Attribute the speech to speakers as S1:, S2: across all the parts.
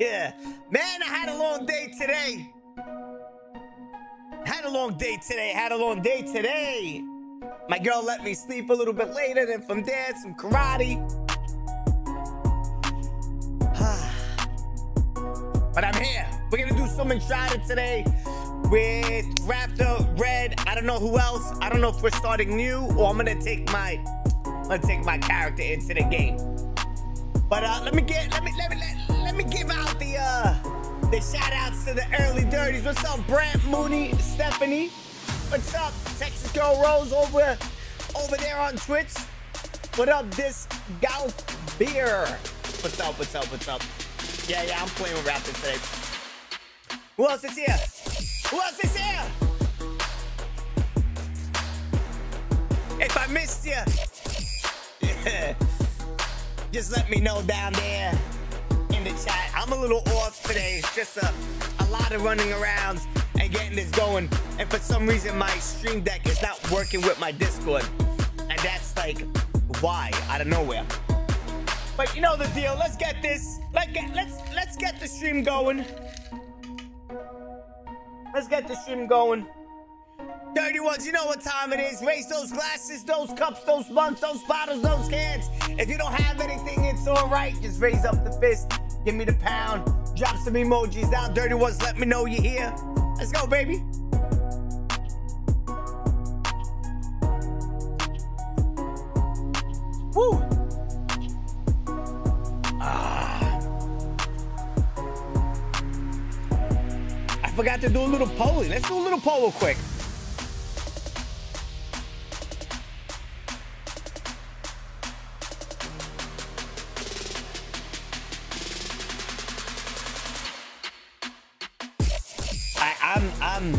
S1: yeah. Man, I had a long day today. Had a long day today. Had a long day today. My girl let me sleep a little bit later. Then from there, some karate. but I'm here. We're gonna do some Enshrouded today with Raptor, Red. I don't know who else. I don't know if we're starting new or I'm gonna take my, I'm gonna take my character into the game. But uh, let me get, let me, let me, let, let me give out the shout outs to the early dirties. What's up, Brant, Mooney, Stephanie? What's up, Texas Girl Rose over, over there on Twitch? What up, this Golf Beer? What's up? What's up? What's up? Yeah, yeah, I'm playing with Raptor today. Who else is here? Who else is here? If I missed you, yeah, just let me know down there the chat. I'm a little off today. It's just a, a lot of running around and getting this going. And for some reason, my stream deck is not working with my Discord. And that's like, why? Out of nowhere. But you know the deal. Let's get this. Let's get let's let's get the stream going. Let's get the stream going. Dirty ones, you know what time it is. Raise those glasses, those cups, those mugs, those bottles, those cans. If you don't have anything, it's all right. Just raise up the fist. Give me the pound. Drop some emojis down. Dirty ones, let me know you're here. Let's go, baby. Woo! Ah. I forgot to do a little polling. Let's do a little poll quick. I'm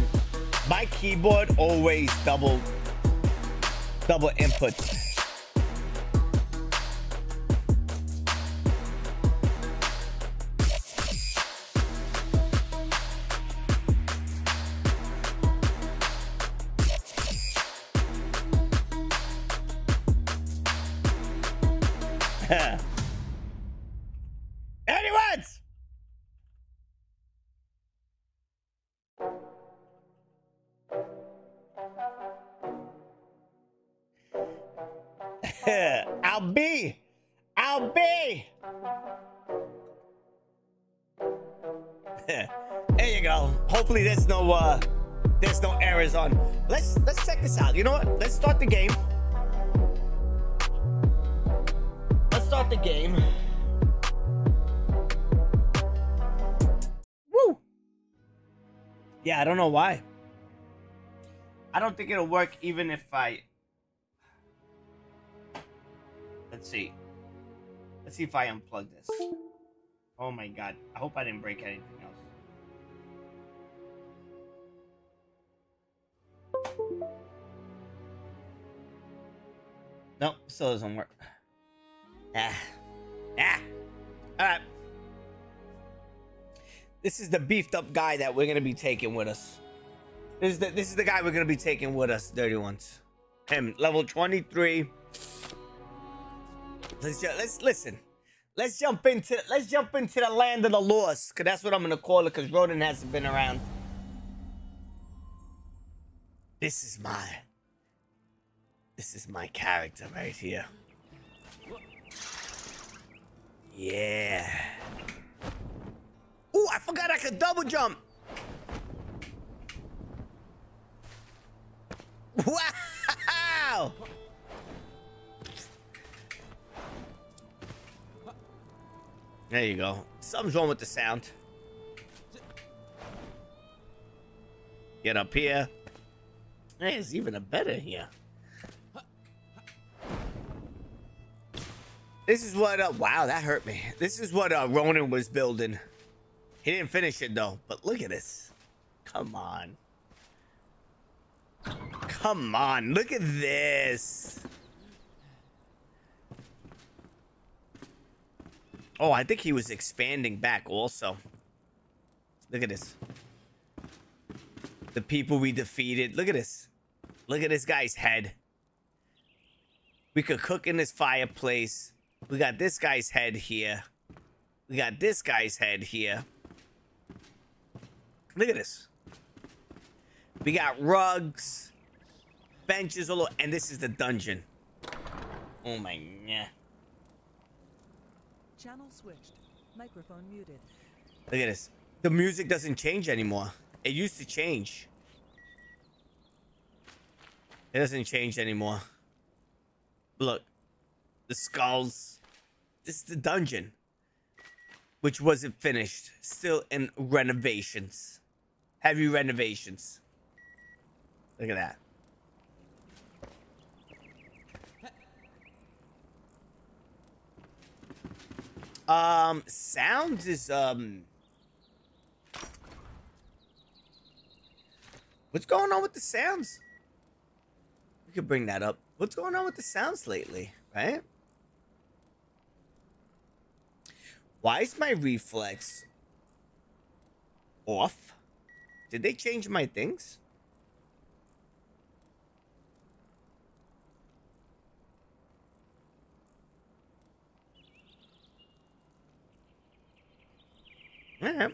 S1: my keyboard always double double inputs. This out. You know what? Let's start the game. Let's start the game. Woo! Yeah, I don't know why. I don't think it'll work even if I Let's see. Let's see if I unplug this. Oh my god. I hope I didn't break anything else. Nope, still doesn't work. Ah. Ah. Alright. This is the beefed up guy that we're gonna be taking with us. This is the this is the guy we're gonna be taking with us, dirty ones. Him, level 23. Let's let's listen. Let's jump into let's jump into the land of the lost, cause that's what I'm gonna call it, cause Ronan hasn't been around. This is my this is my character right here. Yeah. Ooh, I forgot I could double jump. Wow! There you go. Something's wrong with the sound. Get up here. Hey, it's even a better here. This is what, uh, wow, that hurt me. This is what uh, Ronan was building. He didn't finish it though, but look at this. Come on. Come on, look at this. Oh, I think he was expanding back also. Look at this. The people we defeated. Look at this. Look at this guy's head. We could cook in this fireplace. We got this guy's head here. We got this guy's head here. Look at this. We got rugs, benches all over, and this is the dungeon. Oh my yeah.
S2: Channel switched. Microphone muted.
S1: Look at this. The music doesn't change anymore. It used to change. It doesn't change anymore. Look. The skulls. This is the dungeon. Which wasn't finished. Still in renovations. Heavy renovations. Look at that. Um, sounds is, um... What's going on with the sounds? We could bring that up. What's going on with the sounds lately, right? Why is my reflex off? Did they change my things? Alright.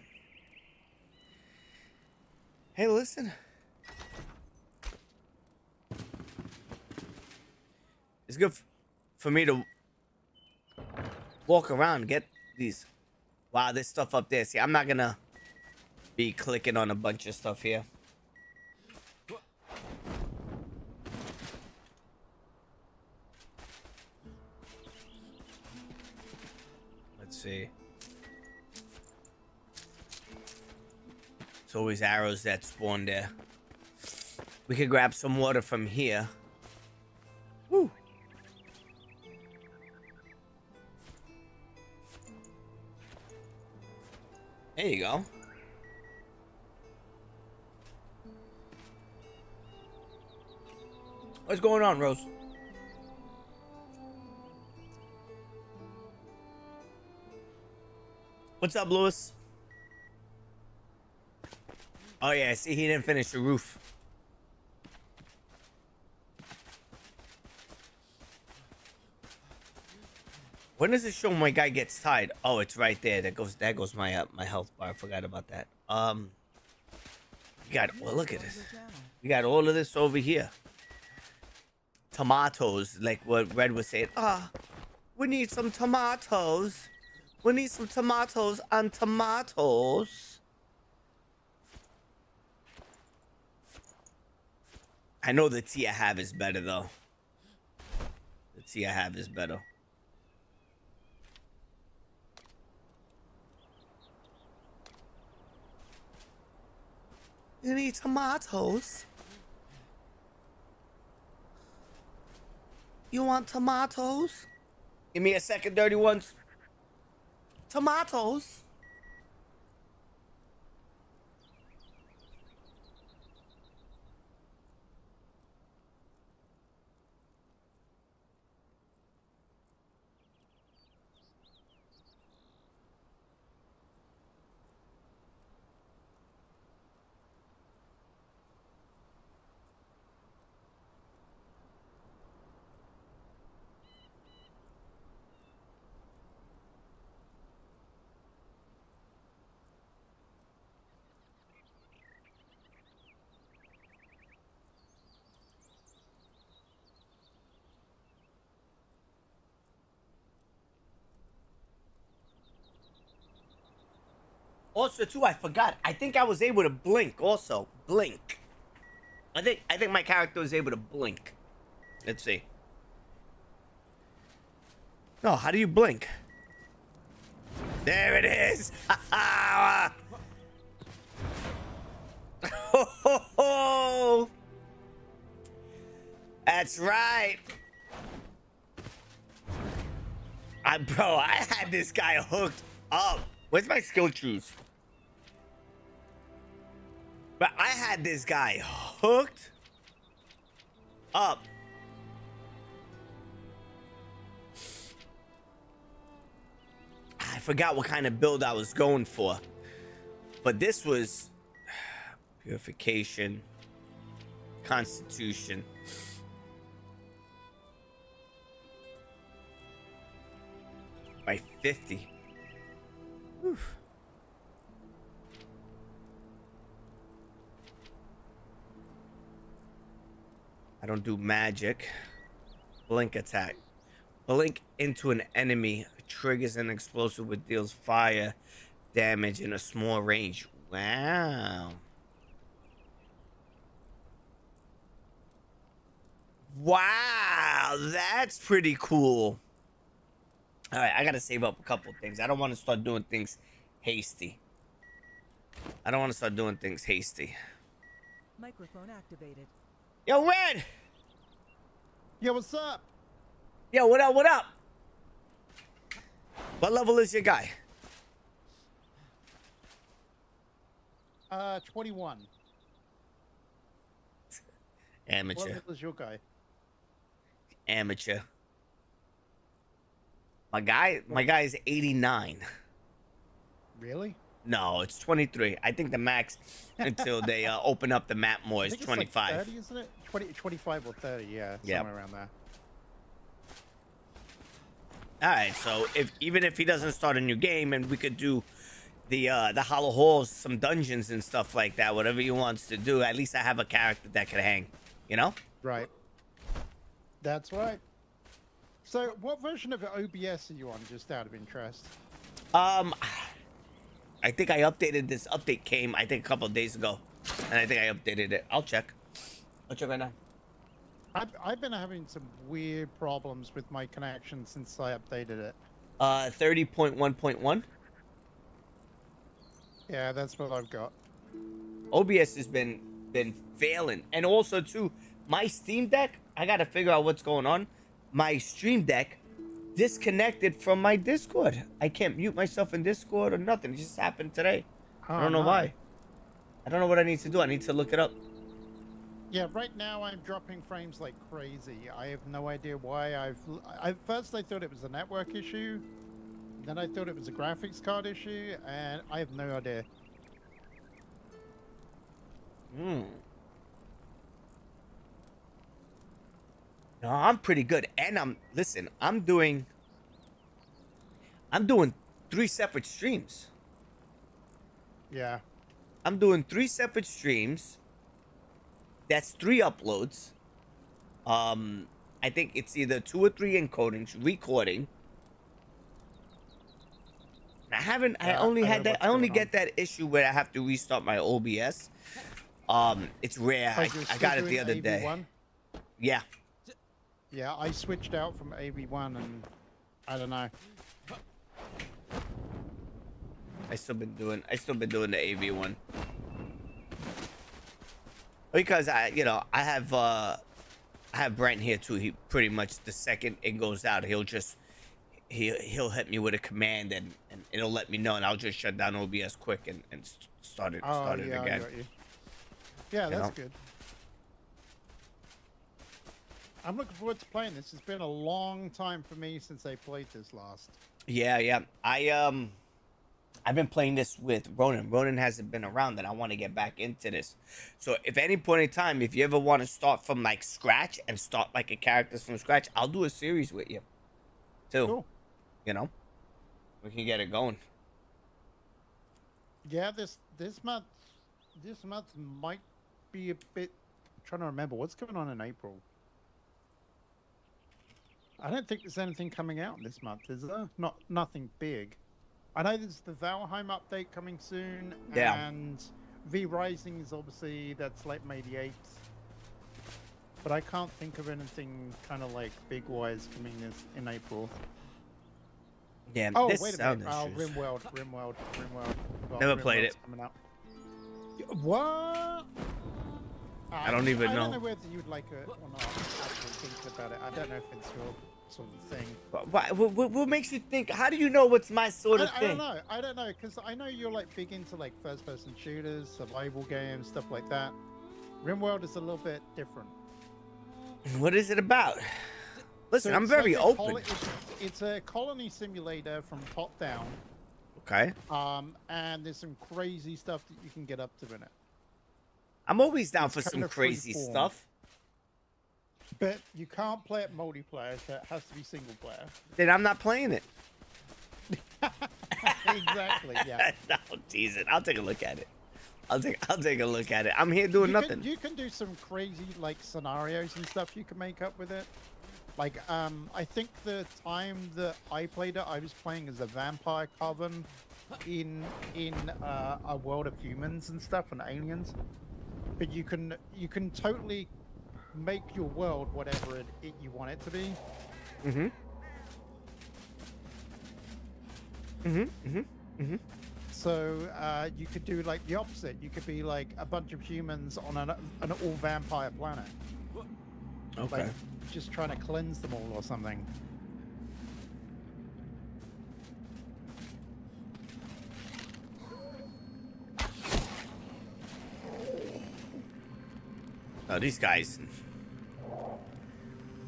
S1: Hey, listen. It's good for me to walk around get these. Wow, this stuff up there. See, I'm not gonna be clicking on a bunch of stuff here. Let's see. It's always arrows that spawn there. We could grab some water from here. There you go. What's going on, Rose? What's up, Lewis? Oh yeah, see he didn't finish the roof. When does it show my guy gets tied? Oh, it's right there. That goes that goes my uh, my health bar. I forgot about that. Um we got well look at this. We got all of this over here. Tomatoes, like what Red was saying. Ah, we need some tomatoes. We need some tomatoes and tomatoes. I know the tea I have is better though. The tea I have is better. You need tomatoes? You want tomatoes? Give me a second, dirty ones. Tomatoes. Also, too, I forgot. I think I was able to blink. Also, blink. I think I think my character was able to blink. Let's see. No, how do you blink? There it is. That's right. I, bro, I had this guy hooked up. Where's my skill trees? But I had this guy hooked up. I forgot what kind of build I was going for. But this was purification, constitution. By 50. Whew. I don't do magic. Blink attack. Blink into an enemy triggers an explosive which deals fire damage in a small range. Wow. Wow, that's pretty cool. All right, I gotta save up a couple things. I don't want to start doing things hasty. I don't want to start doing things hasty.
S2: Microphone activated.
S1: Yo, Red!
S3: Yeah, what's up?
S1: Yo, what up, what up? What level is your guy?
S3: Uh, 21.
S1: Amateur.
S3: What level is your guy?
S1: Amateur. My guy, my guy is 89.
S3: Really?
S1: No, it's 23. I think the max until they uh, open up the map more is
S3: think it's like
S1: 25.
S3: 30, isn't it? 20, 25 or 30, yeah.
S1: Yep.
S3: Somewhere around there.
S1: All right, so if even if he doesn't start a new game, and we could do the uh, the hollow halls, some dungeons and stuff like that, whatever he wants to do, at least I have a character that could hang. You know?
S3: Right. That's right. So, what version of OBS are you on, just out of interest?
S1: Um, I think I updated this. Update came, I think, a couple of days ago, and I think I updated it. I'll check. I'll check right now.
S3: I've, I've been having some weird problems with my connection since I updated it.
S1: Uh, thirty point one point one.
S3: Yeah, that's what I've got.
S1: OBS has been been failing, and also too, my Steam Deck. I gotta figure out what's going on. My Stream Deck disconnected from my Discord. I can't mute myself in Discord or nothing. It just happened today. I
S3: Oh,
S1: don't know
S3: no.
S1: why. I don't know what I need to do. I need to look it up.
S3: Yeah, right now I'm dropping frames like crazy. I have no idea why. I've I first I thought it was a network issue, then I thought it was a graphics card issue, and I have no idea.
S1: Hmm. No, I'm pretty good, and I'm listen. I'm doing. I'm doing three separate streams.
S3: Yeah,
S1: I'm doing three separate streams. That's three uploads. Um, I think it's either two or three encodings, recording. I haven't. I only
S3: I
S1: had that. I only get that issue where I have to restart my OBS. Um, it's rare.
S3: Oh,
S1: I, I got it the other day.
S3: AV1?
S1: Yeah.
S3: Yeah, I switched out from AV1 and I don't know.
S1: I still been doing. I still been doing the AV one. Because I, you know, I have. uh I have Brent here too. He pretty much the second it goes out, he'll just he he'll hit me with a command and, and it'll let me know, and I'll just shut down OBS quick and and st- start it
S3: Oh
S1: start it
S3: yeah,
S1: again.
S3: Yeah, that's
S1: know?
S3: good. I'm looking forward to playing this. It's been a long time for me since I played this last.
S1: Yeah, yeah. I um I've been playing this with Ronan. Ronan hasn't been around and I want to get back into this. So if any point in time, if you ever want to start from like scratch and start like a character from scratch, I'll do a series with you. Too.
S3: Cool.
S1: You know? We can get it going.
S3: Yeah, this this month this month might be a bit trying to remember what's going on in April. I don't think there's anything coming out this month, is there? Not nothing big. I know there's the Valheim update coming soon,
S1: Yeah.
S3: and V Rising is obviously that's like May the eighth. But I can't think of anything kind of like big wise coming this in April.
S1: Yeah,
S3: Oh
S1: this
S3: wait a minute! Oh,
S1: issues.
S3: Rimworld, Rimworld, Rimworld. Well,
S1: Never played it.
S3: Coming. Y- What?
S1: I don't even
S3: I don't
S1: know.
S3: know whether you'd like it or not. Thinking about it, I don't know if it's your sort of thing.
S1: Why, what, what, what makes you think? How do you know what's my sort
S3: I,
S1: of
S3: I
S1: thing?
S3: don't know. I don't know because I know you're like big into like first-person shooters, survival games, stuff like that. RimWorld is a little bit different.
S1: What is it about? Listen,
S3: So
S1: I'm very
S3: like
S1: open.
S3: it's, it's a colony simulator from top down,
S1: Okay.
S3: um, and there's some crazy stuff that you can get up to in it.
S1: I'm always down
S3: It's
S1: for some crazy stuff.
S3: But you can't play it multiplayer, so it has to be single player.
S1: Then I'm not playing it.
S3: exactly. Yeah.
S1: no, tease it. I'll take a look at it. I'll take I'll take a look at it. I'm here doing
S3: you
S1: nothing.
S3: Can, you can do some crazy like scenarios and stuff you can make up with it. Like um, I think the time that I played it, I was playing as a vampire coven in in uh, a world of humans and stuff and aliens. But you can you can totally make your world whatever it, it you want it to be.
S1: Mm-hmm. Mm-hmm. Mm-hmm. Mm-hmm.
S3: So uh, you could do like the opposite. You could be like a bunch of humans on an, an all vampire planet.
S1: Okay.
S3: Like just trying to cleanse them all or something.
S1: Oh, these guys.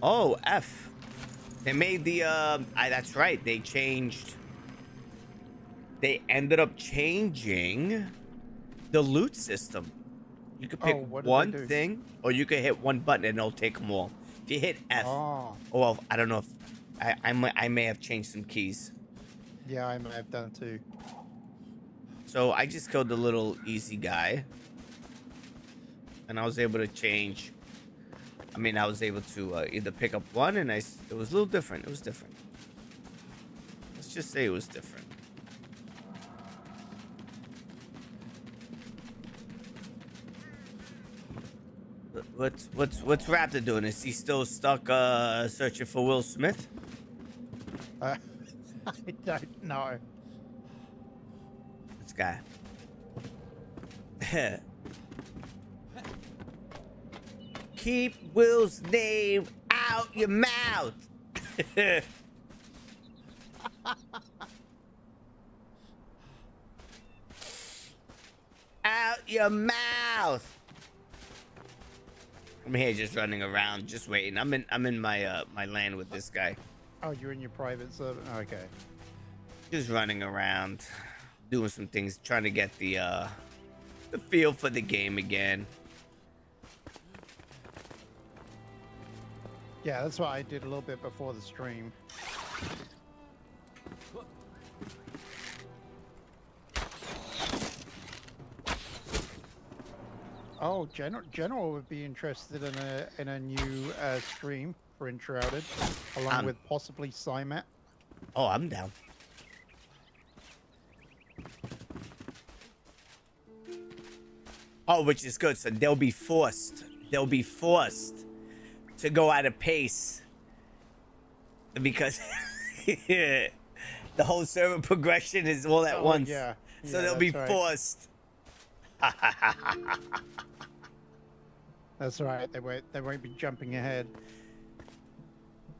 S1: Oh, F. They made the, uh, I, that's right. They changed. They ended up changing the loot system. You could pick
S3: Oh, what did they
S1: one thing, or you could hit one button and it'll take them all. If you hit F,
S3: Oh,
S1: oh, well, I don't know if I, I, might, I may have changed some keys.
S3: yeah, I may have done too.
S1: So I just killed the little easy guy. And I was able to change. I mean, I was able to uh, either pick up one and I, it was a little different. It was different. Let's just say it was different. What's what's what's Raptor doing? Is he still stuck uh searching for Will Smith?
S3: Uh, I don't know.
S1: This guy. Keep Will's name out your mouth. out your mouth. I'm here just running around, just waiting. I'm in I'm in my uh my land with this guy.
S3: Oh, you're in your private server. Okay.
S1: just running around doing some things trying to get the uh the feel for the game again
S3: Yeah, that's what I did a little bit before the stream. Oh, General General would be interested in a in a new uh, stream for Enshrouded, along
S1: Um,
S3: with possibly Cymet.
S1: oh i'm down oh which is good so they'll be forced they'll be forced to go at a pace because the whole server progression is all at
S3: Oh,
S1: once
S3: yeah.
S1: so
S3: Yeah,
S1: they'll be
S3: right.
S1: forced
S3: That's right. They won't they won't be jumping ahead.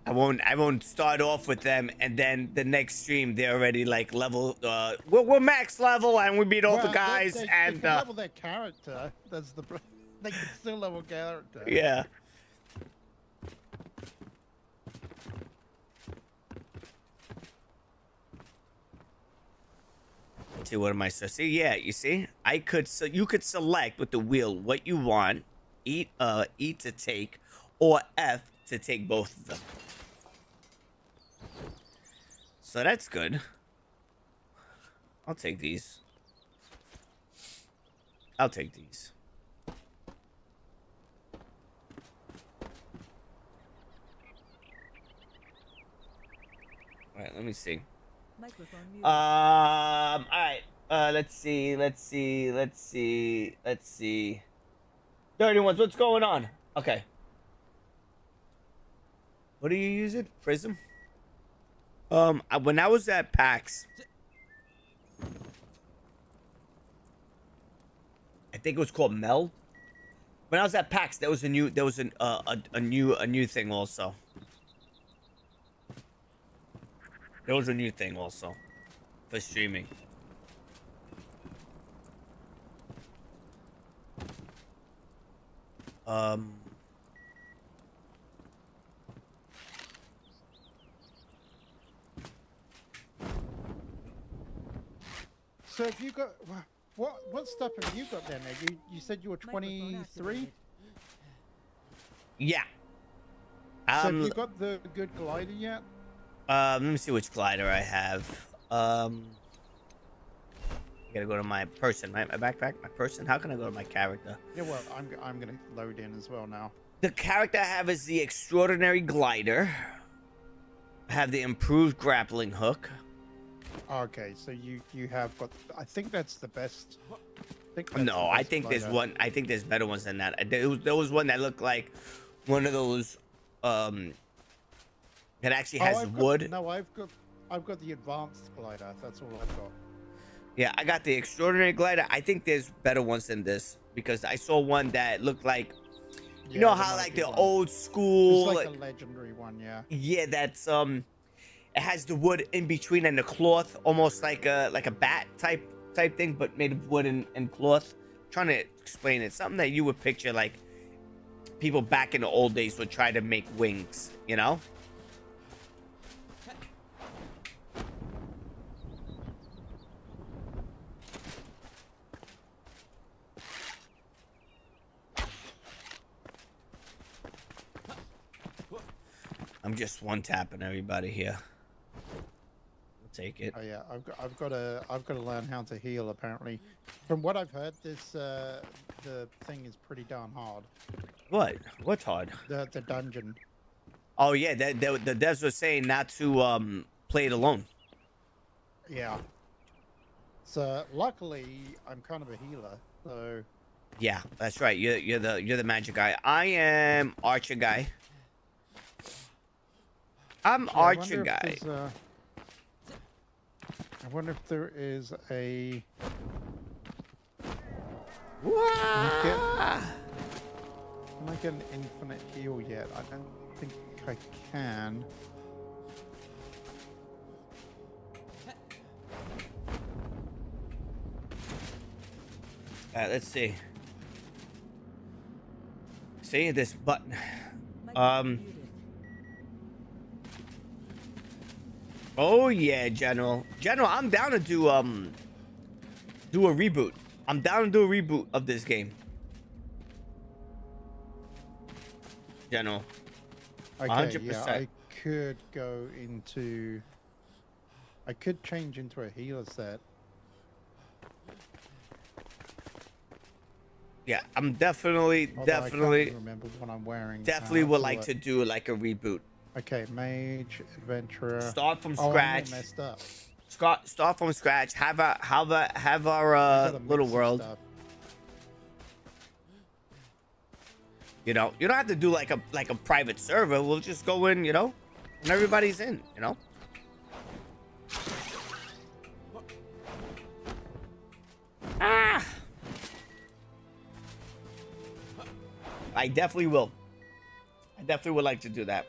S1: I won't. I won't start off with them, and then the next stream they're already like level. Uh, we're, we're max level, and we beat all
S3: Well,
S1: the guys,
S3: they, they
S1: and
S3: can
S1: uh,
S3: level their character. That's the. They can still level character.
S1: yeah. See what am I so see? Yeah, you see, I could so you could select with the wheel what you want, eat uh E to take, or F to take both of them. So that's good. I'll take these. I'll take these. All right, let me see.
S2: Microphone muted.
S1: Um. All right. Uh. Let's see. Let's see. Let's see. Let's see. Dirty ones. What's going on? Okay. What are you using? Prism. Um. I- When I was at PAX, I think it was called Meld. When I was at PAX, there was a new. There was an uh, a, a new a new thing also. It was a new thing also for streaming. Um.
S3: So have you got wha- what? What stuff have you got down there? You you said you were 23.
S2: activated.
S1: Yeah.
S3: So have
S1: Um,
S3: you got the good glider yet?
S1: Um, let me see which glider I have. Um, I gotta go to my person, right? My backpack, my person. How can I go to my character?
S3: Yeah, well, I'm I'm gonna load in as well now.
S1: The character I have is the extraordinary glider. I have the improved grappling hook.
S3: Okay, so you you have got. I think that's the best. I think
S1: No, I think there's one. I think there's better ones than that. There was, there was one that looked like one of those. Um, that actually
S3: Oh,
S1: has
S3: got-
S1: wood.
S3: no, I've got I've got the advanced glider. That's all I've got.
S1: Yeah, I got the extraordinary glider. I think there's better ones than this because I saw one that looked like you
S3: Yeah,
S1: know how like the
S3: one.
S1: old school
S3: It's like
S1: like-
S3: a legendary one, yeah.
S1: yeah that's um it has the wood in between and the cloth almost like a like a bat type type thing but made of wood and, and cloth trying to explain it something that you would picture like people back in the old days would try to make wings you know i'm just one tapping everybody here I'll take it
S3: Oh yeah, I've got I've got to I've got to learn how to heal. Apparently, from what I've heard, this uh, the thing is pretty darn hard.
S1: what what's hard
S3: The the dungeon.
S1: Oh yeah, that, that the devs were saying not to um play it alone.
S3: Yeah. So luckily, I'm kind of a healer. So
S1: Yeah, that's right. You're you're the you're the magic guy. I am archer guy. I'm
S3: yeah, I wonder
S1: archer
S3: if
S1: guy.
S3: there's, uh, I wonder if there is a.
S1: Wah!
S3: Can I get an infinite heal yet? I don't think I can.
S1: Alright, let's see. See this button.
S2: Microphone
S1: Um, Oh yeah, General. General, I'm down to do um do a reboot. I'm down to do a reboot of this game. General.
S3: Okay, yeah,
S1: 100%.
S3: I could go into. I could change into a healer set.
S1: Yeah, I'm definitely
S3: although
S1: definitely
S3: remember what I'm wearing.
S1: definitely
S3: Uh,
S1: would like to do like a reboot.
S3: Okay, mage, adventurer.
S1: Start from
S3: oh,
S1: scratch.
S3: messed up.
S1: Start start from scratch. Have a have a have our uh, little world.
S3: stuff.
S1: You know, you don't have to do like a like a private server. We'll just go in, you know, and everybody's in. You know. Ah. I definitely will. I definitely would like to do that.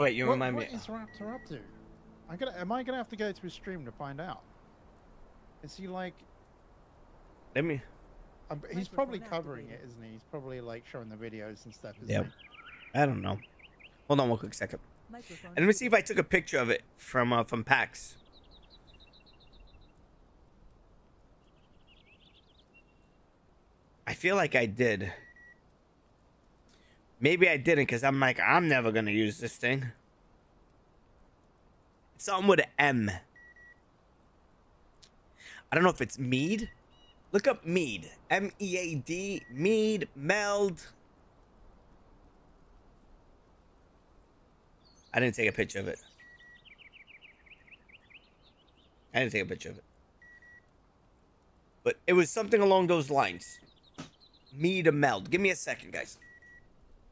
S1: Wait, you
S3: What,
S1: remind
S3: what
S1: me.
S3: is Raptor up to? I gonna, am I gonna have to go to his stream to find out? Is he like?
S1: Let me.
S3: Um, he's probably covering it,
S2: activated.
S3: isn't he? He's probably like showing the videos and stuff. Isn't
S1: Yep.
S3: he?
S1: I don't know. Hold on one quick second.
S2: Microphone
S1: And let me see if. I took a picture of it from uh, from PAX. I feel like I did. Maybe I didn't because I'm like, I'm never going to use this thing. Something with an M. I don't know if it's Mead. Look up Mead. M E A D. Mead. Meld. I didn't take a picture of it. I didn't take a picture of it. But it was something along those lines. Mead to meld. Give me a second, guys.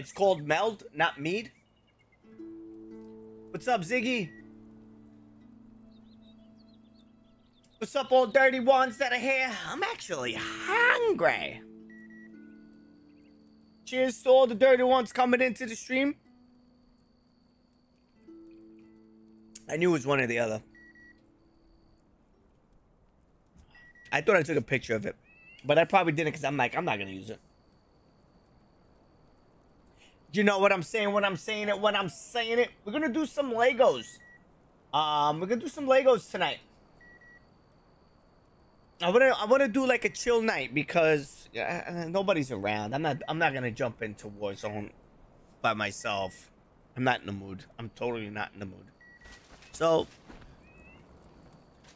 S1: It's called Meld, not Mead. What's up, Ziggy? What's up, all dirty ones that are here? I'm actually hungry. Cheers to all the dirty ones coming into the stream. I knew it was one or the other. I thought I took a picture of it, but I probably didn't because I'm like, I'm not going to use it. You know what I'm saying when I'm saying it, when I'm saying it? We're to do some Legos. Um, we're to do some Legos tonight. I want to I want to do like a chill night because uh, nobody's around. I'm not I'm not to jump into Warzone by myself. I'm not in the mood. I'm totally not in the mood. So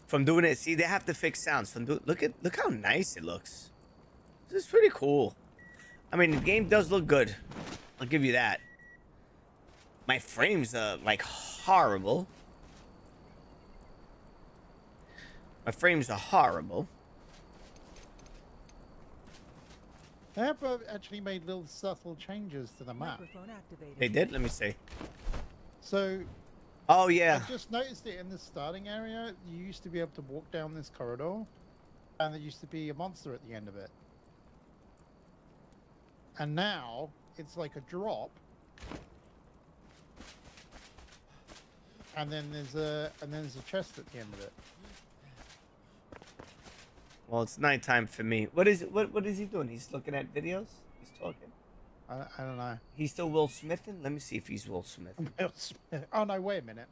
S1: from doing it, see they have to fix sounds. From do, look at look how nice it looks. This is pretty cool. I mean, the game does look good. I'll give you that. My frames are like horrible. My frames are horrible.
S3: They have uh, actually made little subtle changes to the map.
S1: They did. Let me see.
S3: So
S1: Oh yeah.
S3: I just noticed it in the starting area. You used to be able to walk down this corridor, and there used to be a monster at the end of it. And now it's like a drop, and then there's a and then there's a chest at the end of it.
S1: Well, it's nighttime for me. What is what what is he doing? He's looking at videos. He's talking.
S3: I, I don't know.
S1: He's still Will Smithin. Let me see if he's Will Smith.
S3: oh no! Wait a minute.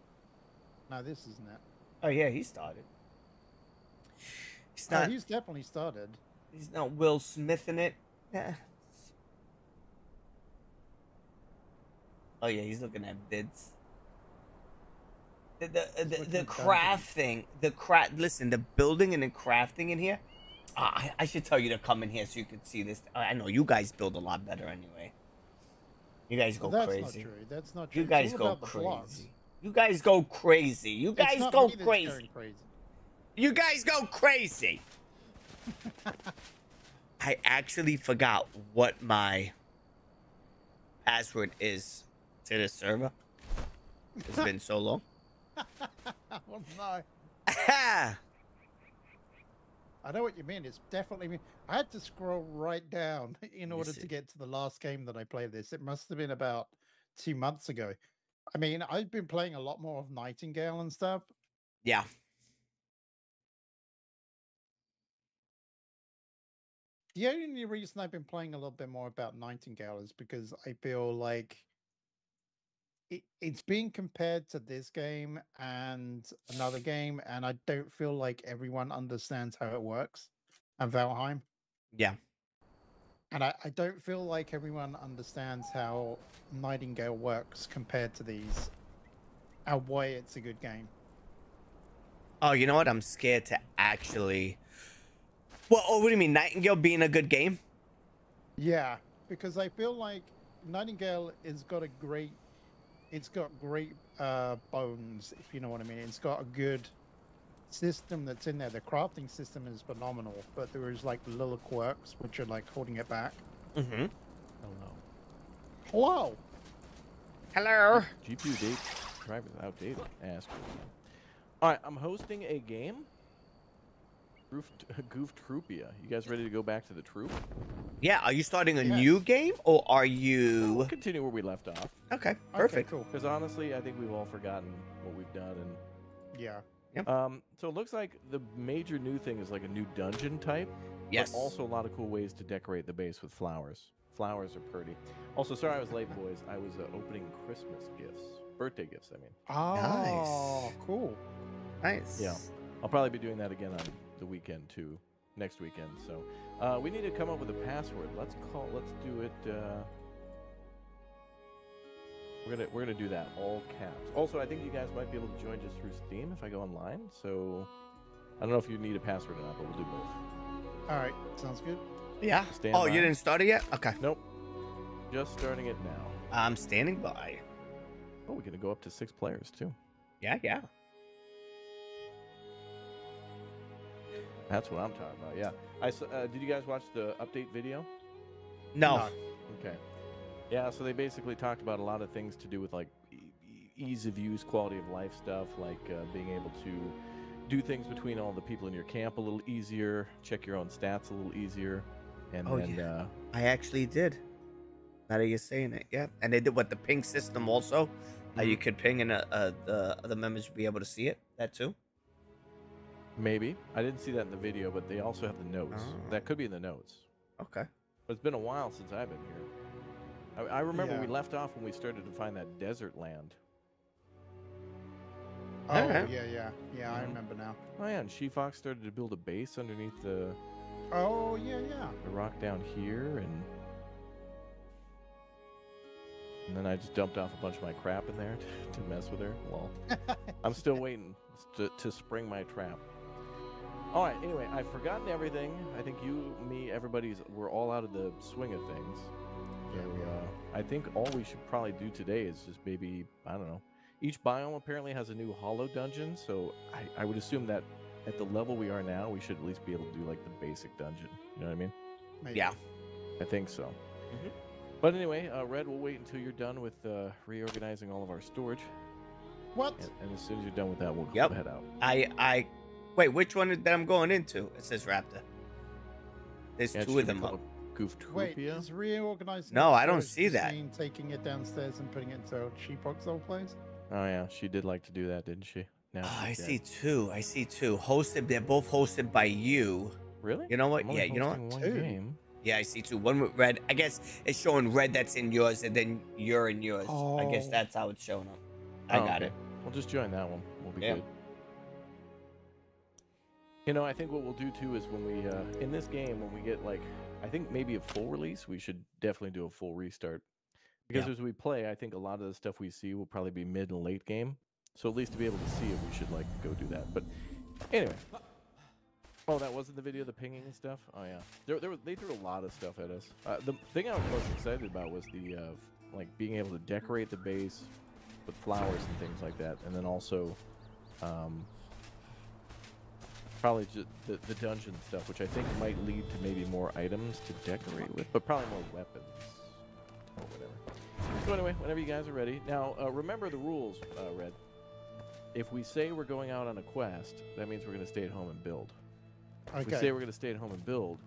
S3: No, this isn't it.
S1: Oh yeah, he started. He's
S3: Oh, he's definitely started.
S1: He's not Will Smith in it. Oh yeah, he's looking at bids. The the the,
S3: looking
S1: the
S3: at
S1: crafting, the craft. Listen, the building and the crafting in here. Ah, I, I should tell you to come in here so you could see this. I I know you guys build a lot better anyway. You guys go
S3: Well, that's
S1: crazy.
S3: not true. That's not true.
S1: You guys go
S3: about the
S1: crazy. You guys go crazy. You guys go crazy.
S3: crazy.
S1: You guys go crazy. I actually forgot what my password is to the server. It's been so long.
S3: oh no. I know what you mean. It's definitely me. I had to scroll right down in order to get to the last game that I played this. It must have been about two months ago. I mean, I've been playing a lot more of Nightingale and stuff.
S1: yeah.
S3: The only reason I've been playing a little bit more about Nightingale is because I feel like it, it's being compared to this game and another game, and I don't feel like everyone understands how it works. And Valheim.
S1: Yeah.
S3: And I, I don't feel like everyone understands how Nightingale works compared to these, and why it's a good game.
S1: Oh, you know what? I'm scared to actually. Well, oh, what do you mean? Nightingale being a good game?
S3: Yeah, because I feel like Nightingale has got a great, it's got great uh, bones, if you know what I mean. It's got a good system that's in there. The crafting system is phenomenal, but there is like little quirks which are like holding it back.
S1: Mm-hmm.
S4: Hello.
S3: Hello.
S1: Hello.
S4: GPU date drive is outdated. Ask. All right, I'm hosting a game. Goof, Goof Troopia. You guys ready to go back to the troop?
S1: Yeah. Are you starting a
S3: Yes.
S1: new game or are
S4: We'll
S1: you?
S4: continue where we left off.
S1: Okay.
S3: Okay,
S1: Perfect.
S3: cool.
S4: Because honestly, I think we've all forgotten what we've done.
S3: Yeah.
S4: And um, so it looks like the major new thing is like a new dungeon type.
S1: Yes.
S4: But also a lot of cool ways to decorate the base with flowers. Flowers are pretty. Also, sorry I was late, boys. I was uh, opening Christmas gifts, birthday gifts. I mean,
S3: Oh, cool.
S1: Nice.
S4: Yeah. I'll probably be doing that again on the weekend too, next weekend. So uh, we need to come up with a password. Let's call. Let's do it. Uh, we're gonna we're gonna do that all caps. Also, I think you guys might be able to join just through Steam if I go online. So I don't know if you need a password or not, but we'll do both.
S3: All right, sounds good.
S1: Yeah.
S4: Stand
S1: oh, you didn't start it yet? Okay.
S4: Nope. Just starting it now.
S1: I'm standing by.
S4: Oh, we're gonna go up to six players too.
S1: Yeah, yeah.
S4: That's what I'm talking about. Yeah. I uh, did you guys watch the update video?
S1: No.
S3: No.
S4: Okay. Yeah, so they basically talked about a lot of things to do with like ease of use, quality of life stuff, like uh, being able to do things between all the people in your camp a little easier, check your own stats a little easier, and
S1: Oh,
S4: then
S1: yeah.
S4: uh,
S1: I actually did. Now that you're saying it, yeah. And they did what the ping system also. How you could ping and uh, uh, the other members would be able to see it. That too.
S4: Maybe I didn't see that in the video, but they also have the notes.
S1: Oh.
S4: That could be in the notes.
S1: Okay.
S4: But it's been a while since I've been here. I, I remember we left off when we started to find that desert land.
S3: Oh
S1: Alright.
S3: yeah, yeah, yeah. I
S4: Mhm.
S3: remember now.
S4: Oh yeah, and She Fox started to build a base underneath the,
S3: Oh yeah, yeah.
S4: the rock down here, and and then I just dumped off a bunch of my crap in there to, to mess with her. Well, I'm still waiting to, to spring my trap. All right. Anyway, I've forgotten everything. I think you, me, everybody's we're all out of the swing of things. So uh, I think all we should probably do today is just maybe I don't know. Each biome apparently has a new hollow dungeon, so I, I would assume that at the level we are now, we should at least be able to do like the basic dungeon. You know what I mean?
S3: Maybe.
S1: Yeah.
S4: I think so.
S1: Mhm.
S4: But anyway, uh, Red, we'll wait until you're done with uh, reorganizing all of our storage,
S3: What?
S4: and, and as soon as you're done with that, we'll
S1: Yep.
S4: head out.
S1: I I wait. Which one that I'm going into? It says Raptor. There's
S4: Yeah,
S1: two of them up.
S4: Goof
S3: Wait,
S4: Troopia.
S3: is reorganizing?
S1: No, I don't see that.
S3: Taking it downstairs and putting it into a sheepbox old place.
S4: Oh yeah, she did like to do that, didn't she? Now
S1: Oh, I
S4: dead.
S1: see two. I see two. Hosted. They're both hosted by you.
S4: Really?
S1: You know what? Yeah, you know what?
S4: One
S3: Two.
S4: game.
S1: Yeah, I see two. One with red. I guess it's showing red that's in yours, and then you're in yours. Oh. I guess
S3: Oh.
S1: that's how it's showing up. I
S4: Oh,
S1: got
S4: okay.
S1: it.
S4: We'll just join that one. We'll be
S1: Yeah.
S4: good. You know, I think what we'll do too is when we uh, in this game when we get like I think maybe a full release, we should definitely do a full restart. Because
S1: Yeah.
S4: as we play, I think a lot of the stuff we see will probably be mid and late game. So at least to be able to see it, we should like go do that. But anyway. Oh, that wasn't the video, the pinging and stuff. Oh yeah, there, there was, they threw a lot of stuff at us. Uh, the thing I was most excited about was the uh, like being able to decorate the base with flowers and things like that, and then also um, probably just the, the dungeon stuff, which I think might lead to maybe more items to decorate with, but probably more weapons or whatever. So anyway, whenever you guys are ready, now uh, remember the rules, uh, Red. If we say we're going out on a quest, that means we're going to stay at home and build. Okay. If we say we're going to stay at home and build,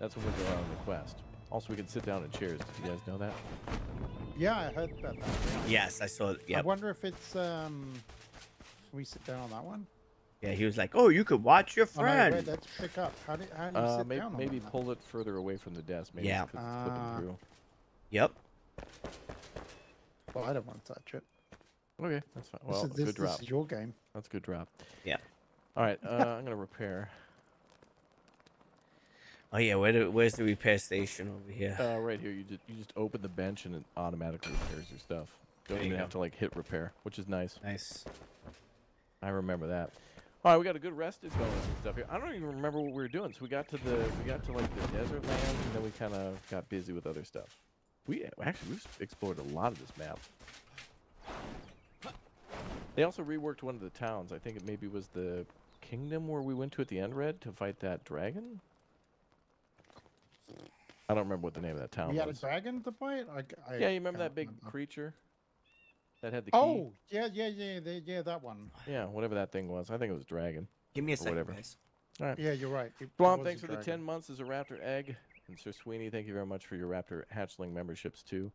S4: that's when we go out on the quest. Also, we can sit down in chairs. Did you guys know that?
S3: Yeah, I heard about that.
S1: Yes, I saw it.
S3: I wonder if it's um. Can we sit down on that one?
S1: Yeah, he was like, "Oh, you could watch your
S3: Oh, no,
S1: friend."
S3: wait, let's pick up. How do, how do you
S4: Uh,
S3: sit
S4: maybe
S3: down
S4: maybe
S3: that?
S4: pull it further away from the desk. Maybe
S1: Yeah.
S4: because it's flipping
S3: Ah.
S4: through.
S1: Yep.
S3: Well, I don't want to touch it.
S4: Okay, that's fine.
S3: This
S4: Well,
S3: is, this,
S4: good
S3: this is your game.
S4: That's a good drop.
S1: Yeah.
S4: All right, uh, I'm gonna repair.
S1: Oh yeah, where do, where's the repair station over here?
S4: Uh, right here, you just you just open the bench and it automatically repairs your stuff. Don't
S1: There
S4: even
S1: go.
S4: have to like hit repair, which is nice.
S1: nice.
S4: I remember that. All right, we got a good rest. rested going and stuff here. I don't even remember what we were doing. So we got to the we got to like the desert land, and then we kind of got busy with other stuff. We actually we've explored a lot of this map. They also reworked one of the towns. I think it maybe was the kingdom where we went to at the end, Red, to fight that dragon. I don't remember what the name of that town
S3: we had a dragon to fight. I, I
S4: yeah, you remember that big
S3: remember.
S4: creature that had the key?
S3: Oh, yeah, yeah, yeah, yeah, yeah, that one.
S4: yeah, whatever that thing was. I think it was dragon.
S1: Give me a
S4: or
S1: second,
S4: whatever.
S1: guys.
S4: All right.
S3: Yeah, you're right. It
S4: Blom, thanks
S3: a
S4: for the 10 months as a Raptor Egg. And Sir Sweeney, thank you very much for your Raptor Hatchling memberships too.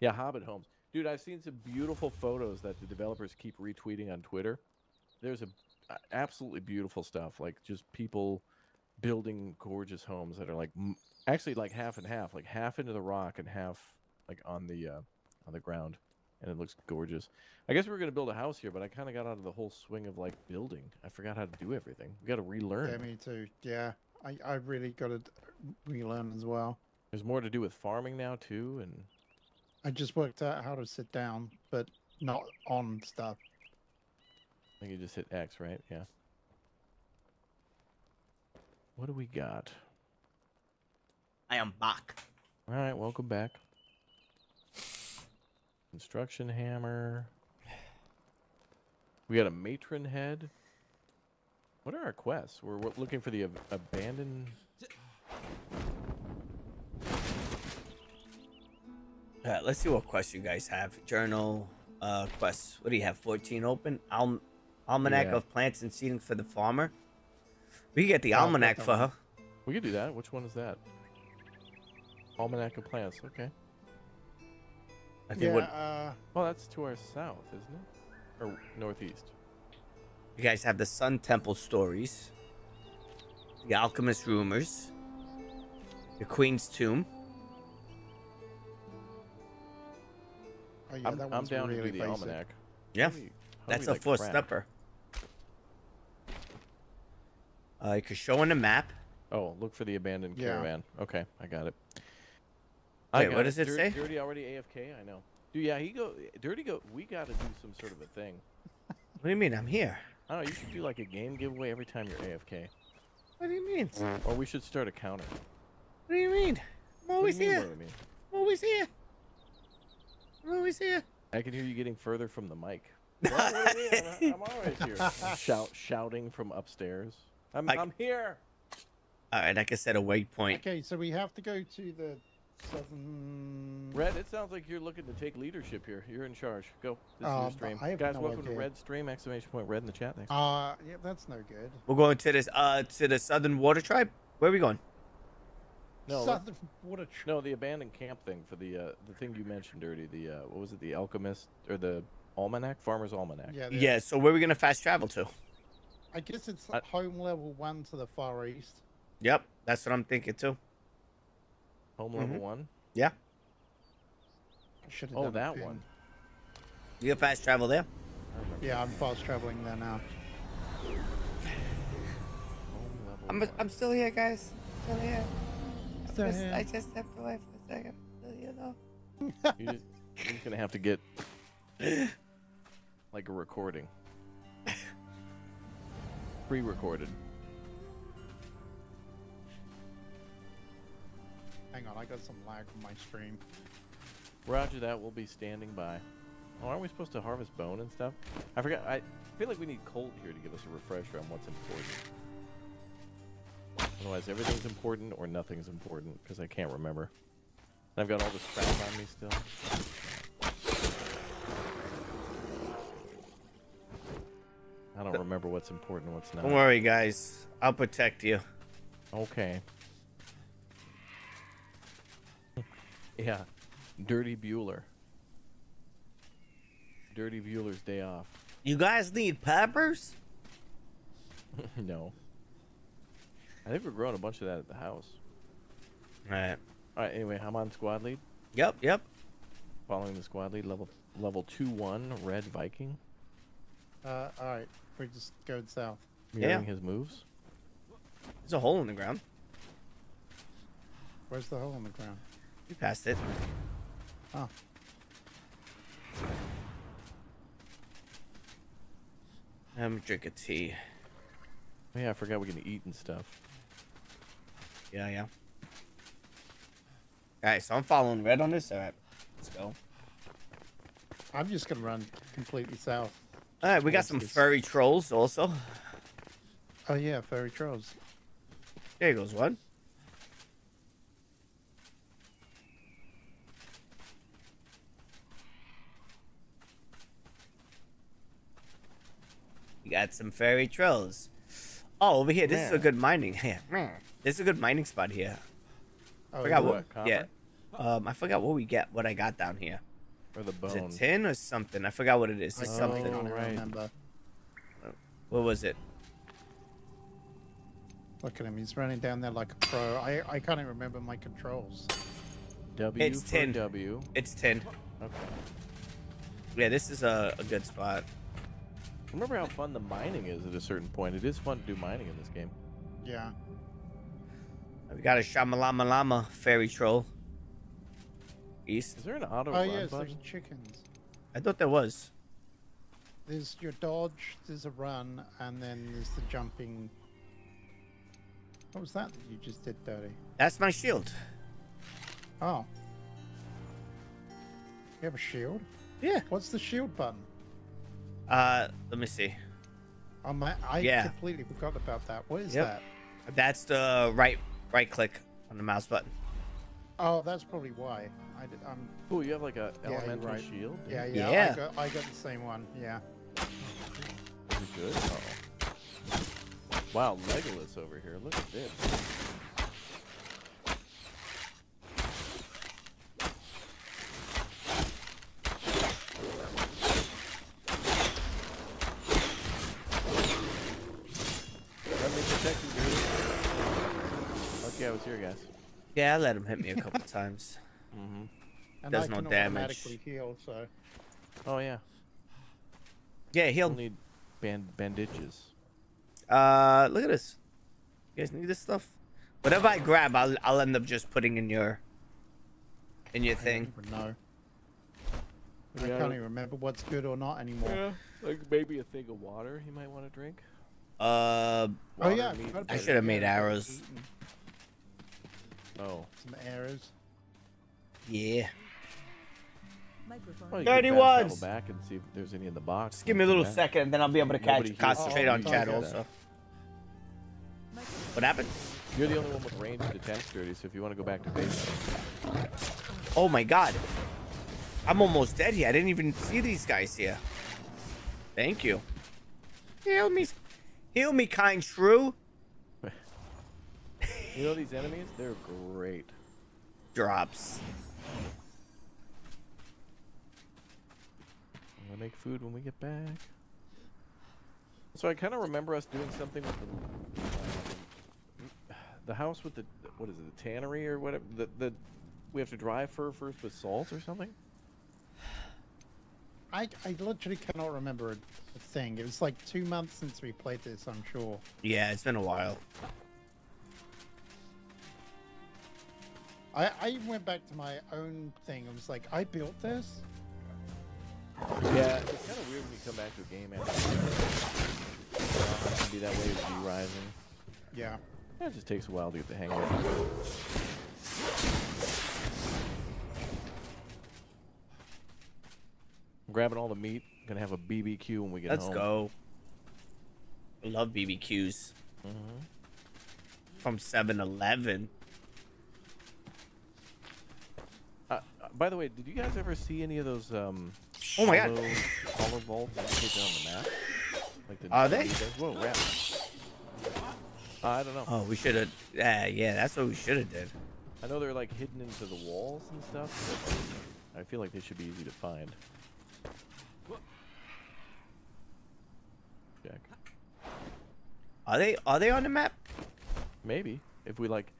S4: Yeah, Hobbit Homes. Dude, I've seen some beautiful photos that the developers keep retweeting on Twitter. There's a a- absolutely beautiful stuff, like just people building gorgeous homes that are like actually like half and half, like half into the rock and half like on the uh, on the ground, and it looks gorgeous. I guess we were gonna build a house here, but I kind of got out of the whole swing of like building. I forgot how to do everything. We got to relearn.
S3: Yeah, me too. Yeah, I, I really got to relearn as well.
S4: There's more to do with farming now too, and
S3: I just worked out how to sit down, but not on stuff.
S4: I think you just hit X, right? Yeah. What do we got?
S1: I am back.
S4: All right, welcome back. Construction hammer. We got a matron head. What are our quests? We're, we're looking for the ab- abandoned.
S1: Right, let's see what quests you guys have. Journal, uh, quests. What do you have? 14 open? Al- Almanac
S4: Yeah.
S1: of Plants and Seeding for the Farmer. We can get the
S3: Oh,
S1: almanac for her.
S4: We could do that. Which one is that? Almanac of Plants. Okay.
S1: I think
S3: Yeah,
S1: what
S3: uh,
S4: Well, that's to our south, isn't it? Or northeast.
S1: you guys have the Sun Temple stories, the Alchemist rumors, the Queen's Tomb.
S3: oh yeah,
S4: I'm,
S3: that
S4: I'm down
S3: really
S4: to do the
S3: basic.
S4: almanac.
S1: Yeah,
S4: How do we- how do
S1: that's
S4: we,
S1: a
S4: like,
S1: four
S4: craft?
S1: stepper. Uh, you can show in the map.
S4: Oh, look for the abandoned
S3: Yeah.
S4: caravan. Okay, I got it.
S1: Wait, what does it
S4: Dir-
S1: say?
S4: Dirty already AFK. I know. Dude, yeah, he go. Dirty go. We got to do some sort of a thing.
S1: What do you mean? I'm here.
S4: I don't know. You should do like a game giveaway every time you're AFK,
S1: What do you mean?
S4: Or we should start a counter.
S1: What do you mean? I'm
S4: What
S1: always
S4: do you mean,
S1: here.
S4: what do I mean?
S1: I'm always here. I'm always here.
S4: I can hear you getting further from the mic. What, what do you mean? I'm, I'm always here. Shout, shouting from upstairs. I'm,
S1: I-
S4: I'm here.
S1: All right, like I can set a waypoint.
S3: Okay, so we have to go to the southern.
S4: Red, it sounds like you're looking to take leadership here. You're in charge. Go. This is
S3: Uh,
S4: your stream.
S3: I have
S4: Guys,
S3: no
S4: welcome to. Red Stream! Exclamation point! Red in the chat. Thanks.
S3: Uh, yeah, that's no good.
S1: We're going to this uh to the Southern Water Tribe. Where are we going?
S4: no,
S3: southern water. Tr-
S4: no, the abandoned camp thing for the uh, the thing you mentioned, Dirty. The uh, what was it? The alchemist or the almanac? Farmer's almanac.
S3: yeah, the-
S1: Yeah. So where are we gonna fast travel to?
S3: I guess it's
S4: I-
S3: home level one to the far east.
S1: Yep, that's what I'm thinking too.
S4: Home level
S1: Mhm.
S4: one.
S1: Yeah,
S3: Should have
S4: Oh, that one.
S1: you can fast travel there.
S3: Yeah, I'm fast traveling there now.
S4: Home level
S1: I'm
S4: one.
S1: I'm still here, guys. Still here. I
S3: Still
S1: just,
S3: here.
S1: I just stepped away for a second. Still here though.
S4: You just, you're just gonna have to get like a recording, pre-recorded.
S3: Hang on, I got some lag on my stream.
S4: Roger that. We'll be standing by. Oh, aren't we supposed to harvest bone and stuff? I forgot. I feel like we need Colt here to give us a refresher on what's important. Otherwise, everything's important or nothing's important because I can't remember. I've got all this crap on me still. I don't remember what's important and what's not.
S1: Don't worry, guys. I'll protect you.
S4: Okay. Yeah. Dirty Bueller. Dirty Bueller's day off.
S1: You guys need peppers?
S4: no. I think we're growing a bunch of that at the house.
S1: All right.
S4: All right. Anyway, I'm on squad lead.
S1: Yep. Yep.
S4: Following the squad lead, level level two one, Red Viking,
S3: Uh, all right, we're just going south.
S4: mirroring his moves.
S1: There's a hole in the ground.
S3: Where's the hole in the ground?
S1: You passed it.
S3: Oh,
S1: I'm drink a tea.
S4: Oh, yeah, I forgot we can eat and stuff.
S1: Yeah, yeah. All right, so I'm following red on this. All right, let's go.
S3: I'm just gonna run completely south.
S1: All right, we got some
S3: this-
S1: furry trolls also.
S3: Oh yeah, furry trolls.
S1: There goes one. Got some fairy trolls. Oh, over here. This is a good mining. Yeah. This is a good mining spot here.
S3: Oh,
S1: forgot
S3: yeah.
S1: what.
S4: What.
S1: Yeah. Um, I forgot what we get. What I got down here.
S4: Or the
S1: Is
S4: bone.
S1: it tin or something? I forgot what it is.
S3: I
S1: It's
S3: can't-
S1: something.
S3: I don't
S4: right.
S3: remember.
S1: What was it?
S3: Look at him. He's running down there like a pro. I I can't even remember my controls.
S4: W
S1: It's
S4: for
S1: tin.
S4: W.
S1: It's tin.
S4: Okay.
S1: Yeah, this is a, a good spot.
S4: Remember how fun the mining is at a certain point. It is fun to do mining in this game.
S3: Yeah.
S1: We got a Shamalama Lama fairy troll. East.
S4: Is there an auto
S3: Oh
S4: run
S3: yes,
S4: button?
S3: there's chickens.
S1: I thought there was.
S3: There's your dodge. There's a run, and then there's the jumping. What was that that you just did, Dirty?
S1: That's my shield.
S3: Oh. You have a shield?
S1: Yeah.
S3: What's the shield button?
S1: Uh, let me see.
S3: Oh, my, I
S1: Yeah.
S3: completely forgot about that. What is
S1: Yep.
S3: that?
S1: That's the right right click on the mouse button.
S3: Oh, that's probably why. I did, um,
S4: Oh, you have like a
S3: you're
S4: elemental
S3: right.
S4: shield.
S3: yeah, yeah,
S1: Yeah.
S3: I got, I got the same one. Yeah.
S4: Is good? Oh. Wow, Legolas over here. Look at this. Let me protect you, dude. Okay, I was here, guys.
S1: Yeah, I let him hit me a couple times.
S4: Mm-hmm.
S3: And
S1: Does
S3: I
S1: no
S3: can
S1: damage.
S3: heal, so.
S4: Oh yeah.
S1: Yeah, he'll.
S4: need band bandages.
S1: Uh, look at this. You guys need this stuff? Whatever I grab, I'll I'll end up just putting in your in your thing.
S3: No. I
S4: Yeah.
S3: can't even remember what's good or not anymore.
S4: Yeah, like maybe a thing of water he might want to drink.
S1: Uh,
S3: Oh yeah,
S1: I should have made arrows.
S3: eaten
S4: Oh.
S3: Some arrows.
S1: yeah.
S2: Microphone.
S4: Well, you
S1: Dirty
S4: can fast travel
S1: ones.
S4: back and see if there's any in the box.
S1: Just give me a little
S4: bad.
S1: second, then I'll be able to catch,
S4: Nobody
S1: concentrate
S3: that.
S1: on chat also. What happened?
S4: You're the only one with range to 10 sturdy, so if you want to go back to base.
S1: Oh my god. I'm almost dead here. I didn't even see these guys here. Thank you. Heal me. Heal me, kind shrew.
S4: You know these enemies? They're great.
S1: Drops.
S4: I'm gonna make food when we get back. So I kind of remember us doing something with the, uh, the house with the what is it, the tannery or whatever. The the we have to dry fur first with salt or something.
S3: I, I literally cannot remember a, a thing. It was like two months since we played this, I'm sure.
S1: Yeah, it's been a while.
S3: I, I even went back to my own thing. I was like, I built this?
S4: Yeah, it's kind of weird when you come back to a game after. Uh, it can be that way with V Rising.
S3: Yeah.
S4: Yeah, it just takes a while to get the hang of it. I'm grabbing all the meat. Gonna have a BBQ when we get
S1: Let's
S4: home.
S1: go. I love BBQs
S4: Mhm.
S1: from 7-Eleven.
S4: Uh, uh, by the way, did you guys ever see any of those? Um,
S1: Oh my God.
S4: hollow, hollow vaults indicated on the map? Like the
S1: Are they?
S4: Whoa, rat. Uh, I don't know.
S1: Oh, we should have. Yeah, yeah, that's what we should have did.
S4: I know they're like hidden into the walls and stuff. But I feel like they should be easy to find. Check.
S1: Are they? Are they on the map?
S4: Maybe if we like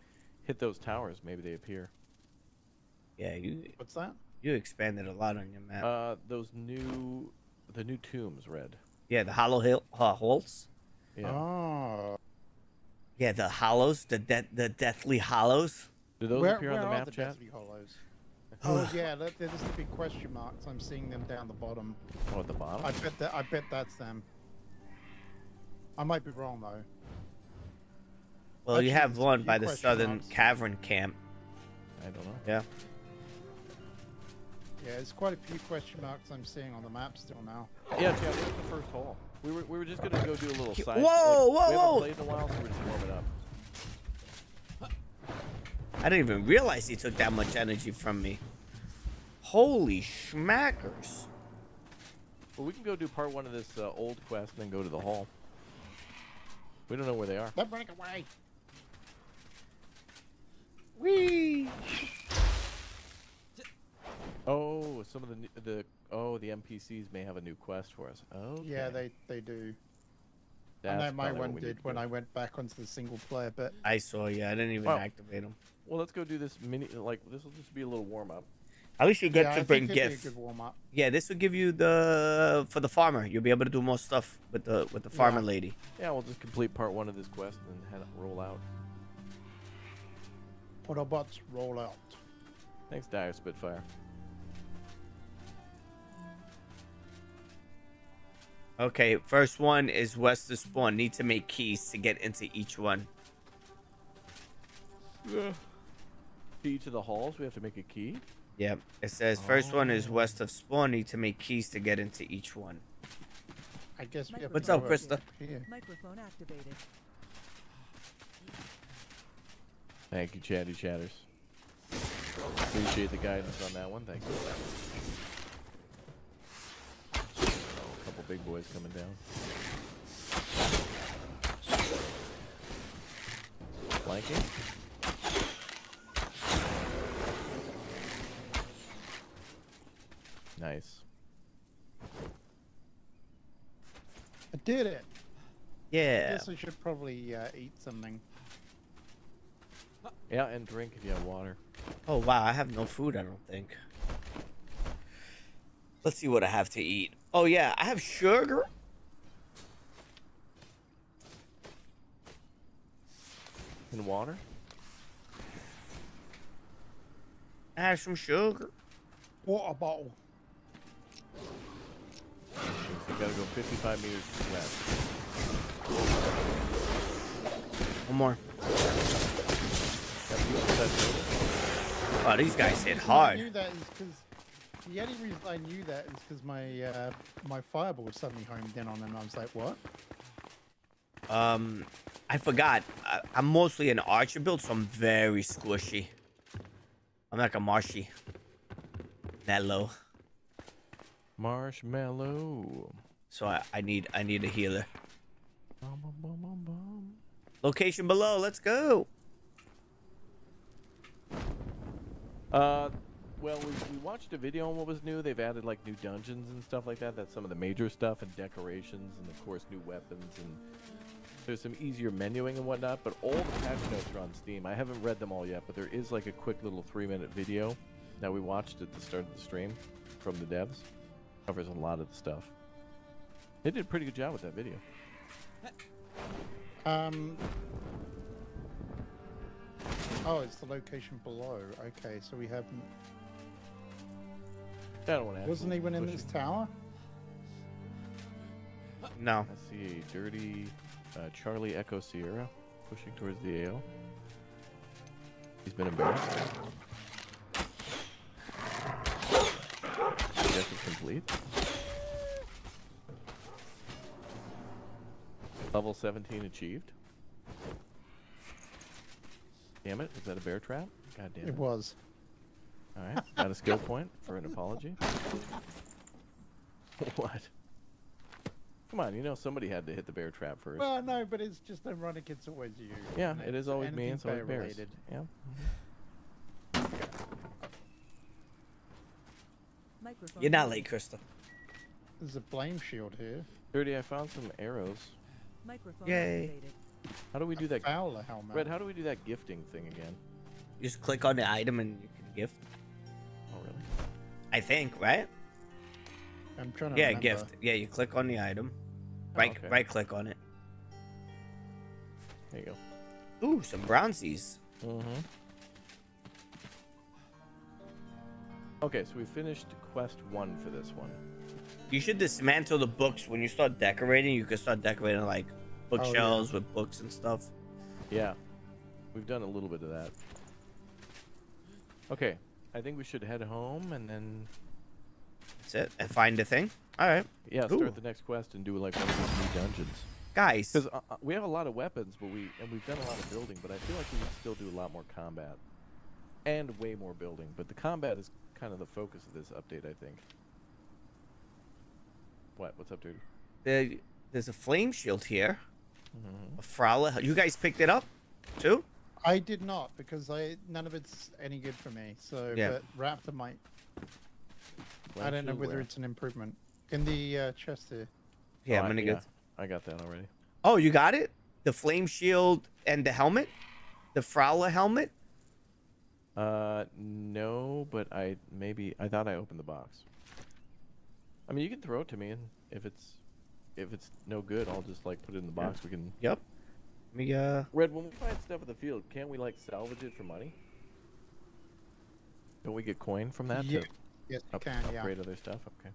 S4: hit those towers, maybe they appear.
S1: Yeah, you
S3: What's that?
S1: you expanded a lot on your map.
S4: Uh, those new, the new tombs, red.
S1: yeah, the hollow hill uh, holes.
S4: Yeah.
S3: Oh.
S1: Yeah, the hollows, the de- the deathly hollows.
S4: Do those
S3: where
S4: appear
S3: where
S4: on the map
S3: the
S4: chat?
S3: Hollows? oh yeah, look, there's the big question marks. I'm seeing them down the bottom.
S4: Oh, at the bottom.
S3: I bet that I bet that's them. I might be wrong though.
S1: Well, you have one by the southern
S3: marks.
S1: cavern camp.
S4: I don't know.
S1: Yeah.
S3: Yeah, there's quite a few question marks I'm seeing on the map still now.
S4: Yeah, yeah. Where's the first hole? We were we were just gonna go do a little side.
S1: Whoa,
S4: like,
S1: whoa,
S4: we
S1: whoa!
S4: haven't played in a while, so we're just warming up.
S1: I didn't even realize he took that much energy from me. Holy schmackers.
S4: Well, we can go do part one of this uh, old quest and then go to the hall. We don't know where they are.
S3: Don't run away.
S1: Whee!
S4: Oh, some of the the oh the NPCs may have a new quest for us. Oh,
S3: Yeah, they they do.
S4: That's
S3: I know my one did when. I went back onto the single player bit.
S1: I saw you. I didn't even
S4: Well-
S1: activate them.
S4: Well, let's go do this mini. Like this will just be a little warm up.
S1: At least you get
S3: yeah,
S1: to
S3: I
S1: bring
S3: think
S1: gifts.
S3: a good warm up.
S1: Yeah, this will give you the for the farmer. You'll be able to do more stuff with the with the farmer
S3: Yeah.
S1: lady.
S4: Yeah, we'll just complete part one of this quest and then head roll out.
S3: Autobots roll out.
S4: Thanks, Dire Spitfire.
S1: Okay, first one is west of spawn. Need to make keys to get into each one.
S4: Key to the halls. We have to make a key.
S1: Yep. It says first one is
S4: Oh.
S1: west of spawn. Need to make keys to get into each one.
S3: I guess we have
S1: What's
S3: to
S1: up,
S3: go
S1: Krista?
S2: Microphone activated.
S4: Thank you, Chatty Chatters. Appreciate the guidance on that one. Thank you. Oh, a couple big boys coming down. Flanking. Nice.
S3: I did it.
S1: Yeah.
S3: I Guess I should probably uh, eat something.
S4: Yeah, and drink if you have water.
S1: Oh wow, I have no food. I don't think. Let's see what I have to eat. Oh yeah, I have sugar.
S4: And water?
S1: I have some sugar.
S3: Water bottle.
S4: So you gotta go 55 meters left.
S1: One more.
S4: Got people that building.
S1: Oh, these guys hit
S3: I
S1: hard.
S3: knew that is because the only reason I knew that is because my uh, my fireball was suddenly homed in on them. I was like, what?
S1: Um, I forgot. I, I'm mostly an archer build, so I'm very squishy. I'm like a marshy. Mellow.
S4: Marshmallow.
S1: So I, I need I need a healer.
S4: Bum, bum, bum, bum, bum.
S1: Location below. Let's go.
S4: Uh, well, we, we watched a video on what was new. They've added like new dungeons and stuff like that. That's some of the major stuff and decorations, and of course new weapons and there's some easier menuing and whatnot. But all the patch notes are on Steam. I haven't read them all yet, but there is like a quick little three-minute video that we watched at the start of the stream from the devs. Covers a lot of the stuff. They did a pretty good job with that video.
S3: Um. Oh, it's the location below. Okay, so we haven't.
S4: I don't want to.
S3: Wasn't even in this tower?
S1: No.
S4: I see a dirty uh, Charlie Echo Sierra pushing towards the ale. He's been embarrassed. Objective complete. Level 17 achieved. Damn it, was that a bear trap? God damn it.
S3: It was.
S4: Alright, got a skill point for an apology. what? Come on, you know somebody had to hit the bear trap first.
S3: Well, no, but it's just ironic. It's always you.
S4: yeah, it is always me.
S3: Anything
S4: It's always
S3: bear
S4: bears.
S3: related.
S4: Yeah. Mm-hmm.
S2: Microphone
S1: You're not
S2: muted.
S1: late, Krista.
S3: There's a blame shield here.
S4: Dirty, I found some arrows.
S2: Microphone
S1: Yay.
S2: activated.
S4: How do we do
S3: a
S4: that?
S3: Fowler helmet.
S4: Red, how do we do that gifting thing again?
S1: You just click on the item and you can gift.
S4: Oh?
S1: I think, right?
S3: I'm trying to
S1: Yeah,
S3: remember.
S1: gift. Yeah, you click on the item.
S4: Oh,
S1: Right,
S4: okay.
S1: right click on it.
S4: There you go.
S1: Ooh, some bronzies.
S4: Mm-hmm. Okay, so we finished quest one for this one.
S1: You should dismantle the books when you start decorating. You can start decorating like bookshelves with books and stuff.
S4: Yeah, we've done a little bit of that. Okay, I think we should head home and then
S1: That's it. And find a thing. All right,
S4: yeah,
S1: Ooh.
S4: start the next quest and do like one of these new dungeons.
S1: guys.
S4: Because uh, uh, we have a lot of weapons, but we and we've done a lot of building, but I feel like we can still do a lot more combat and way more building. But the combat is kind of the focus of this update, I think. What? What's up, dude?
S1: There, there's a flame shield here.
S4: Mm-hmm.
S1: A Frowler. You guys picked it up, too?
S3: I did not because I none of it's any good for me. So,
S1: Yeah.
S3: but Raptor might. I don't know whether it's an improvement in the uh, chest here.
S1: Yeah,
S4: Oh,
S1: I'm gonna
S4: yeah,
S1: get.
S4: I got that already.
S1: Oh, you got it? The flame shield and the helmet, the Frowler helmet.
S4: Uh, no, but I maybe I thought I opened the box. I mean, you can throw it to me, and if it's if it's no good, I'll just like put it in the box. We can.
S1: Yep. Let me uh.
S4: Red, when we find stuff in the field, can't we like salvage it for money? Don't we get coin from that
S3: Yeah,
S4: to
S3: Yes, you
S4: up-
S3: can. Yeah.
S4: upgrade other stuff? Okay.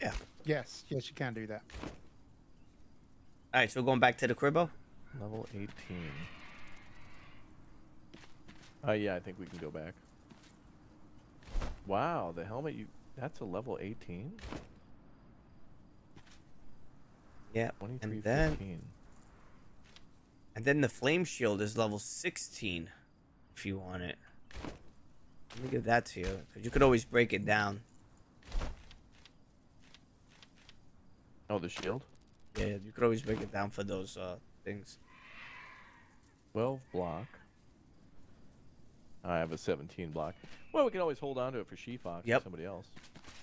S4: Yeah.
S3: Yes, yes, you can do that.
S1: All right, so going back to the cribbo.
S4: Level 18. Uh, yeah, I think we can go back. Wow, the helmet you that's a level 18?
S1: Yeah. And then
S4: 15.
S1: And then the flame shield is level 16 if you want it. Let me give that to you. You could always break it down.
S4: Oh, the shield.
S1: Yeah, you could always break it down for those uh things.
S4: 12 block. I have a 17 block. Well, we can always hold on to it for She-Fox
S1: Yep.
S4: or somebody else.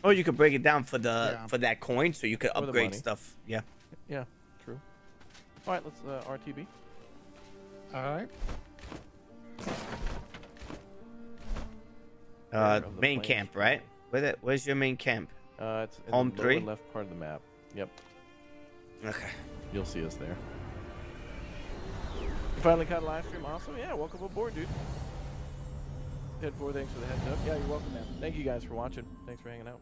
S1: Or you could break it down for the
S3: Yeah.
S1: for that coin so you could upgrade stuff. Yeah.
S4: Yeah, true. All right, let's uh, RTB.
S3: All right.
S1: Uh main
S4: flames.
S1: camp, right? Where the, where's your main camp?
S4: Uh, it's in
S1: Home
S4: the
S1: three?
S4: left part of the map. Yep,
S1: Okay.
S4: you'll see us there. You finally caught a live stream. Awesome. Yeah, welcome aboard, dude. Head four, thanks for the heads up. Yeah, you're welcome, man. Thank you guys for watching. Thanks for hanging out.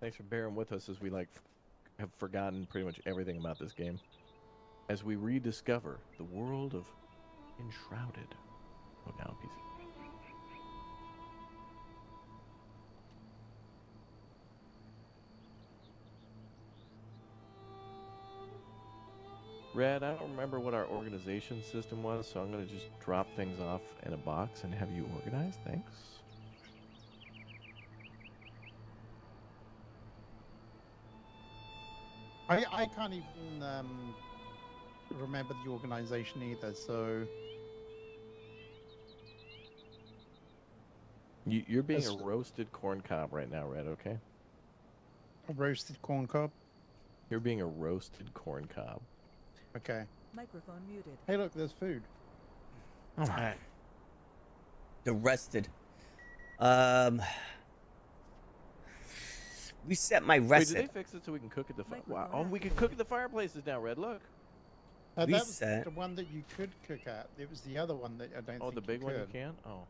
S4: Thanks for bearing with us as we like have forgotten pretty much everything about this game. As we rediscover the world of Enshrouded. Oh, now PC. Red, I don't remember what our organization system was, so I'm going to just drop things off in a box and have you organize. Thanks.
S3: I I can't even um, remember the organization either. So
S4: You, you're being a roasted corn cob right now, Red, okay?
S3: a roasted corn cob.
S4: You're being a roasted corn cob.
S3: Okay.
S2: Microphone muted.
S3: Hey, look, there's food.
S1: Alright. The rested. Um Reset my
S4: Wait, did
S1: reset.
S4: they fix it so we can cook at the fi- Wow. Oh, we can cook at the fireplaces now, Red. Look.
S3: Uh, that was
S1: Reset.
S3: the one that you could cook at. It was the other one that I don't
S4: Oh,
S3: think
S4: the big
S3: you
S4: one you can? Oh.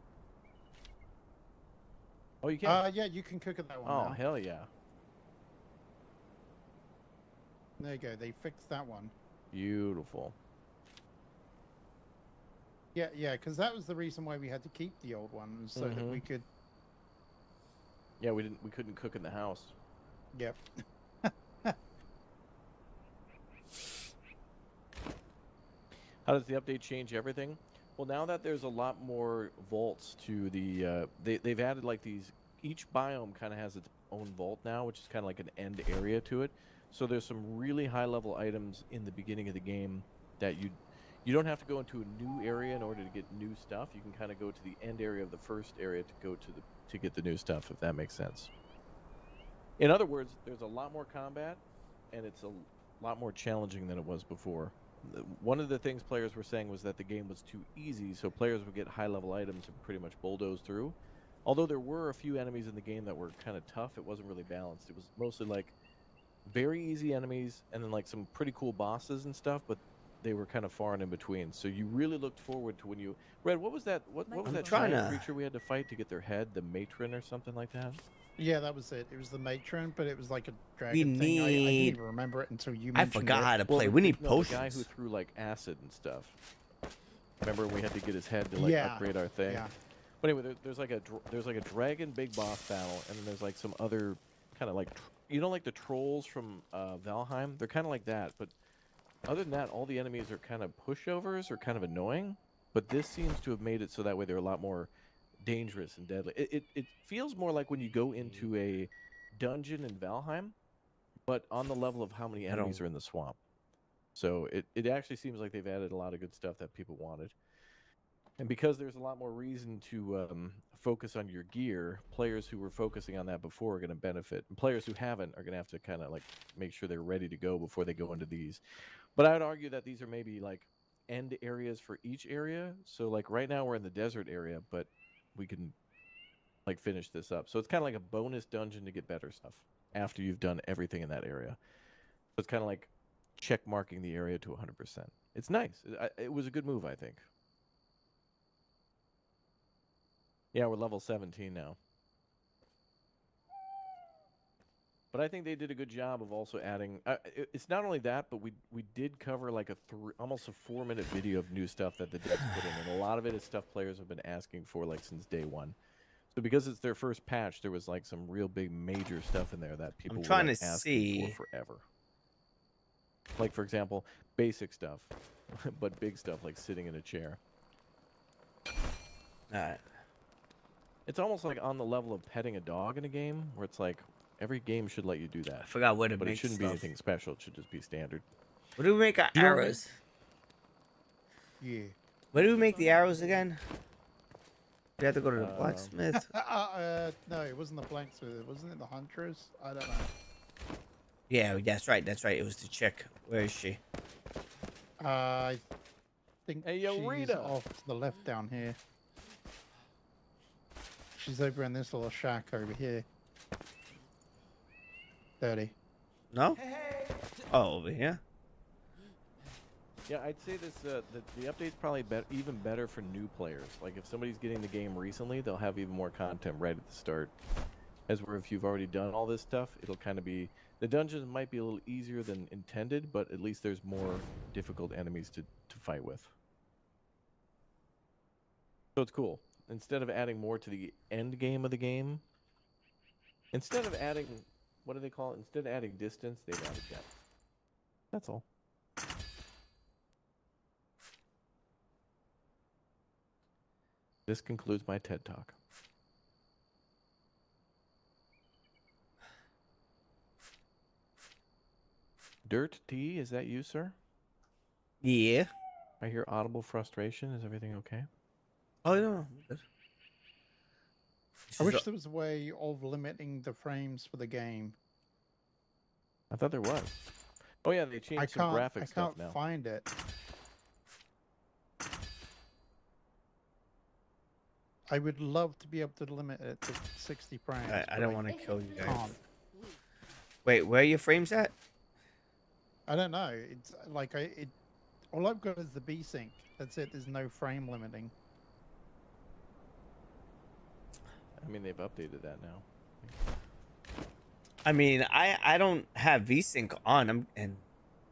S4: Oh, you can?
S3: Uh, yeah, you can cook at that one.
S4: oh,
S3: now.
S4: hell yeah.
S3: There you go. They fixed that one.
S4: Beautiful.
S3: Yeah, yeah, because that was the reason why we had to keep the old one, so that
S4: Mhm.
S3: we could.
S4: Yeah, we didn't we couldn't cook in the house.
S3: Yep.
S4: How does the update change everything? Well, now that there's a lot more vaults to the, uh, they they've added like these. Each biome kind of has its own vault now, which is kind of like an end area to it. So there's some really high level items in the beginning of the game that you you don't have to go into a new area in order to get new stuff. You can kind of go to the end area of the first area to go to the to get the new stuff, if that makes sense. In other words, there's a lot more combat, and it's a lot more challenging than it was before. One of the things players were saying was that the game was too easy, so players would get high level items and pretty much bulldoze through. Although there were a few enemies in the game that were kind of tough, it wasn't really balanced. It was mostly like very easy enemies and then like some pretty cool bosses and stuff, but they were kind of far and in between. So you really looked forward to when you Red. What was that? What, what was
S2: I'm
S4: that
S1: trying
S4: giant
S1: to-
S4: creature we had to fight to get their head? The matron or something like that?
S3: Yeah, that was it. It was the matron, but it was like a dragon thing. I, I didn't even remember it until you
S1: made
S3: it.
S1: I forgot
S3: it.
S1: how to play.
S4: the-
S1: We need
S4: no,
S1: potions.
S4: The guy who threw like acid and stuff. Remember we had to get his head to like
S3: Yeah,
S4: upgrade our thing.
S3: Yeah.
S4: But anyway, there, there's like a there's like a dragon big boss battle, and then there's like some other kind of like tr- you know like the trolls from uh, Valheim. They're kind of like that, but other than that, all the enemies are kind of pushovers or kind of annoying. But this seems to have made it so that way they're a lot more dangerous and deadly. It it, it feels more like when you go into a dungeon in Valheim, but on the level of how many enemies are in the swamp. So it, it actually seems like they've added a lot of good stuff that people wanted. And because there's a lot more reason to um, focus on your gear, players who were focusing on that before are going to benefit, and players who haven't are going to have to kind of like make sure they're ready to go before they go into these. But I would argue that these are maybe like end areas for each area. So like right now we're in the desert area, but we can like finish this up. So it's kind of like a bonus dungeon to get better stuff after you've done everything in that area. So it's kind of like check marking the area to 100%. It's nice. It, it was a good move, I think. Yeah, we're level 17 now. But I think they did a good job of also adding. Uh, it, it's not only that, but we we did cover like a three, almost a four minute video of new stuff that the devs put in, and a lot of it is stuff players have been asking for like since day one. So because it's their first patch, there was like some real big major stuff in there that people were
S1: trying
S4: like,
S1: to
S4: asking
S1: see-
S4: for forever. Like for example, basic stuff, but big stuff like sitting in a chair.
S1: Alright.
S4: It's almost like on the level of petting a dog in a game, where it's like every game should let you do that.
S1: I
S4: that,
S1: forgot where to
S4: but it shouldn't be anything special. It should just be standard.
S1: What do we make our
S4: You know what
S1: arrows?
S3: Yeah.
S1: Where do we make the arrows again? We have to go to the
S4: Um,
S1: blacksmith.
S3: Uh, uh, no, it wasn't the blacksmith. Wasn't it the huntress? I don't know.
S1: yeah, that's right. That's right. It was the chick. Where is she?
S3: Uh, I think
S4: Hey, yo,
S3: she's
S4: Rita.
S3: off to the left down here. She's over in this little shack over here. 30.
S1: No. Oh, over here.
S4: Yeah, I'd say this uh, the, the update's probably bet even better for new players. Like if somebody's getting the game recently, they'll have even more content right at the start. As where if you've already done all this stuff, it'll kind of be the dungeons might be a little easier than intended, but at least there's more difficult enemies to to fight with. So it's cool. Instead of adding more to the end game of the game, instead of adding what do they call it? Instead of adding distance, they've added depth. That's all. This concludes my TED Talk. Dirt T, is that you, sir?
S1: Yeah.
S4: I hear audible frustration. Is everything okay?
S1: Oh no. I'm good.
S3: I wish there was a way of limiting the frames for the game.
S4: I thought there was. Oh yeah, they changed
S3: I
S4: some
S3: can't.
S4: graphic
S3: I
S4: stuff
S3: can't
S4: now.
S3: find it. I would love to be able to limit it to 60 frames.
S1: I, I don't want to kill you guys.
S3: can't.
S1: Wait, where are your frames at?
S3: I don't know. It's like I. It, all I've got is the VSync. That's it. There's no frame limiting.
S4: I mean, they've updated that now.
S1: I mean, I I don't have VSync on. I'm and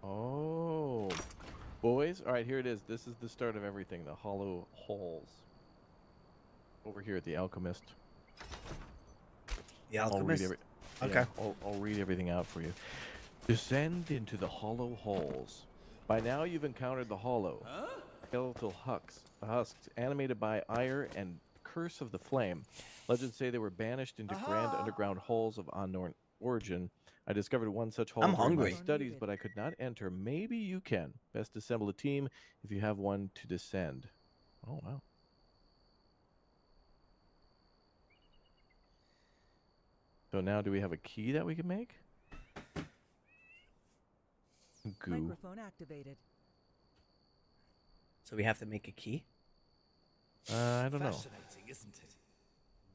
S4: Oh, boys! All right, here it is. This is the start of everything. The hollow halls. Over here at the alchemist.
S1: the
S4: I'll read
S1: alchemist.
S4: every-
S1: Okay.
S4: Yeah, I'll, I'll read everything out for you. Descend into the hollow halls. By now, you've encountered the hollow. Skeletal husks, husks animated by ire and curse of the flame. Legends say they were banished into grand ah. underground halls of unknown origin. I discovered one such hall
S1: I'm
S4: during my
S1: hungry.
S4: studies, but I could not enter. Maybe you can. Best assemble a team if you have one to descend. Oh wow. So now, do we have a key that we can make? Goo.
S2: Microphone activated.
S1: So we have to make a key.
S4: Uh, I don't know.
S5: Isn't it?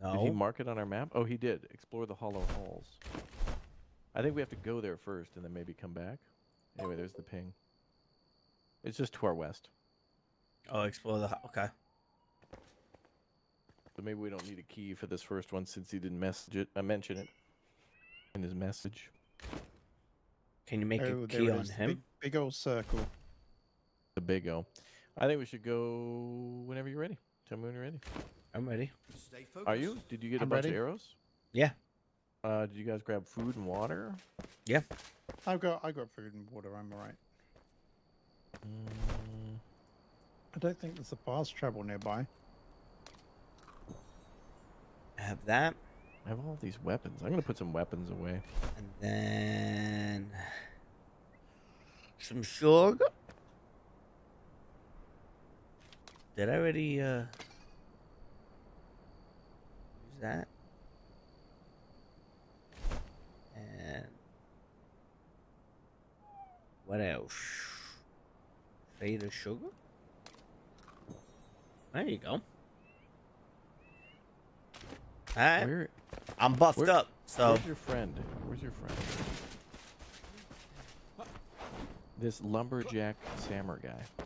S1: No.
S4: Did he mark it on our map? Oh, he did. Explore the hollow halls. I think we have to go there first and then maybe come back. Anyway, there's the ping. It's just to our west.
S1: oh, explore the. ho- Okay.
S4: So maybe we don't need a key for this first one since he didn't message it, uh, mention it in his message.
S1: Can you make
S3: oh,
S1: a key on him?
S3: Big, big old circle.
S4: The big O. I think we should go whenever you're ready. Tell me when you're ready.
S1: I'm ready.
S5: Stay focused.
S4: Are you? Did you get a
S3: I'm
S4: bunch
S3: ready.
S4: of arrows?
S1: Yeah.
S4: Uh, did you guys grab food and water? Yeah.
S3: I've got. I got food and water. I'm alright.
S4: Mm,
S3: I don't think there's a fast travel nearby.
S1: I have that,
S4: I have all these weapons. I'm gonna put some weapons away.
S1: and then some sugar. Did I already uh use that? And what else? Fade of sugar. There you go. Alright,
S4: Where?
S1: I'm buffed
S4: where-
S1: up, so
S4: Where's your friend? Where's your friend? This lumberjack samurai guy.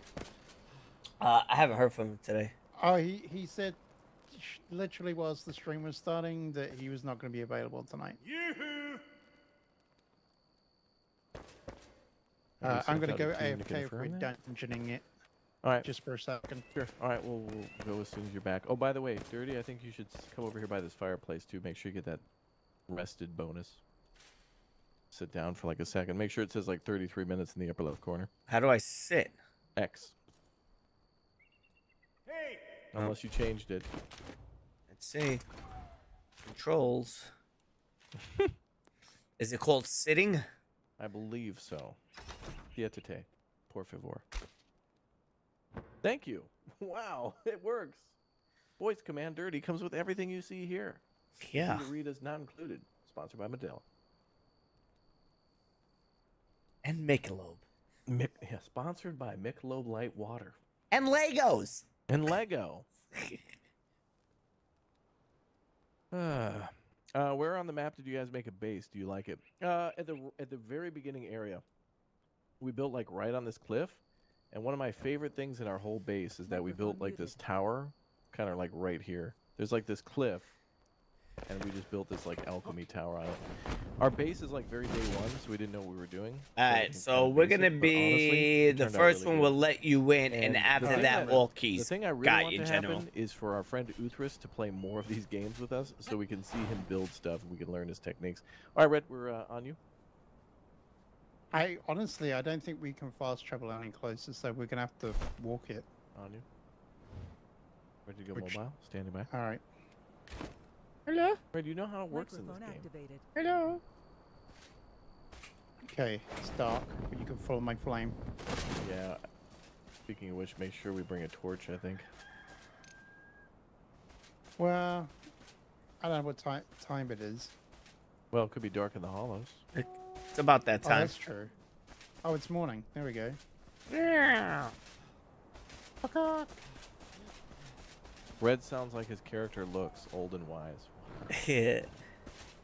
S1: Uh, I haven't heard from him today.
S3: Oh, he he said, literally whilst the stream was starting, that he was not going to be available tonight.
S5: Yoo-hoo!
S3: Uh, I'm going
S4: out
S3: to
S4: a
S3: go
S4: team to
S3: AFK if we're
S4: confirm that?
S3: dungeoning it
S4: All right,
S3: just for a second.
S4: sure. All right, we'll, we'll go as soon as you're back. Oh, by the way, Dirty, I think you should come over here by this fireplace too. Make sure you get that rested bonus. sit down for like a second. Make sure it says like 33 minutes in the upper left corner.
S1: How do I sit?
S4: X. Unless you changed it.
S1: Let's see. Controls. Is it called sitting?
S4: I believe so. Pietate. Por favor. Thank you. Wow, it works. Voice Command Dirty comes with everything you see here.
S1: Yeah.
S4: Rita's not included. Sponsored by Medela.
S1: And Michelob.
S4: Yeah, sponsored by Michelob Light Water
S1: And Legos.
S4: And Lego. Uh, uh, where on the map did you guys make a base? Do you like it? Uh, at the at the very beginning area, we built like right on this cliff, and one of my favorite things in our whole base is that we built like this tower, kind of like right here. There's like this cliff, and we just built this like alchemy tower on it. Our base is like very day one, so we didn't know what we were doing.
S1: All right,
S4: we
S1: right,
S4: can
S1: so we're
S4: base
S1: gonna
S4: it, but honestly,
S1: be the first
S4: really
S1: one
S4: good.
S1: will let you in, and,
S4: And
S1: after that,
S4: that-
S1: all
S4: The thing I really
S1: Got
S4: want
S1: you,
S4: to
S1: General.
S4: happen is for our friend Uthris to play more of these games with us, so we can see him build stuff and we can learn his techniques. All right, Red, we're uh, on you.
S3: I honestly, I don't think we can fast travel any closer, so we're gonna have to walk it.
S4: On you. Ready to go
S3: Which-
S4: mobile? Standing by.
S3: All right.
S4: Hello. Red, you know how it works in this game.
S2: activated.
S3: Hello. Okay, it's dark, but you can follow my flame.
S4: Yeah. Speaking of which, make sure we bring a torch. I think.
S3: Well, I don't know what time time it is.
S4: Well, it could be dark in the hollows.
S1: It's about that time.
S3: Oh,
S1: time.
S3: that's true. Oh, it's morning. There we go.
S1: Yeah.
S4: Red sounds like his character looks old and wise.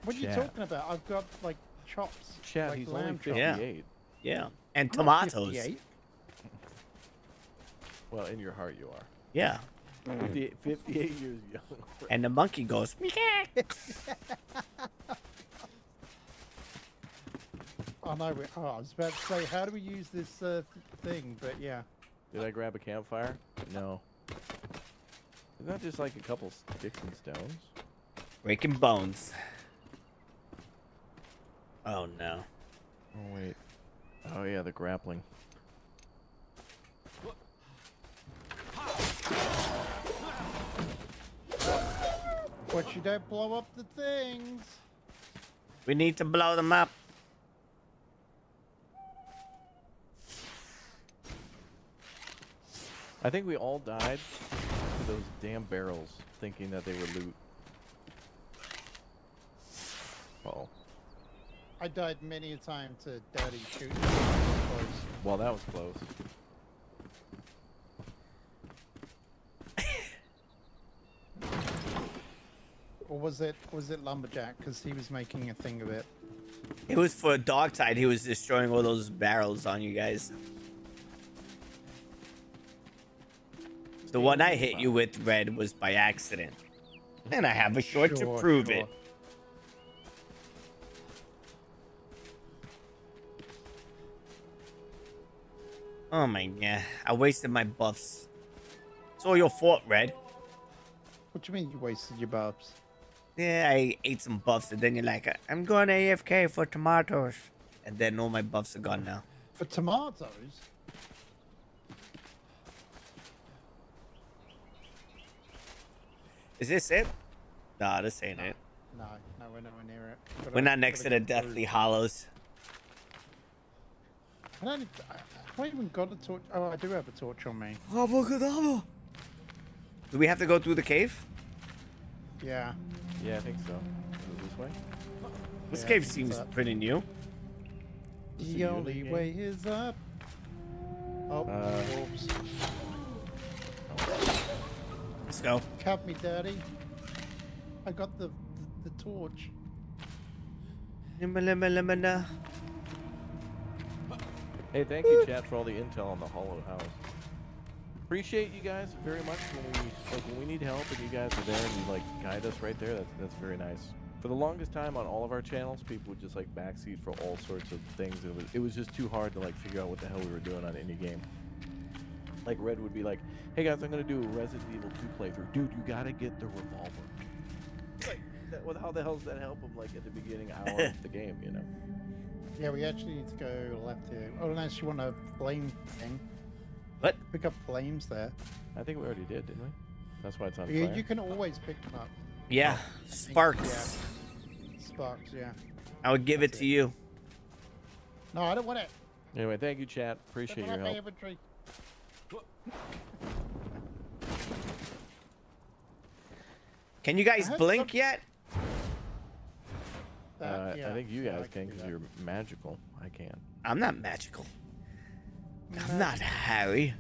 S3: What are you
S4: Chat.
S3: talking about? I've got like chops.
S4: Chat,
S3: like
S4: he's
S3: lamb chops.
S1: Yeah.
S4: 58.
S1: yeah. And
S3: I'm
S1: tomatoes.
S4: Well, in your heart, you are.
S1: Yeah.
S4: 58, 58 years young.
S1: And the monkey goes,
S3: Oh no! we- Oh, I was about to say, how do we use this uh, thing? But yeah.
S4: Did I grab a campfire? No. Isn't that just like a couple sticks and stones?
S1: Breaking bones. Oh no.
S4: Oh wait. Oh yeah, the grappling.
S3: But you don't blow up the things.
S1: We need to blow them up.
S4: I think we all died to those damn barrels, thinking that they were loot. Oh,
S3: I died many a time to daddy shooting.
S4: well that was close.
S3: Or was it was it lumberjack? Because he was making a thing of it.
S1: It was for Dark Side. He was destroying all those barrels on you guys. The one I hit you with, Red, was by accident. And I have a short to prove
S3: sure.
S1: it. Oh my god. I wasted my buffs. It's all your fault, Red.
S3: What do you mean you wasted your buffs?
S1: Yeah, I ate some buffs, and then you're like, I'm going AFK for tomatoes. And then all my buffs are gone now.
S3: For tomatoes?
S1: Is this it? Nah, this ain't it.
S3: No, no, we're nowhere near it. Gotta-
S1: We're not next to the. Deathly Hollows.
S3: I don't, I I haven't even got a torch. Oh, I do have a torch on me.
S1: Do we have to go through the cave?
S3: Yeah.
S4: Yeah, I think so. This way.
S1: This
S3: Yeah,
S1: cave seems
S3: up.
S1: pretty new.
S4: Is it
S3: The only
S4: again?
S3: way is up. Oh,
S4: Uh,
S3: oops.
S1: Let's go.
S3: Have me, daddy. I got the, the, the torch.
S4: Hey, thank you, chat, for all the intel on the Hollow House. Appreciate you guys very much when we like when we need help and you guys are there and you like guide us right there. That's that's very nice. For the longest time on all of our channels, people would just like backseat for all sorts of things. It was it was just too hard to like figure out what the hell we were doing on any game. Like Red would be like, "Hey guys, I'm gonna do a Resident Evil 2 playthrough. Dude, you gotta get the revolver." Like, that, well, how the hell does that help him? Like at the beginning hour of the game, you know?
S3: Yeah, we actually need to go left here. Oh, unless you want a flame thing.
S1: What?
S3: Pick up flames there.
S4: I think we already did, didn't we? That's why it's on
S3: You,
S4: fire.
S3: you can always pick them up.
S1: Yeah, sparks. Yeah.
S3: Sparks, yeah.
S1: I would give it to you.
S3: No, I don't want it.
S4: Anyway, thank you, chat. Appreciate your help.
S3: inventory.
S1: Can you guys blink
S3: some-
S1: yet?
S3: That-
S4: Uh,
S3: yeah,
S4: I think you guys
S3: I
S4: can
S3: do
S4: because you're magical. I can.
S1: I'm not magical. I'm not Harry.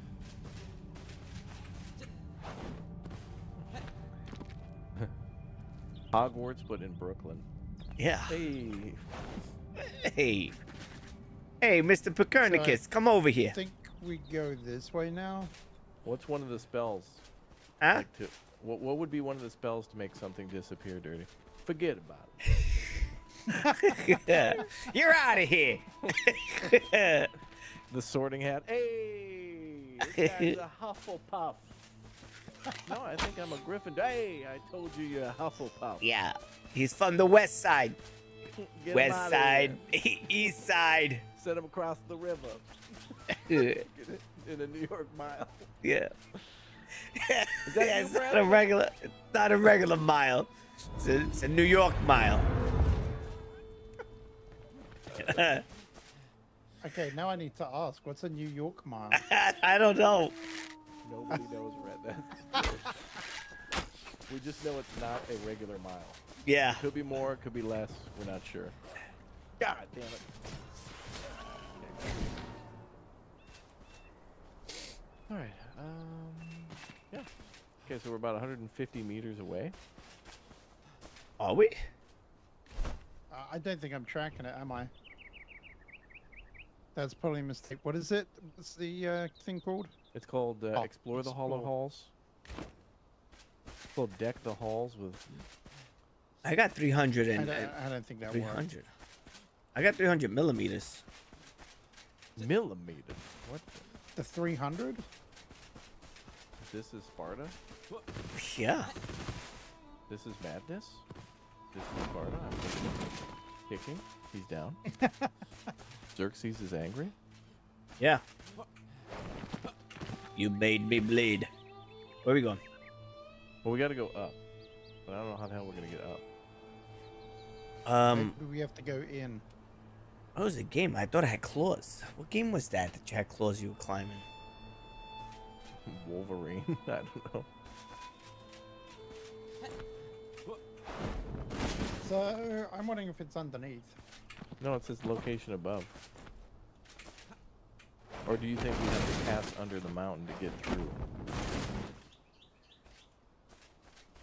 S4: Hogwarts, but in Brooklyn.
S1: Yeah.
S4: Hey,
S1: Hey. Hey, Mr. Copernicus, come over here.
S3: I think we go this way now.
S4: what's one of the spells?
S1: Huh?
S4: Like to, what, what would be one of the spells to make something disappear, Dirty? Forget about it.
S1: You're out of here.
S4: The sorting hat. Hey, this guy's a Hufflepuff. no, I think I'm a Gryffindor. Hey, I told you you're a Hufflepuff.
S1: yeah. He's from the west side.
S4: Get
S1: West side. East side.
S4: Send him across the river in a New York mile.
S1: yeah,
S4: that
S1: it's not a regular it's not a regular mile. It's a, it's a New York mile.
S3: Okay, now I need to ask, what's a New York mile?
S1: I don't know.
S4: Nobody knows Red. That's we just know it's not a regular mile.
S1: Yeah.
S4: Could be more, could be less. We're not sure. God damn it. All right. Um. Yeah. Okay, so we're about 150 meters away.
S1: Are we?
S3: Uh, I don't think I'm tracking it, am I? That's probably a mistake. What is it? What's the uh, thing called?
S4: It's called uh,
S3: Oh,
S4: Explore the Hollow. Halls. It's called Deck the Halls with.
S1: I got 300
S3: I don't, I don't think that works.
S1: 300. I got 300 millimeters.
S4: Millimeters. What? The?
S3: The 300?
S4: This is Sparta.
S1: Yeah.
S4: This is madness. This is Sparta. I'm kicking. He's down. Xerxes is angry.
S1: Yeah. You made me bleed. Where are we going?
S4: Well, we got to go up, but I don't know how the hell we're gonna get up.
S1: Um,
S3: Maybe we have to go in.
S1: what was the game? I thought I had claws. What game was that that you had claws you were climbing?
S4: Wolverine. I don't know.
S3: So I'm wondering if it's underneath.
S4: No, it says location above. Or do you think we have to pass under the mountain to get through?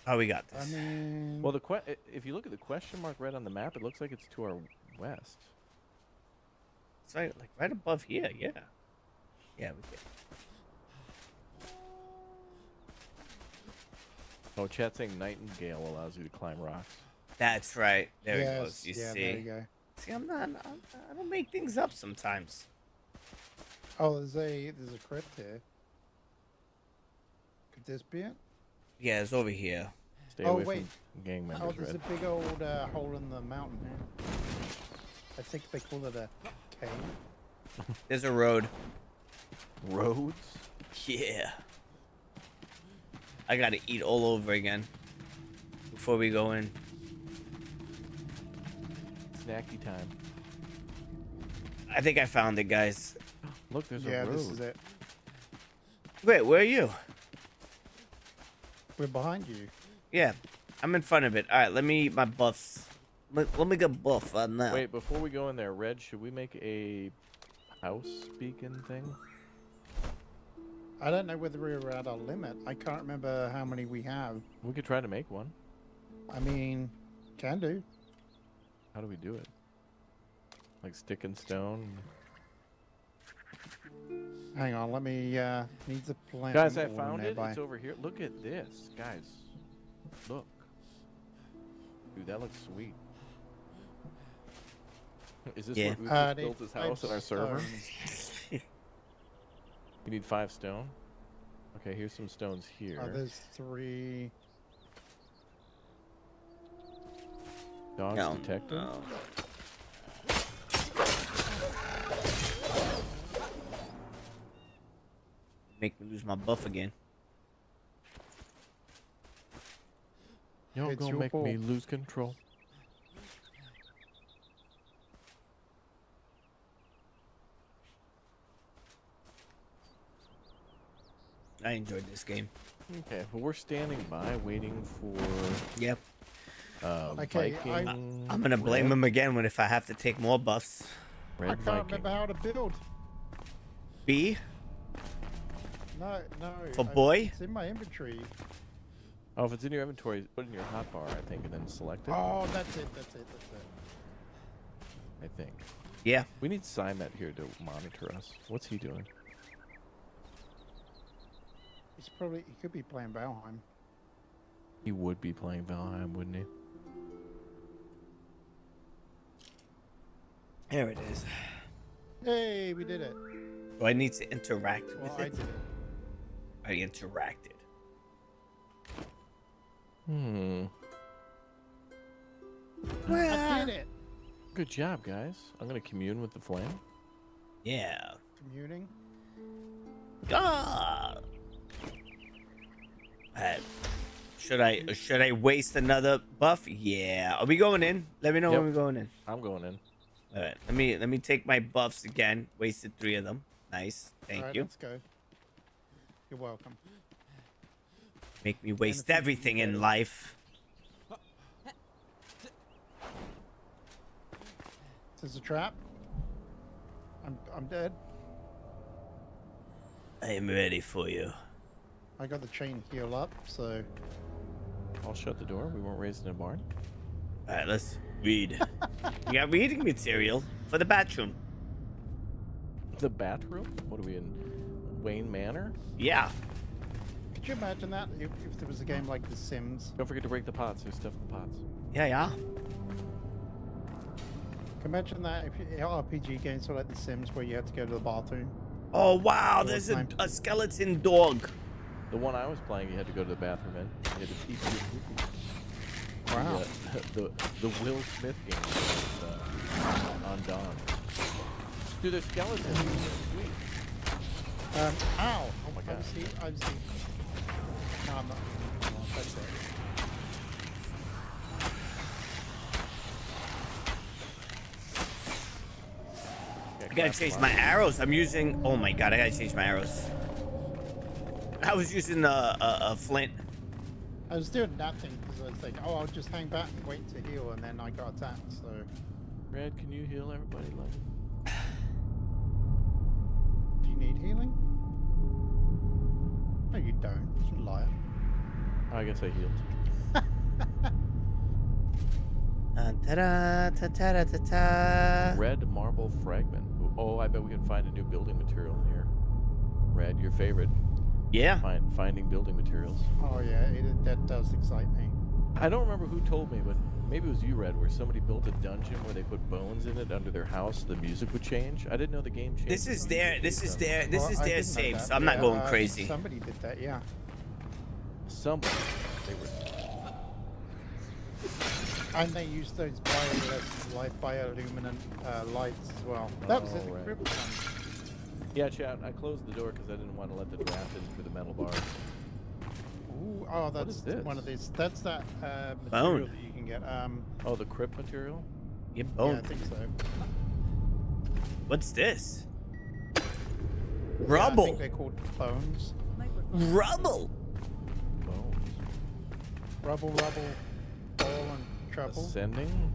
S1: Oh, we got
S3: I
S1: this.
S3: mean,
S4: Well, the que- if you look at the question mark right on the map, it looks like it's to our west.
S1: It's right, like right above here. Yeah. Yeah, we get.
S4: Oh, chat saying Nightingale allows you to climb rocks.
S1: That's right. There it
S3: yes,
S1: goes. You
S3: yeah,
S1: see.
S3: There you go.
S1: See, I'm not. I'm, I don't make things up sometimes.
S3: Oh, there's a there's a crypt here. Could this be it?
S1: Yeah, it's over here.
S4: Stay
S3: Oh,
S4: away
S3: wait.
S4: from gang
S3: Oh,
S4: members,
S3: there's
S4: Red.
S3: a big old uh, hole in the mountain here. I think they call it a cave.
S1: There's a road.
S4: Roads?
S1: Yeah. I gotta eat all over again before we go in.
S4: Snacky time.
S1: I think I found it, guys.
S4: Look, there's
S3: yeah,
S4: a road.
S3: Yeah, this is it.
S1: Wait, where are you?
S3: We're behind you.
S1: Yeah, I'm in front of it. All right, let me eat my buffs. Let, let me get buff on that.
S4: Wait, before we go in there, Red, should we make a house beacon thing?
S3: I don't know whether we're at our limit. I can't remember how many we have.
S4: We could try to make one.
S3: I mean, can do.
S4: How do we do it? Like stick and stone?
S3: Hang on, let me uh needs a plant.
S4: Guys, I found it.
S3: nearby.
S4: It's over here. Look at this, guys. Look. Dude, that looks sweet. Is this
S1: Yeah.
S4: what Uthas
S3: Uh,
S4: built this house on our server? You need five stone? Okay, here's some stones here.
S3: Oh, there's three.
S4: Dogs
S1: no.
S4: detected.
S1: Oh. Make me lose my buff again.
S4: You
S3: don't
S4: gonna make me lose control.
S1: I enjoyed this game.
S4: Okay, well we're standing by waiting for.
S1: Yep
S4: uh,
S3: Okay, I-
S4: Viking.
S1: I'm gonna blame
S4: Red-
S1: him again when if I have to take more buffs.
S4: Red
S3: I can't
S4: Viking.
S3: remember how to build.
S1: B.
S3: No, no.
S1: For
S3: I-
S1: boy?
S3: It's in my inventory.
S4: Oh, if it's in your inventory, put it in your hotbar, I think, and then select it.
S3: Oh, that's it. That's it. That's it.
S4: I think.
S1: Yeah.
S4: We need Simet here to monitor us. What's he doing?
S3: He's probably he could be playing Valheim.
S4: He would be playing Valheim, wouldn't he?
S1: There it is.
S3: Hey, we did it.
S1: Do I need to interact
S3: Well,
S1: with
S3: I
S1: it?
S3: did it.
S1: I interacted.
S4: Hmm.
S3: I did it.
S4: Good job, guys. I'm gonna commune with the flame.
S1: Yeah.
S3: Communing.
S1: God. Uh, should I should I waste another buff? Yeah. Are we going in? Let me know
S4: Yep.
S1: when we're going in.
S4: I'm going in.
S1: All right. Let me let me take my buffs again. Wasted three of them. Nice. Thank
S3: Alright,
S1: you.
S3: Let's go. You're welcome.
S1: Make me waste everything in
S3: better.
S1: life.
S3: This is a trap. I'm I'm dead.
S1: I am ready for you.
S3: I got the chain heal up, so
S4: I'll shut the door. We weren't raised in a barn.
S1: All right. Let's read. we got reading material for the bathroom.
S4: The bathroom? What are we in? Wayne Manor?
S1: Yeah.
S3: could you imagine that if, if there was a game like The Sims?
S4: Don't forget to break the pots. There's stuff in the pots.
S1: Yeah. Yeah.
S3: Can you imagine that if you, RPG games were like The Sims where you had to go to the bathroom?
S1: Oh wow. There's a, a skeleton dog.
S4: The one I was playing, you had to go to the bathroom in. You had to pee pee pee pee.
S3: Wow.
S4: The, the, the Will Smith game was, uh, on Dawn. Dude, there's skeletons. Sweet.
S3: Um, ow!
S4: Oh my God.
S3: I'm see, I'm see. No, I'm not. No, that's it.
S4: Yeah,
S1: I gotta change my arrows. I'm using. Oh my god, I gotta change my arrows. I was using a, a, a flint.
S3: I was doing nothing because I was like, oh, I'll just hang back and wait to heal, and then I got attacked. So
S4: Red, can you heal everybody? Love?
S3: do you need healing? No, you don't. You liar.
S4: I guess I healed.
S1: Uh, ta-da, ta-ta, ta-ta.
S4: Red marble fragment. Oh, I bet we can find a new building material in here. Red, your favorite.
S1: Yeah.
S4: Find, finding building materials.
S3: Oh yeah, it, that does excite me.
S4: I don't remember who told me, but maybe it was you, Red, where somebody built a dungeon where they put bones in it under their house. The music would change. I didn't know the game changed.
S1: This is their. This is their. This
S3: Well,
S1: is
S3: I
S1: their
S3: didn't
S1: save, so I'm not going
S3: uh,
S1: crazy.
S3: Somebody did that, yeah.
S4: Somebody. They were.
S3: And they used those bioluminescent light bioluminant uh, lights as well. That was it.
S4: Oh,
S3: The
S4: right.
S3: crypt one.
S4: Yeah, chat. I closed the door because I didn't want to let the draft in through the metal bars.
S3: Ooh, oh, that's one of these. That's that uh,
S1: Bone.
S3: material that you can get. Um,
S4: Oh, the crypt material?
S1: Yeah,
S3: yeah. I think so.
S1: What's this?
S3: Yeah, I
S1: Rubble.
S3: think they're called bones.
S1: Rubble.
S4: Bones.
S3: Rubble, rubble, ball, and trouble.
S4: Ascending?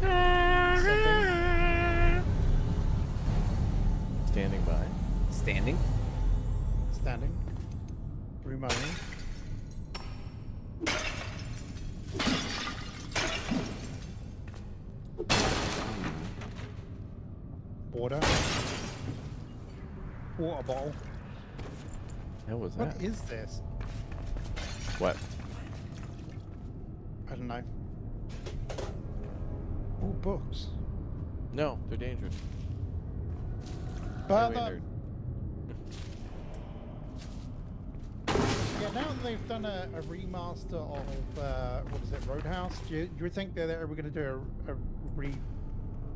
S3: Ascending,
S4: Standing by.
S1: Standing.
S3: standing, remoting. Water. Water bottle.
S4: How was
S3: What
S4: that?
S3: is this?
S4: What?
S3: I don't know. Ooh, books.
S4: No, they're dangerous.
S3: But uh, yeah, now that they've done a, a remaster of uh, what is it, Roadhouse? Do you, do you think they're ever going to do a, a re?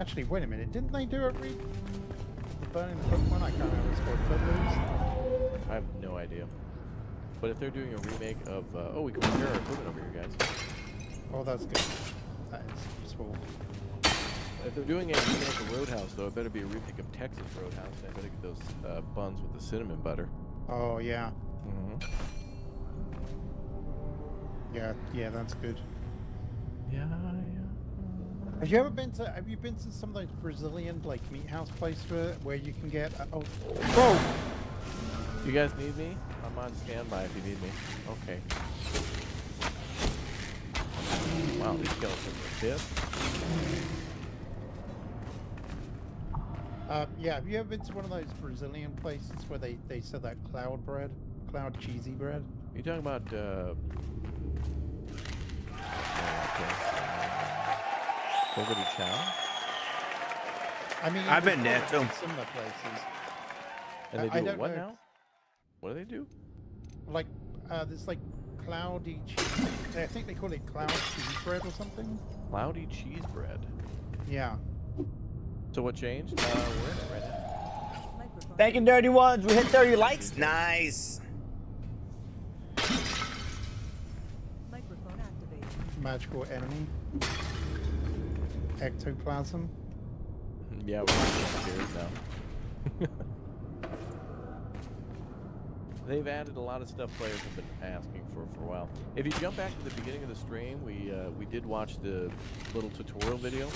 S3: Actually, wait a minute. Didn't they do a re? The burning the Pokemon? I can't remember. It's called Footloose.
S4: I have no idea. But if they're doing a remake of, uh, oh, we can repair our equipment over here, guys.
S3: Oh, that's good. That is useful.
S4: If they're doing a remake of Roadhouse, though, it better be a remake of Texas Roadhouse. And I better get those uh, buns with the cinnamon butter.
S3: Oh yeah,
S4: Mm-hmm.
S3: yeah, yeah. That's good.
S4: Yeah, yeah.
S3: Have you ever been to? Have you been to some of those Brazilian like meat house places where, where you can get? Uh, oh, whoa!
S4: You guys need me? I'm on standby if you need me. Okay. Wow, these skeletons are stiff.
S3: Uh, yeah. Have you ever been to one of those Brazilian places where they they sell that cloud bread, cloud cheesy bread?
S4: Are You talking about, uh... Fogo de Chao?
S3: I mean,
S1: I've been there, too.
S3: Similar places,
S4: And
S3: I-
S4: they
S3: I
S4: do
S3: don't
S4: what
S3: know.
S4: now? What do they do?
S3: like uh, there's like cloudy cheese. I think they call it cloud cheese bread or something.
S4: Cloudy cheese bread.
S3: Yeah.
S4: So what changed? Uh, we're in it right now.
S1: Thank you, Dirty Ones. We hit 30 likes. Nice.
S2: Microphone activated.
S3: Magical enemy. Ectoplasm.
S4: Yeah, we're upstairs now. They've added a lot of stuff players have been asking for for a while. If you jump back to the beginning of the stream, we uh, we did watch the little tutorial video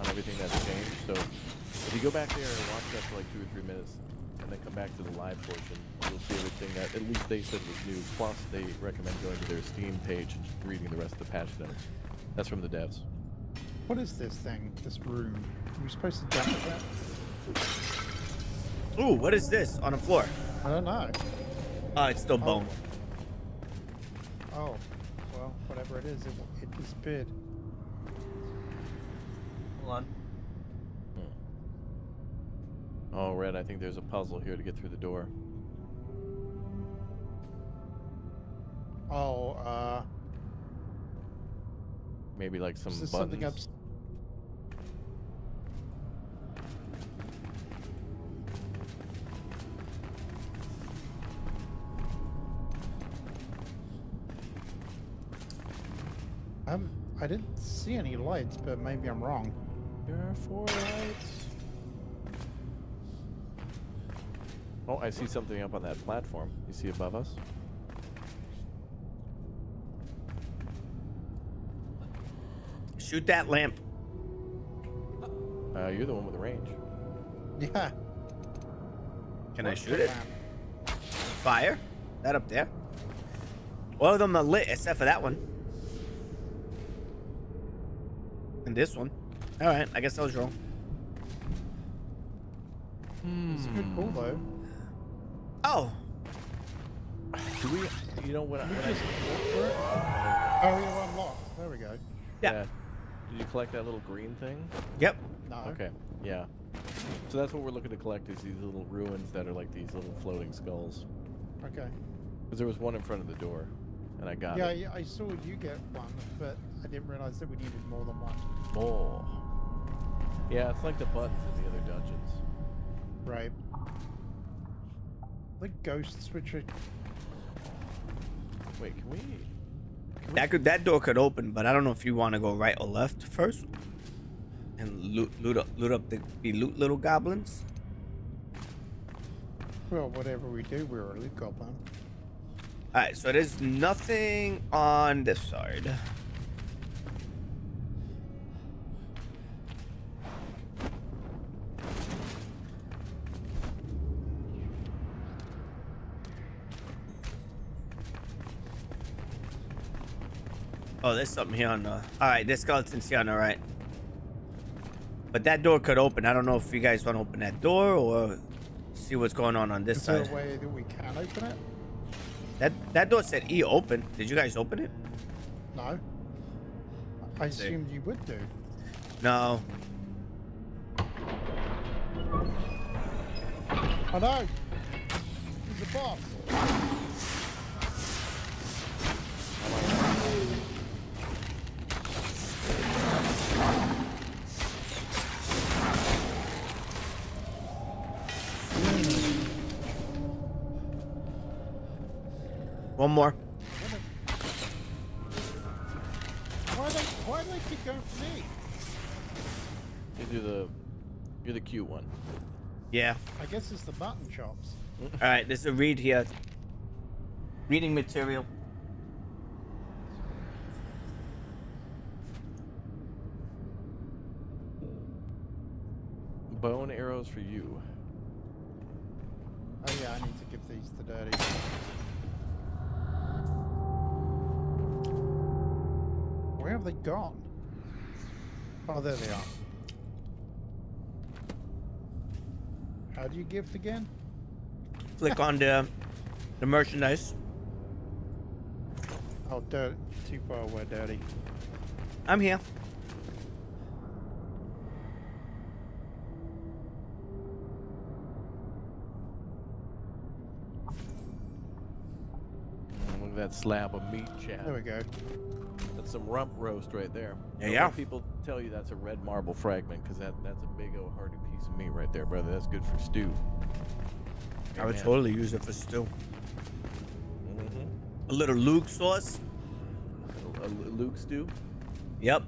S4: on everything that's changed. So if you go back there and watch that for like two or three minutes, and then come back to the live portion, you'll see everything that at least they said was new. Plus, they recommend going to their Steam page and just reading the rest of the patch notes. That's from the devs.
S3: What is this thing? This room? Are we supposed to jump at that?
S1: Ooh, what is this on the floor?
S3: I don't know.
S1: Oh, it's still bone.
S3: Oh, well, whatever it is, it, it disappeared.
S1: Hold on.
S4: Oh, Red, I think there's a puzzle here to get through the door.
S3: Oh, uh,
S4: Maybe like some buttons.
S3: something I didn't see any lights, but maybe I'm wrong.
S4: There are four lights. Oh, I see something up on that platform. You see above us?
S1: Shoot that lamp.
S4: Uh, you're the one with the range.
S3: Yeah.
S1: Can I
S3: What's
S1: shoot it?
S3: lamp?
S1: Fire? That up there? All of them are lit except for that one. And this one. All right, I guess I was wrong.
S3: It's a good call though.
S1: Oh,
S4: Do we? You know what? I-
S3: We
S4: when
S3: just walk through it. Oh, you're unlocked. There we go.
S1: yeah.
S4: Did you collect that little green thing?
S1: Yep.
S3: No.
S4: Okay. Yeah. So that's what we're looking to collect is these little ruins that are like these little floating skulls.
S3: Okay.
S4: Because there was one in front of the door, and I got
S3: Yeah,
S4: it.
S3: yeah, I saw you get one, but I didn't realize that we needed more than one.
S4: Oh. Yeah, it's like the buttons in the other dungeons.
S3: Right. The ghost switcher.
S4: Wait, can we?
S1: That could that door could open, but I don't know if you want to go right or left first. And loot loot up loot up the be loot little goblins.
S3: Well, whatever we do, we're a loot goblin.
S1: All right, so there's nothing on this side. Oh, there's something here on the. All right, this skeleton's here on the right. But that door could open. I don't know if you guys want to open that door or see what's going on on this
S3: Is there
S1: side.
S3: a way that we can open it?
S1: That that door said E open. Did you guys open it?
S3: No. I assumed you would do.
S1: No.
S3: Oh no! He's a boss.
S1: One more.
S3: Why they why do they keep going for me?
S4: You do the, you're the cute one.
S1: Yeah.
S3: I guess it's the mutton chops.
S1: All right, there's a read here. Reading material.
S4: Bone arrows for you.
S3: Oh yeah, I need to give these to Dirty. Where have they gone? Oh, there they are. How do you gift again?
S1: Click on the the merchandise.
S3: Oh, dirt. Too far away, Daddy.
S1: I'm here.
S4: That slab of meat, Chad.
S3: There we go.
S4: That's some rump roast right there.
S1: Yeah, yeah.
S4: People tell you that's a red marble fragment because that, that's a big old hearty piece of meat right there, brother. That's good for stew.
S1: I would
S4: Amen.
S1: totally use it for stew.
S4: Mm -hmm.
S1: A little Luke sauce.
S4: A, a Luke stew,
S1: Yep.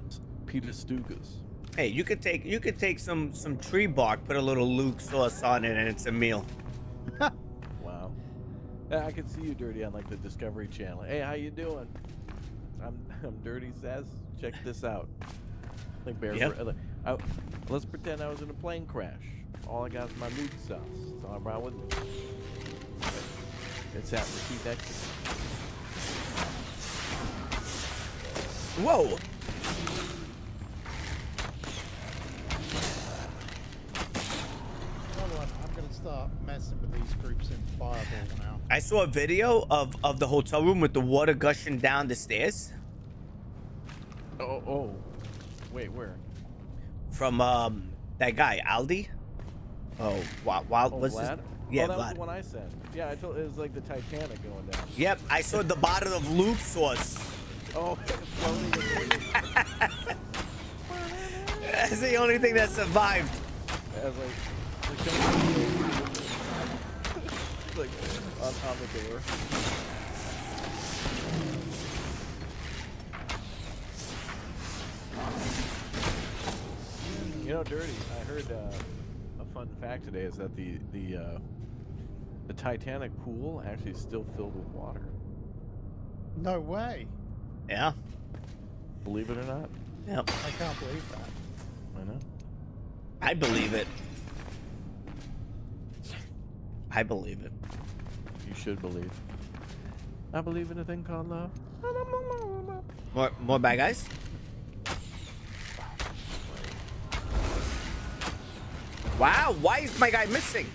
S4: Peter Stugas.
S1: Hey, you could take you could take some some tree bark, put a little Luke sauce on it, and it's a meal.
S4: I can see you dirty on like the Discovery Channel. Hey, how you doing? I'm I'm Dirty Ces. Check this out. Like Bear
S1: Yep.
S4: I, let's pretend I was in a plane crash. All I got is my Luke sauce. That's all I'm around with me. It's happened to keep next to me.
S1: Whoa.
S3: Hold on, I'm gonna start messing with these groups in Fireball now.
S1: I saw a video of of the hotel room with the water gushing down the stairs
S4: Oh, oh. Wait, where?
S1: from um that guy Aldi. Oh, wow, wow,
S4: Oh,
S1: what's his?
S4: Vlad?
S1: Yeah,
S4: oh, that was the one I said. Yeah, I told it was like the Titanic going down.
S1: Yep, I saw the bottle of Luke sauce.
S4: Oh,
S1: That's the only thing that survived.
S4: As like, like, coming- like on, on the door. You know, dirty. I heard uh, a fun fact today is that the the uh, the Titanic pool actually is still filled with water.
S3: No way.
S1: Yeah.
S4: Believe it or not.
S1: Yep.
S3: I can't believe that.
S4: I know.
S1: I believe it. I believe it.
S4: You should believe. I believe in a thing called love.
S1: More more bad guys? Wow, why is my guy missing?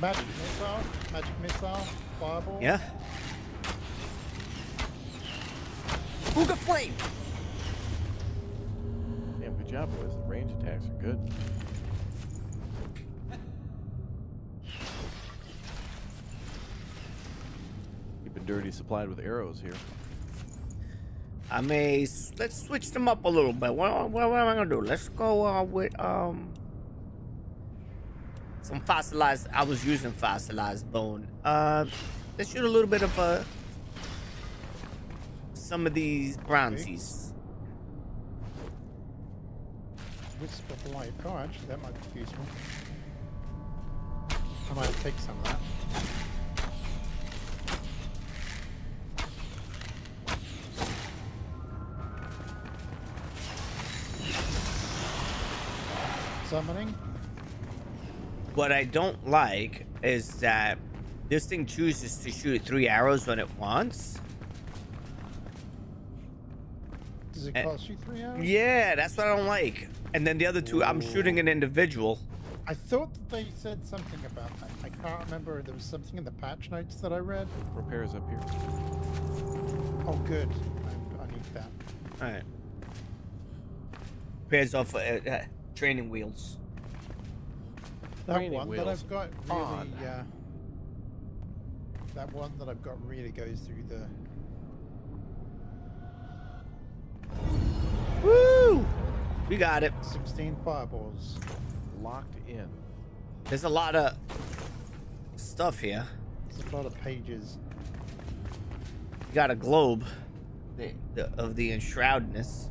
S3: Magic missile, magic missile, fireball.
S1: Yeah. Booga flame.
S4: Damn, good job, boys. The range attacks are good. Keeping dirty supplied with arrows here.
S1: I may let's switch them up a little bit. What, what, what am I gonna do? Let's go uh, with um some fossilized. I was using fossilized bone. Uh, let's shoot a little bit of uh some of these bronzies.
S3: Wisp of light. Oh, actually, that might be useful. I might take some of that. Summoning.
S1: What I don't like is that this thing chooses to shoot three arrows when it wants.
S3: Does it
S1: Eh,
S3: cost you three hours?
S1: Yeah, that's what I don't like. And then the other two, I'm shooting an individual.
S3: I thought that they said something about that. I can't remember. There was something in the patch notes that I read.
S4: Repairs up here.
S3: Oh, good. I, I need that.
S1: All right. Repairs off uh, uh, training wheels.
S3: That
S4: Training
S3: one that I've got really,
S4: on.
S3: uh, that one that I've got really goes through the.
S1: Woo! We got it.
S3: 16 fireballs.
S4: Locked in.
S1: There's a lot of stuff stuff here.
S3: There's a lot of pages.
S1: You got a globe the, the, of the enshroudedness.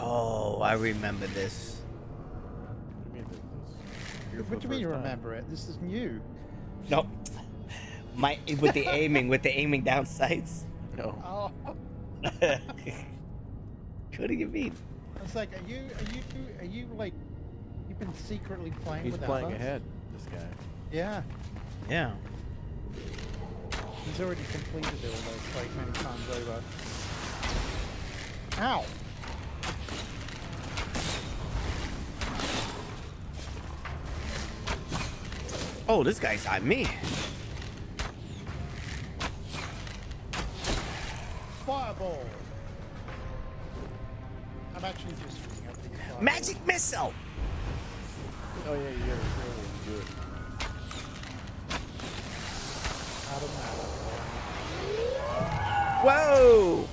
S1: Oh, I remember this.
S4: What do you mean this- this- here for
S3: What
S4: the
S3: do you mean
S4: time?
S3: remember it? This is new.
S1: No, my with the aiming, with the aiming down sights.
S4: No.
S3: Oh,
S1: what do you mean?
S3: it's like, are you, are you, are you like, you've been secretly playing
S4: He's
S3: without
S4: playing
S3: us?
S4: ahead, this guy.
S3: Yeah,
S1: Yeah.
S3: he's already completed it almost like many times over. Ow!
S1: Oh, this guy's on me.
S3: Fireball! I'm actually just shooting up these.
S1: Magic missile.
S4: Oh yeah, you gotta really do it.
S3: Out of matter.
S1: Whoa.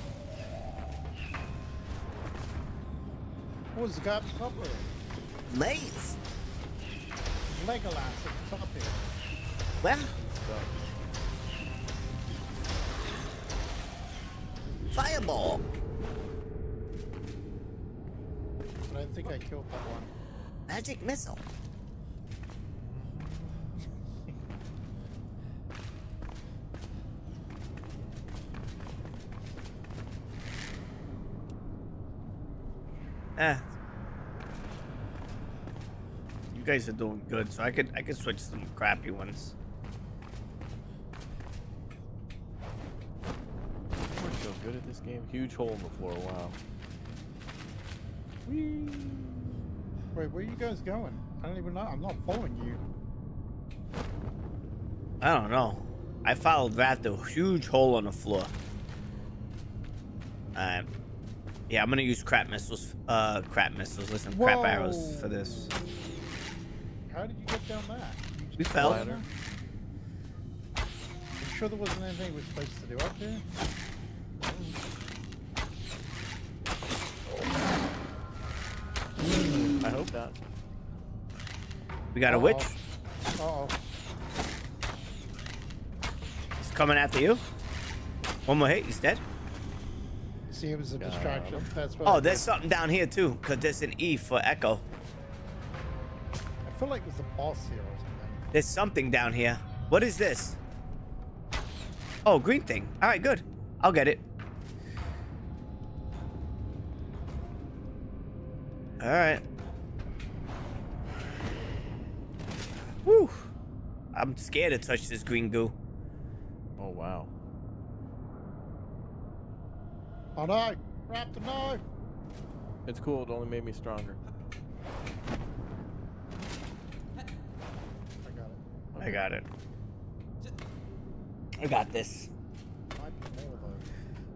S3: What was the guy at the top?
S1: Lace.
S3: Legolas at the top here.
S1: Well, fireball.
S3: But I don't think I killed that one.
S1: Magic missile. Eh. You guys are doing good, so I could I could switch some crappy ones.
S4: we're so good at this game. Huge hole in the floor. Wow.
S3: Whee! Wait, where are you guys going? I don't even know. I'm not following you.
S1: I don't know. I followed that a huge hole on the floor. Uh, yeah, I'm gonna use crap missiles. Uh, crap missiles. Listen, crap arrows for this.
S3: How did you get down that? You
S1: We
S3: just
S1: fell.
S3: fell down there? You sure there wasn't anything we were supposed to do up there?
S4: I hope not.
S1: We got a witch.
S3: Uh oh.
S1: He's coming after you. One more hit, he's dead.
S3: See, it was a
S4: Got
S3: distraction. That's what.
S1: Oh,
S3: I
S1: there's
S3: did.
S1: something down here too, cause there's an E for echo.
S3: I feel like there's a boss here or something.
S1: There's something down here. What is this? Oh, green thing. All right, good. I'll get it. All right. Woo. I'm scared to touch this green goo.
S4: Oh wow.
S3: Oh no! Raptor, no!
S4: It's cool. It only made me stronger.
S3: I got it.
S1: I got it. I got this.
S3: Might be more though.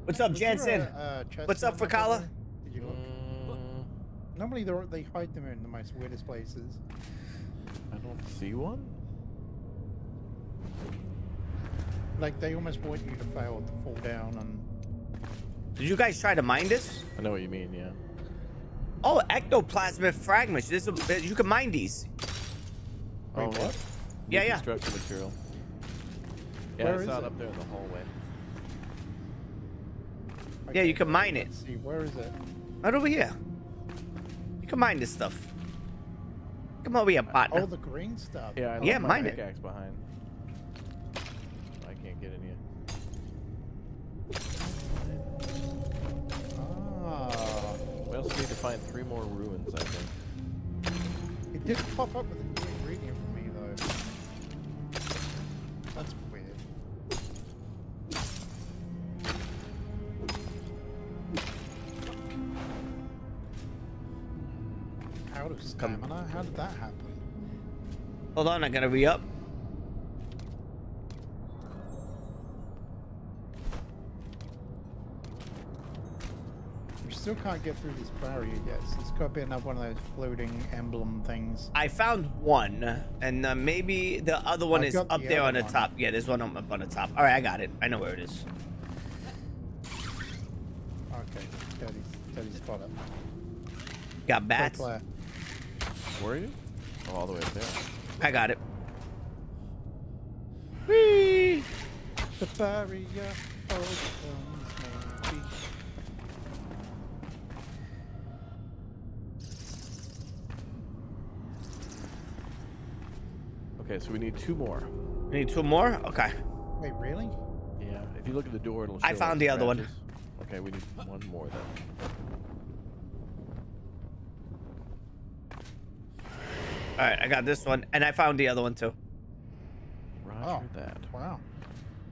S1: What's up,
S3: Was there a,
S1: Jansen?
S3: uh,
S1: What's up,
S3: down there, by the
S1: Fakala?
S3: Did you look?
S4: Mm,
S3: Normally they're, they hide them in the most weirdest places.
S4: I don't see one.
S3: Like they almost want you to fail to fall down and
S1: Did you guys try to mine this?
S4: I know what you mean. Yeah.
S1: Oh, ectoplasmic fragments. This is- you can mine these.
S3: Wait,
S4: oh,
S3: what?
S1: Yeah, yeah.
S4: Construction material. Yeah,
S3: Where
S4: I
S3: is
S4: saw it
S3: it?
S4: up there in the hallway.
S1: Yeah, you can mine it.
S3: See, where is it?
S1: Right over here. You can mine this stuff. Come over here, partner.
S3: All the green stuff.
S4: Yeah, I left
S1: Yeah,
S4: my
S1: mine it.
S4: pickaxe behind. I can't get in yet.
S3: Ah,
S4: We also need to find three more ruins. I think.
S3: it did pop up with How did that happen?
S1: Hold on, I gotta re up.
S3: We still can't get through this barrier yet, so it's got to be another one of those floating emblem things.
S1: I found one, and uh, maybe the other one
S3: I've
S1: is up
S3: the
S1: there on the
S3: one.
S1: top. Yeah, there's one up up on the top. All right, I got it. I know where it is.
S3: Okay, Daddy's, Daddy's spot it.
S1: Got bats.
S3: There.
S4: are you? Oh, all the way up there.
S1: I got it. Whee!
S3: The barrier opens maybe.
S4: Okay, so we need two more.
S1: We need two more? Okay.
S3: Wait, really?
S4: Yeah, if you look at the door, it'll show
S1: I found
S4: us
S1: the other one.
S4: Okay, we need one more then.
S1: All right, I got this one, and I found the other one too.
S4: Roger
S3: Oh.
S4: that.
S3: Wow.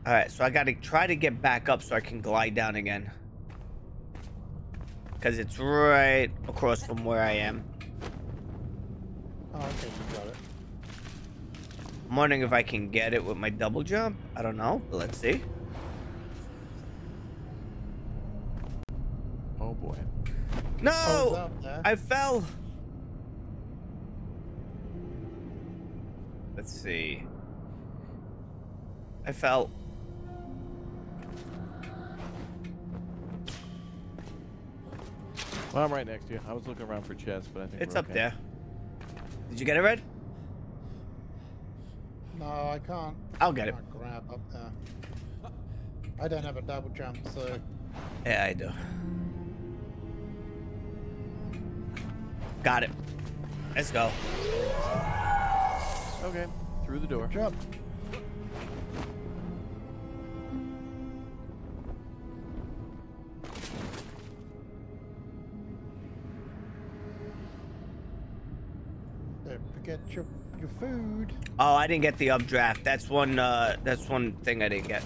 S1: All right, so I got to try to get back up so I can glide down again. Because it's right across from where I am.
S3: Oh, okay, you got it.
S1: I'm wondering if I can get it with my double jump. I don't know. but Let's see.
S4: Oh boy.
S3: Oh,
S1: No!
S3: up.
S1: I fell. Let's see. I fell.
S4: Well, I'm right next to you. I was looking around for chests, but I think
S1: It's
S4: we're
S1: up
S4: okay.
S1: there. Did you get it, Red?
S3: No, I can't.
S1: I'll get it.
S3: can't grab up there. I don't have a double jump, so
S1: Yeah, I do. Got it. Let's go.
S4: Okay, through the door.
S3: jump. Don't forget your your food.
S1: Oh, I didn't get the updraft. That's one. Uh, that's one thing I didn't get.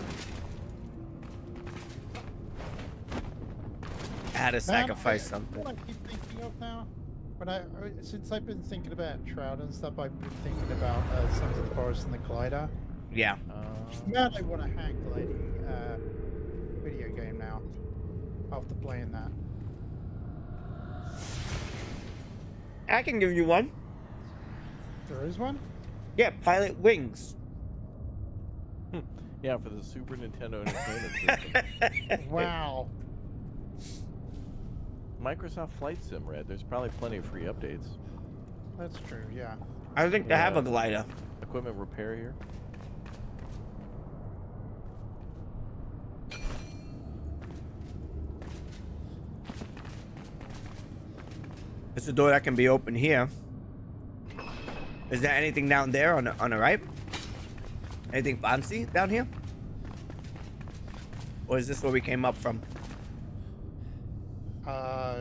S1: I had to
S3: Man,
S1: sacrifice
S3: I-
S1: something.
S3: What I keep thinking of now, when I I- since I've been thinking about Shroud and stuff, I've been thinking about uh, Sons of the Forest and the Glider.
S1: Yeah.
S4: Uh,
S3: Man, I want a hang gliding uh, video game now. After playing that,
S1: I can give you one.
S3: there is one.
S1: Yeah, Pilotwings.
S4: yeah, for the Super Nintendo Entertainment System.
S3: Wow.
S4: Microsoft Flight Sim, Red. There's probably plenty of free updates.
S3: That's true. Yeah.
S1: I think they have a glider.
S4: Equipment repair here.
S1: It's a door that can be open here. Is there anything down there on the, on the right? Anything fancy down here? Or is this where we came up from?
S3: Uh,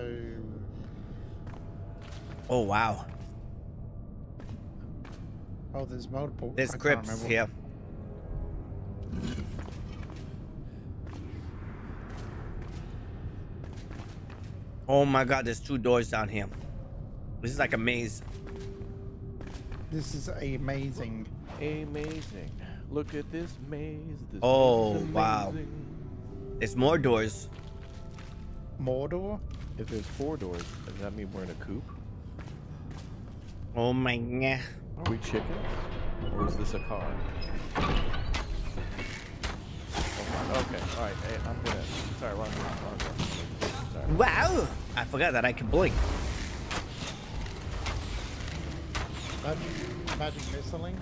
S1: Oh wow.
S3: oh, there's multiple.
S1: There's
S3: I
S1: crypts here. Oh my god, there's two doors down here. This is like a maze.
S3: This is amazing.
S4: Amazing. Look at this maze. This
S1: Oh,
S4: maze is
S1: wow. There's more doors.
S3: Mordor.
S4: If there's four doors, does that mean we're in a coop?
S1: Oh my god.
S4: Are we chickens? Or is this a car? Oh, okay, alright. Hey, I'm gonna. Sorry, wrong one. Wrong one. Sorry.
S1: Wow! I forgot that I can blink.
S3: Magic, magic missiling.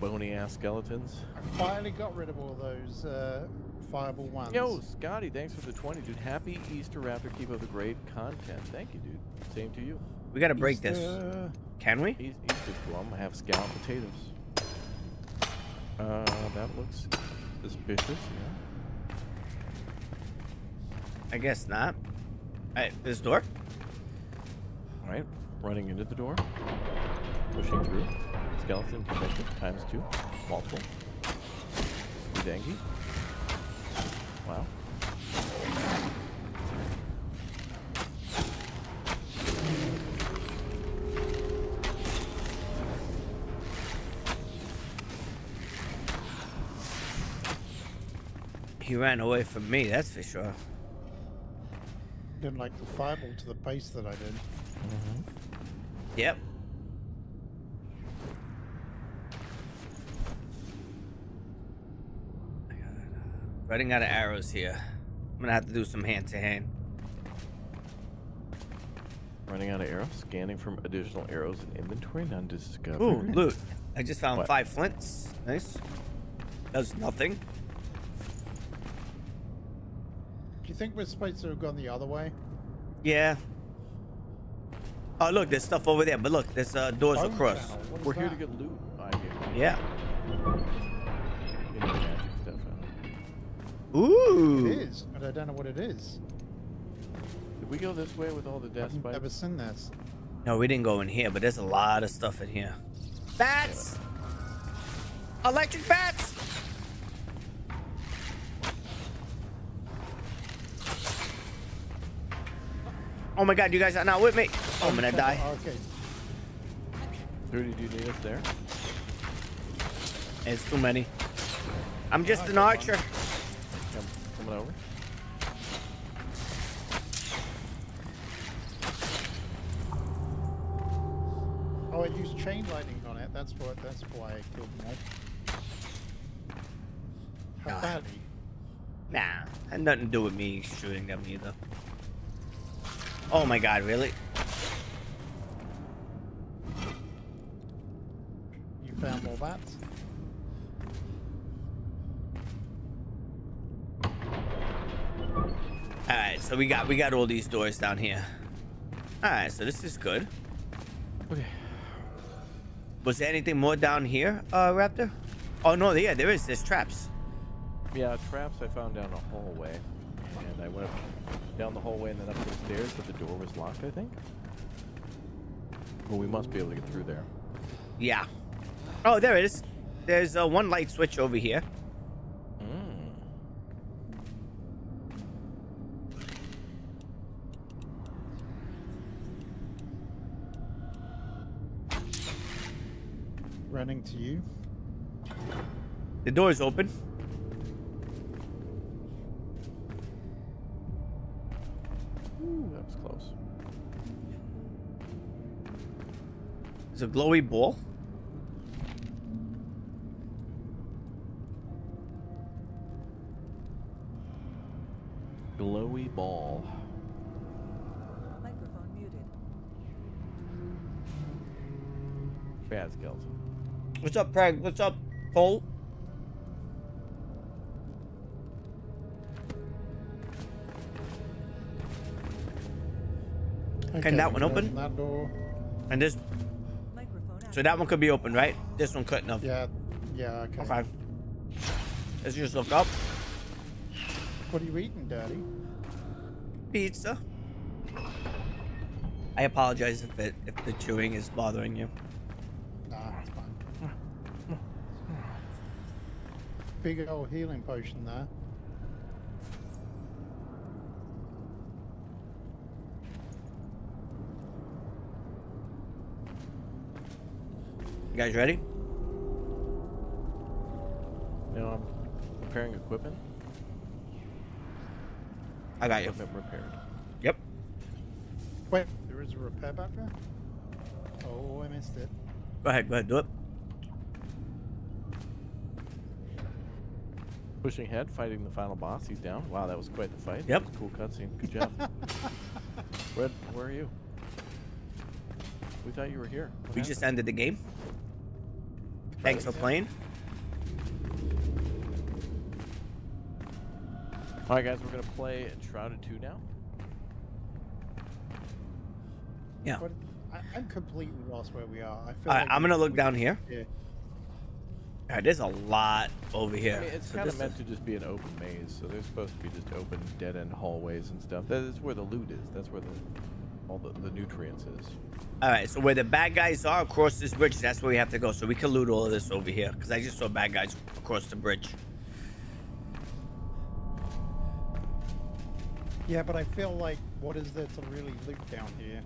S4: Bony ass skeletons.
S3: I finally got rid of all those uh, fireball ones.
S4: Yo, Scotty, thanks for the 20, dude. Happy Easter, Raptor. Keep up the great content. Thank you, dude. Same to you.
S1: We gotta break this. Can we?
S4: Eas- Easter plum. I have scalloped potatoes. Uh, that looks suspicious, yeah.
S1: I guess not. Alright, this door?
S4: Alright, running into the door. Pushing through. Skeleton detected times two. Multiple. Dangy. Wow.
S1: He ran away from me, that's for sure.
S3: Didn't like the fireball to the pace that I did.
S1: Yep. Running out of arrows here. I'm gonna have to do some hand to hand.
S4: Running out of arrows. Scanning from additional arrows in inventory. None discovered.
S1: Ooh, loot. I just found
S4: What?
S1: five flints. Nice. Does nothing.
S3: Do you think we're supposed to have gone the other way?
S1: Yeah. Oh, look, there's stuff over there. But look, there's uh, doors
S3: Bone
S1: across.
S3: channel, what is
S4: We're here to get loot. I get
S1: Yeah. Ooh.
S3: It is, but I don't know what it is.
S4: Did we go this way with all the death
S3: I've never
S4: spikes?
S3: seen this.
S1: No, we didn't go in here, but there's a lot of stuff in here. Bats! Electric bats! Oh my god, you guys are not with me. Oh, I'm gonna die.
S3: Okay.
S4: Rudy, do you need us there?
S1: It's too many. I'm just an archer.
S4: Come, coming over.
S3: Oh, I used chain lightning on it. That's what. That's why I killed them all. How
S1: God.
S3: badly?
S1: Nah, had nothing to do with me shooting them either. Oh my god, really?
S3: You found more bats?
S1: Alright, so we got we got all these doors down here. Alright, so this is good.
S4: Okay.
S1: Was there anything more down here, uh, Raptor? Oh no, yeah, there is. There's traps.
S4: Yeah, traps I found down a hallway, and I went up down the hallway and then up the stairs, but the door was locked. I think. Well, we must be able to get through there.
S1: Yeah. Oh, there it is. There's uh, one light switch over here.
S3: Running to you.
S1: The door is open.
S4: Ooh, that was close.
S1: There's a glowy ball.
S4: Glowy ball.
S2: Microphone muted.
S4: Bad skeleton.
S1: What's up, Craig? What's up, Cole?
S3: Okay,
S1: that one open?
S3: That door.
S1: And this, so that one could be open, right? This one couldn't have.
S3: Yeah. Yeah. Okay.
S1: Okay. Let's just look up.
S3: What are you eating, Daddy?
S1: Pizza. I apologize if it if the chewing is bothering you.
S3: Nah, it's fine. Big old healing potion there.
S1: You guys ready?
S4: Now I'm repairing equipment.
S1: I got you.
S4: Equipment repaired.
S1: Yep.
S3: Wait, there is a repair back there? Oh, I missed it.
S1: Go ahead. Go ahead. Do it.
S4: Pushing ahead, fighting the final boss. He's down. Wow, that was quite the fight.
S1: Yep.
S4: That was a cool cutscene. Good job. Red, where are you? We thought you were here. What
S1: We
S4: happened?
S1: just ended the game. Thanks for playing.
S4: All right, guys, we're gonna play Shrouded 2 now.
S1: Yeah.
S3: What? I, I'm completely lost where we are. I feel
S1: All right,
S3: like
S1: I'm gonna look down here.
S3: Yeah.
S1: All right, there's a lot over here.
S4: I mean, it's
S1: So
S4: kind of meant
S1: is-
S4: to just be an open maze, so there's supposed to be just open dead end hallways and stuff. That is where the loot is. That's where the all the, the nutrients is.
S1: All right, so where the bad guys are across this bridge, that's where we have to go. So we can loot all of this over here, because I just saw bad guys across the bridge.
S3: Yeah, but I feel like what is there to really loot down here?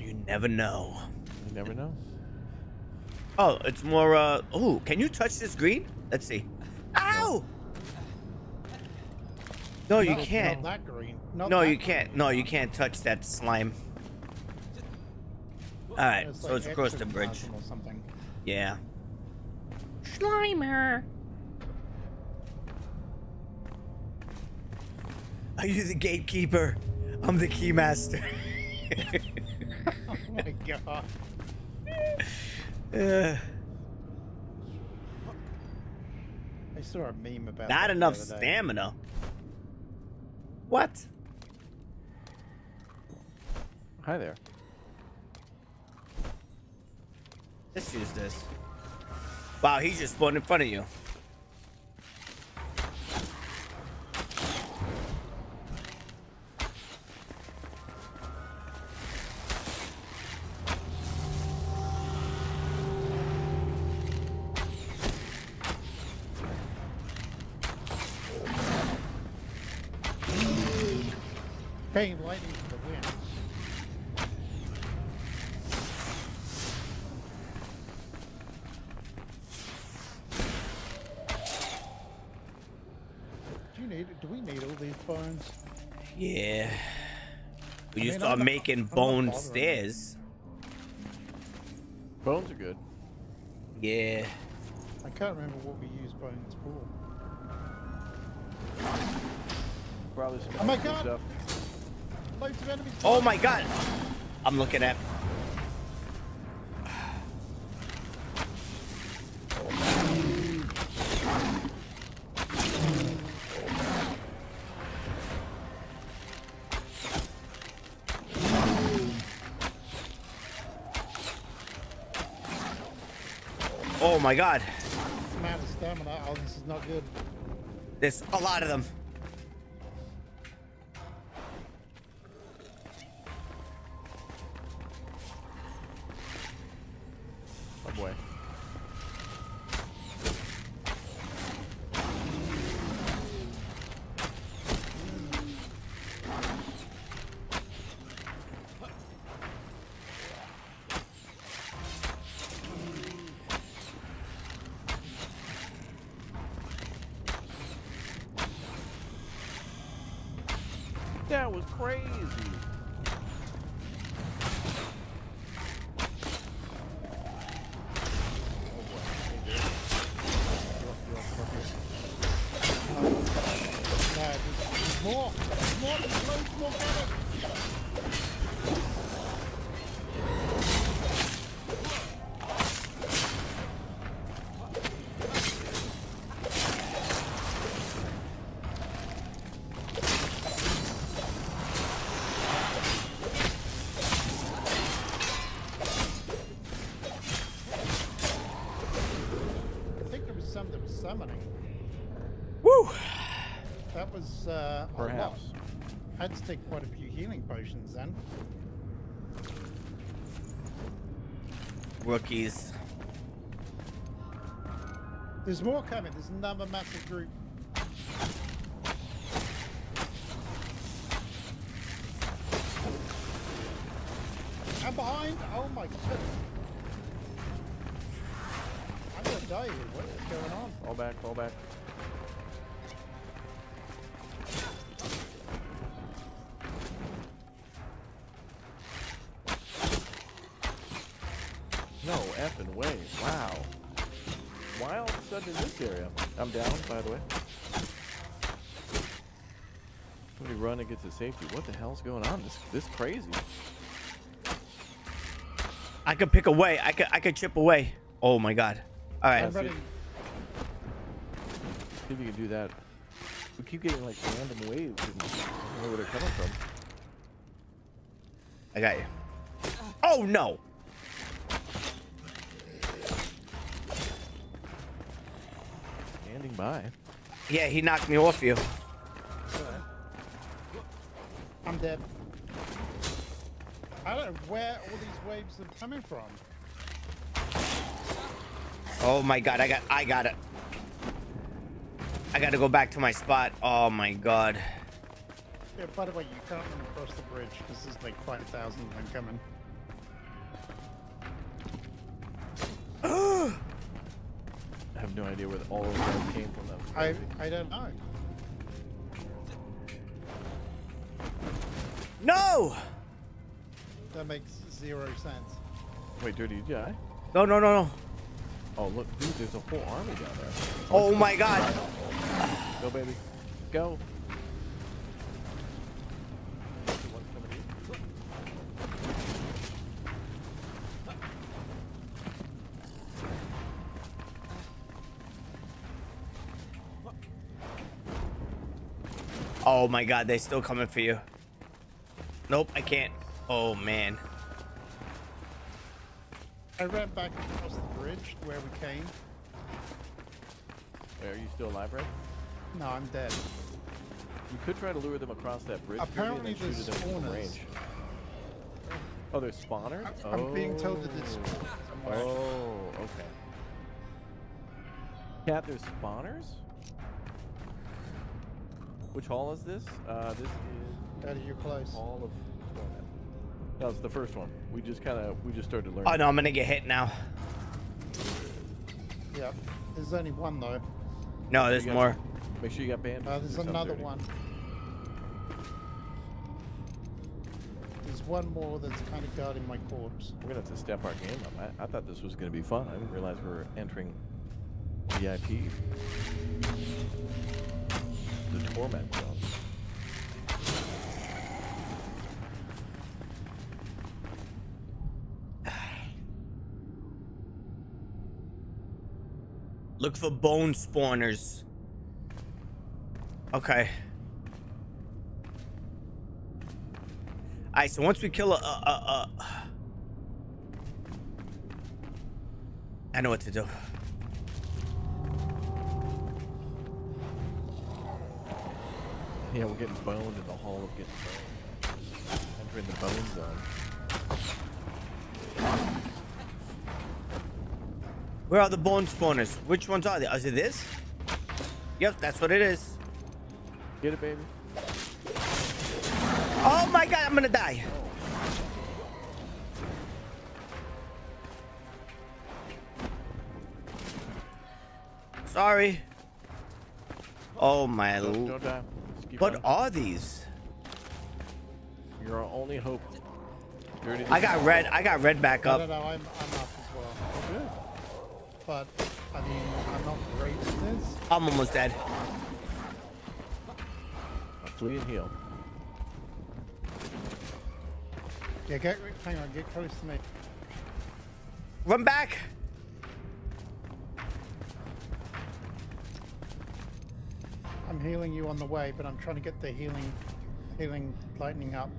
S1: You never know.
S4: You never know.
S1: Oh, it's more. uh Oh, can you touch this green? Let's see. Ow! No, you
S3: No,
S1: can't.
S3: Not that green. Not
S1: No,
S3: that
S1: you
S3: green.
S1: can't. No, you can't touch that slime. All right,
S3: It's
S1: so
S3: like
S1: it's across the bridge.
S3: Or something.
S1: Yeah. Slimer. Are you the gatekeeper? I'm the keymaster.
S3: Oh my god. I saw a meme about
S1: not
S3: that
S1: enough stamina. What?
S4: Hi there.
S1: Let's use this. Wow, he just spawned in front of you.
S3: Paying lightning for the win. Do you need? Do we need all these bones?
S1: Yeah. We
S3: I
S1: just
S3: mean,
S1: start
S3: not-
S1: making
S3: I'm not
S1: bone stairs.
S4: Bones are good.
S1: Yeah.
S3: I can't remember what we use bones for.
S4: Probably some
S3: Oh my
S4: extra
S3: God.
S4: stuff.
S3: Loads of enemies.
S1: Oh my god. I'm looking at. Oh my god.
S3: amount of stamina. Oh, this is not good.
S1: There's a lot of them.
S3: Then.
S1: Rookies.
S3: There's more coming. There's another massive group.
S4: This area? I'm down, by the way. Somebody run and get to safety. What the hell's going on? This this crazy.
S1: I could pick away. I could I could chip away. Oh my god. All right.
S3: I'm
S4: That's
S3: ready.
S4: See if you can do that. We keep getting like random waves and I don't know where they're coming from.
S1: I got you. Oh no.
S4: Standing by.
S1: Yeah, he knocked me off you.
S3: I'm dead. I don't know where all these waves are coming from.
S1: Oh my god, I got I got it. I gotta go back to my spot. Oh my god.
S3: Yeah, by the way, you can't run across the bridge because there's like 5,000 of them coming.
S4: Have no idea where all of them came from. That
S3: I. I don't know.
S1: No!
S3: That makes zero sense.
S4: Wait, Dirty, did you die?
S1: No, no, no, no.
S4: Oh, look, dude, there's a whole army down there.
S1: Oh my god.
S4: Go, baby. Go.
S1: Oh my god, They're still coming for you. Nope, I can't. Oh man.
S3: I ran back across the bridge where we came.
S4: Are you still alive, Red?
S3: No, I'm dead.
S4: You could try to lure them across that bridge.
S3: Apparently
S4: and
S3: there's
S4: shoot at them from
S3: spawners.
S4: range. Oh, there's spawners.
S3: I'm being told that it's
S4: Oh. Oh, okay. Cat, there's spawners. Which hall is this? Uh, this is
S3: Daddy, you're close.
S4: Hall of Torment. No, it's the first one. We just kind of we just started learning.
S1: Oh no, I'm gonna get hit now.
S3: Yeah. There's only one though.
S1: No, there's
S4: You got-
S1: more.
S4: Make sure you got bandages.
S3: Uh, there's another one. There's one more that's kind of guarding my corpse.
S4: We're gonna have to step our game up. I, I thought this was gonna be fun. I didn't realize we were entering VIP. The torment zone.
S1: Look for bone spawners. Okay. Alright, so once we kill a, a, a, a... I know what to do.
S4: Yeah, we're getting boned in the hall of getting boned. Entering the bone zone.
S1: Where are the bone spawners? Which ones are they? Is it this? Yep, that's what it is.
S4: Get it, baby.
S1: Oh my god, I'm gonna die. Sorry. Oh my
S4: Don't,
S1: l-
S4: don't die. Just keep
S1: What
S4: on.
S1: are these?
S4: Your only hope.
S1: I got red. I got red back
S3: I
S1: up.
S3: don't know, I'm, I'm up as well.
S4: Good.
S3: But, I mean, I'm not great at this.
S1: I'm almost dead.
S4: Now flee and heal.
S3: Yeah, get, hang on, get close to me.
S1: Run back.
S3: I'm healing you on the way, but I'm trying to get the healing, healing lightning up.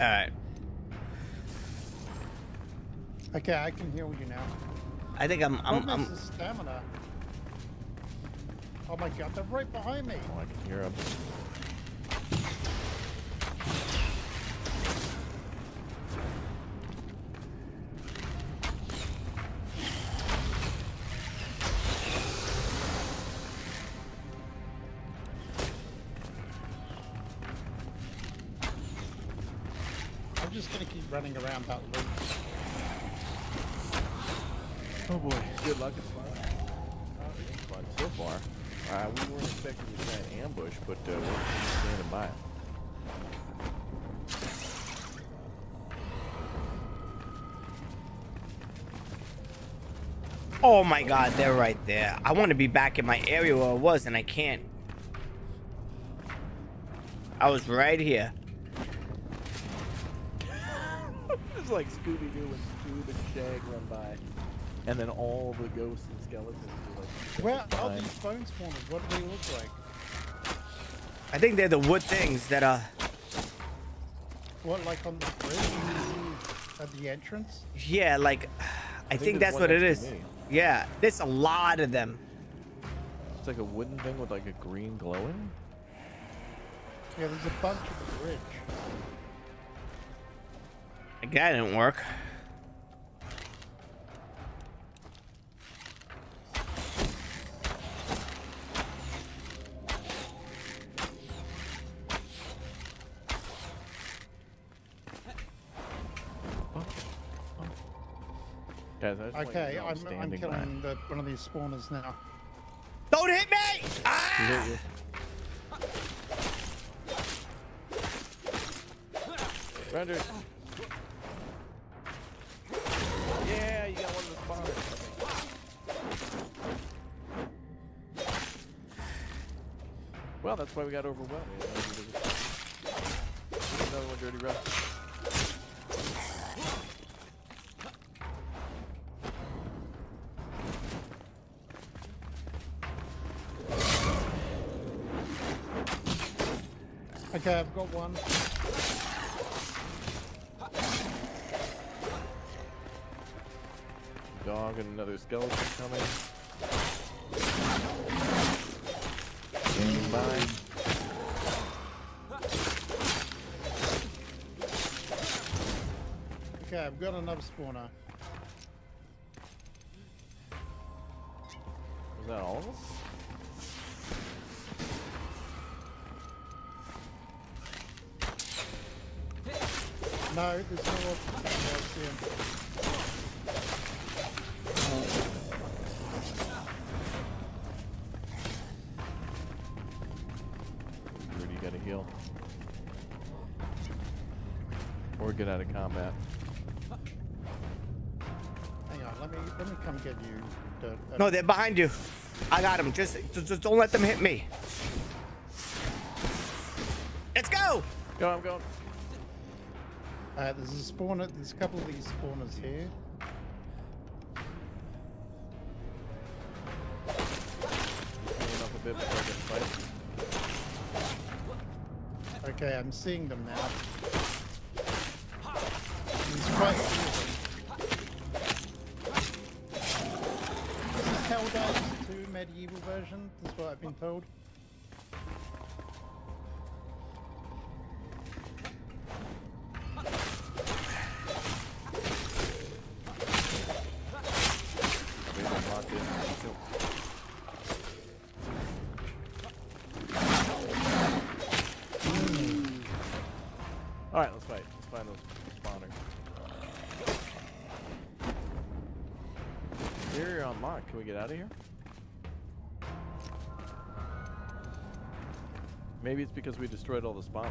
S1: All right.
S3: Okay, I can heal you now.
S1: I think I'm. I'm.
S3: Problem
S1: I'm
S3: the stamina. Oh my god, they're right behind me.
S4: Oh, I can hear him.
S3: Running around that loop.
S4: Oh boy. Good luck. It's fun. Uh, fun so far. Uh, we weren't expecting a giant ambush, but uh, we're standing by.
S1: Oh my god, they're right there. I want to be back in my area where I was, and I can't. I was right here.
S4: It's like Scooby Doo when Scoob and Shag run by, and then all the ghosts and skeletons are like.
S3: Where are
S4: behind.
S3: these bone spawners? What do they look like?
S1: I think they're the wood things that are.
S3: What, like on the bridge? At the entrance?
S1: Yeah, like. I, think,
S4: there's
S1: that's what it
S4: next
S1: is.
S4: to me.
S1: Yeah, there's a lot of them.
S4: It's like a wooden thing with like a green glowing.
S3: Yeah, there's a bunch at the bridge.
S1: Like, that didn't work.
S4: Guys, I just want you to
S3: Okay, I'm, I'm
S4: standing
S3: killing the, one of these spawners now.
S1: Don't hit me! Ah!
S4: Render. Well, that's why we got overwhelmed. We had no idea there was- Here's Another one, Dirty Russ.
S3: Okay, I've got one.
S4: Dog and another skeleton coming.
S3: I've got another spawner.
S4: Was that all of them?
S3: No, there's no more. I see him.
S4: Rudy, gotta heal. Or get out of combat.
S3: Let me come get you. Dirt. Uh,
S1: No, they're behind you. I got them. Just, just, just don't let them hit me. Let's go.
S4: Go, I'm going.
S3: Uh, there's a spawner. There's a couple of these spawners here.
S4: Hanging up a bit before I get fight.
S3: Okay, I'm seeing them now.
S4: Maybe it's because we destroyed all the spawners.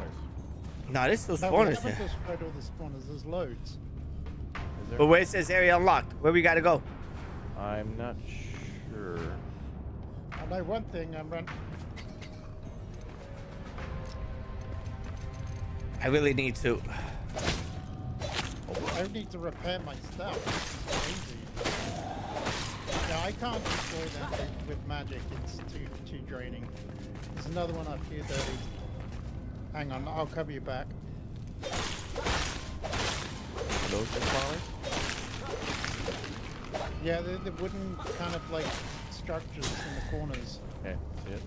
S1: No, there's still
S3: No, we
S1: spawners
S3: haven't
S1: there.
S3: destroyed all the spawners. There's loads.
S4: Is there?
S1: But where it says area unlocked, where we gotta go?
S4: I'm not sure.
S3: I know one thing. I'm run.
S1: I really need to.
S3: I need to repair my stuff. This is crazy. Yeah, I can't destroy that with- with magic. It's too too draining. There's another one up here, Dirty. Hang on, I'll cover you back.
S4: Are those?
S3: Yeah, the, the wooden kind of like structures in the corners.
S4: Yeah, see it.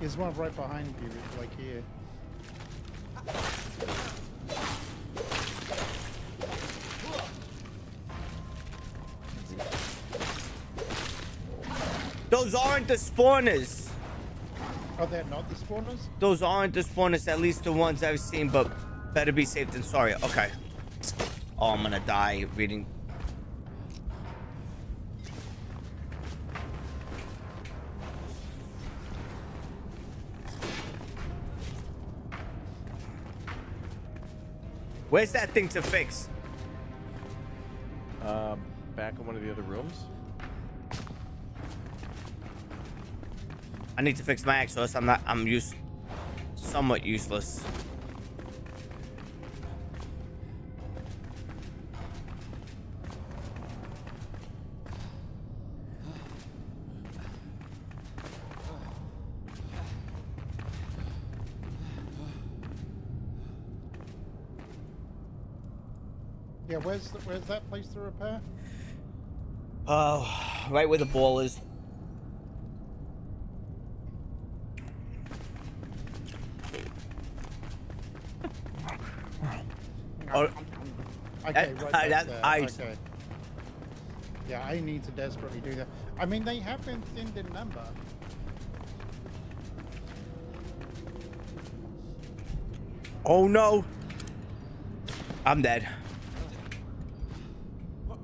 S3: There's one right behind you, like here.
S1: Aren't the spawners.
S3: Are they're not the spawners?
S1: Those aren't the spawners, at least the ones I've seen, but better be safe than sorry. Okay. Oh, I'm gonna die reading. Where's that thing to fix?
S4: Um, back in one of the other rooms.
S1: I need to fix my exhaust. I'm not. I'm use, somewhat useless.
S3: Yeah, where's the, where's that place to repair?
S1: Oh, right where the ball is. Oh,
S3: Okay,
S1: That-
S3: right back
S1: that's
S3: there.
S1: ice.
S3: Okay. Yeah, I need to desperately do that. I mean, they have been thinned in number.
S1: oh no. I'm dead.
S3: But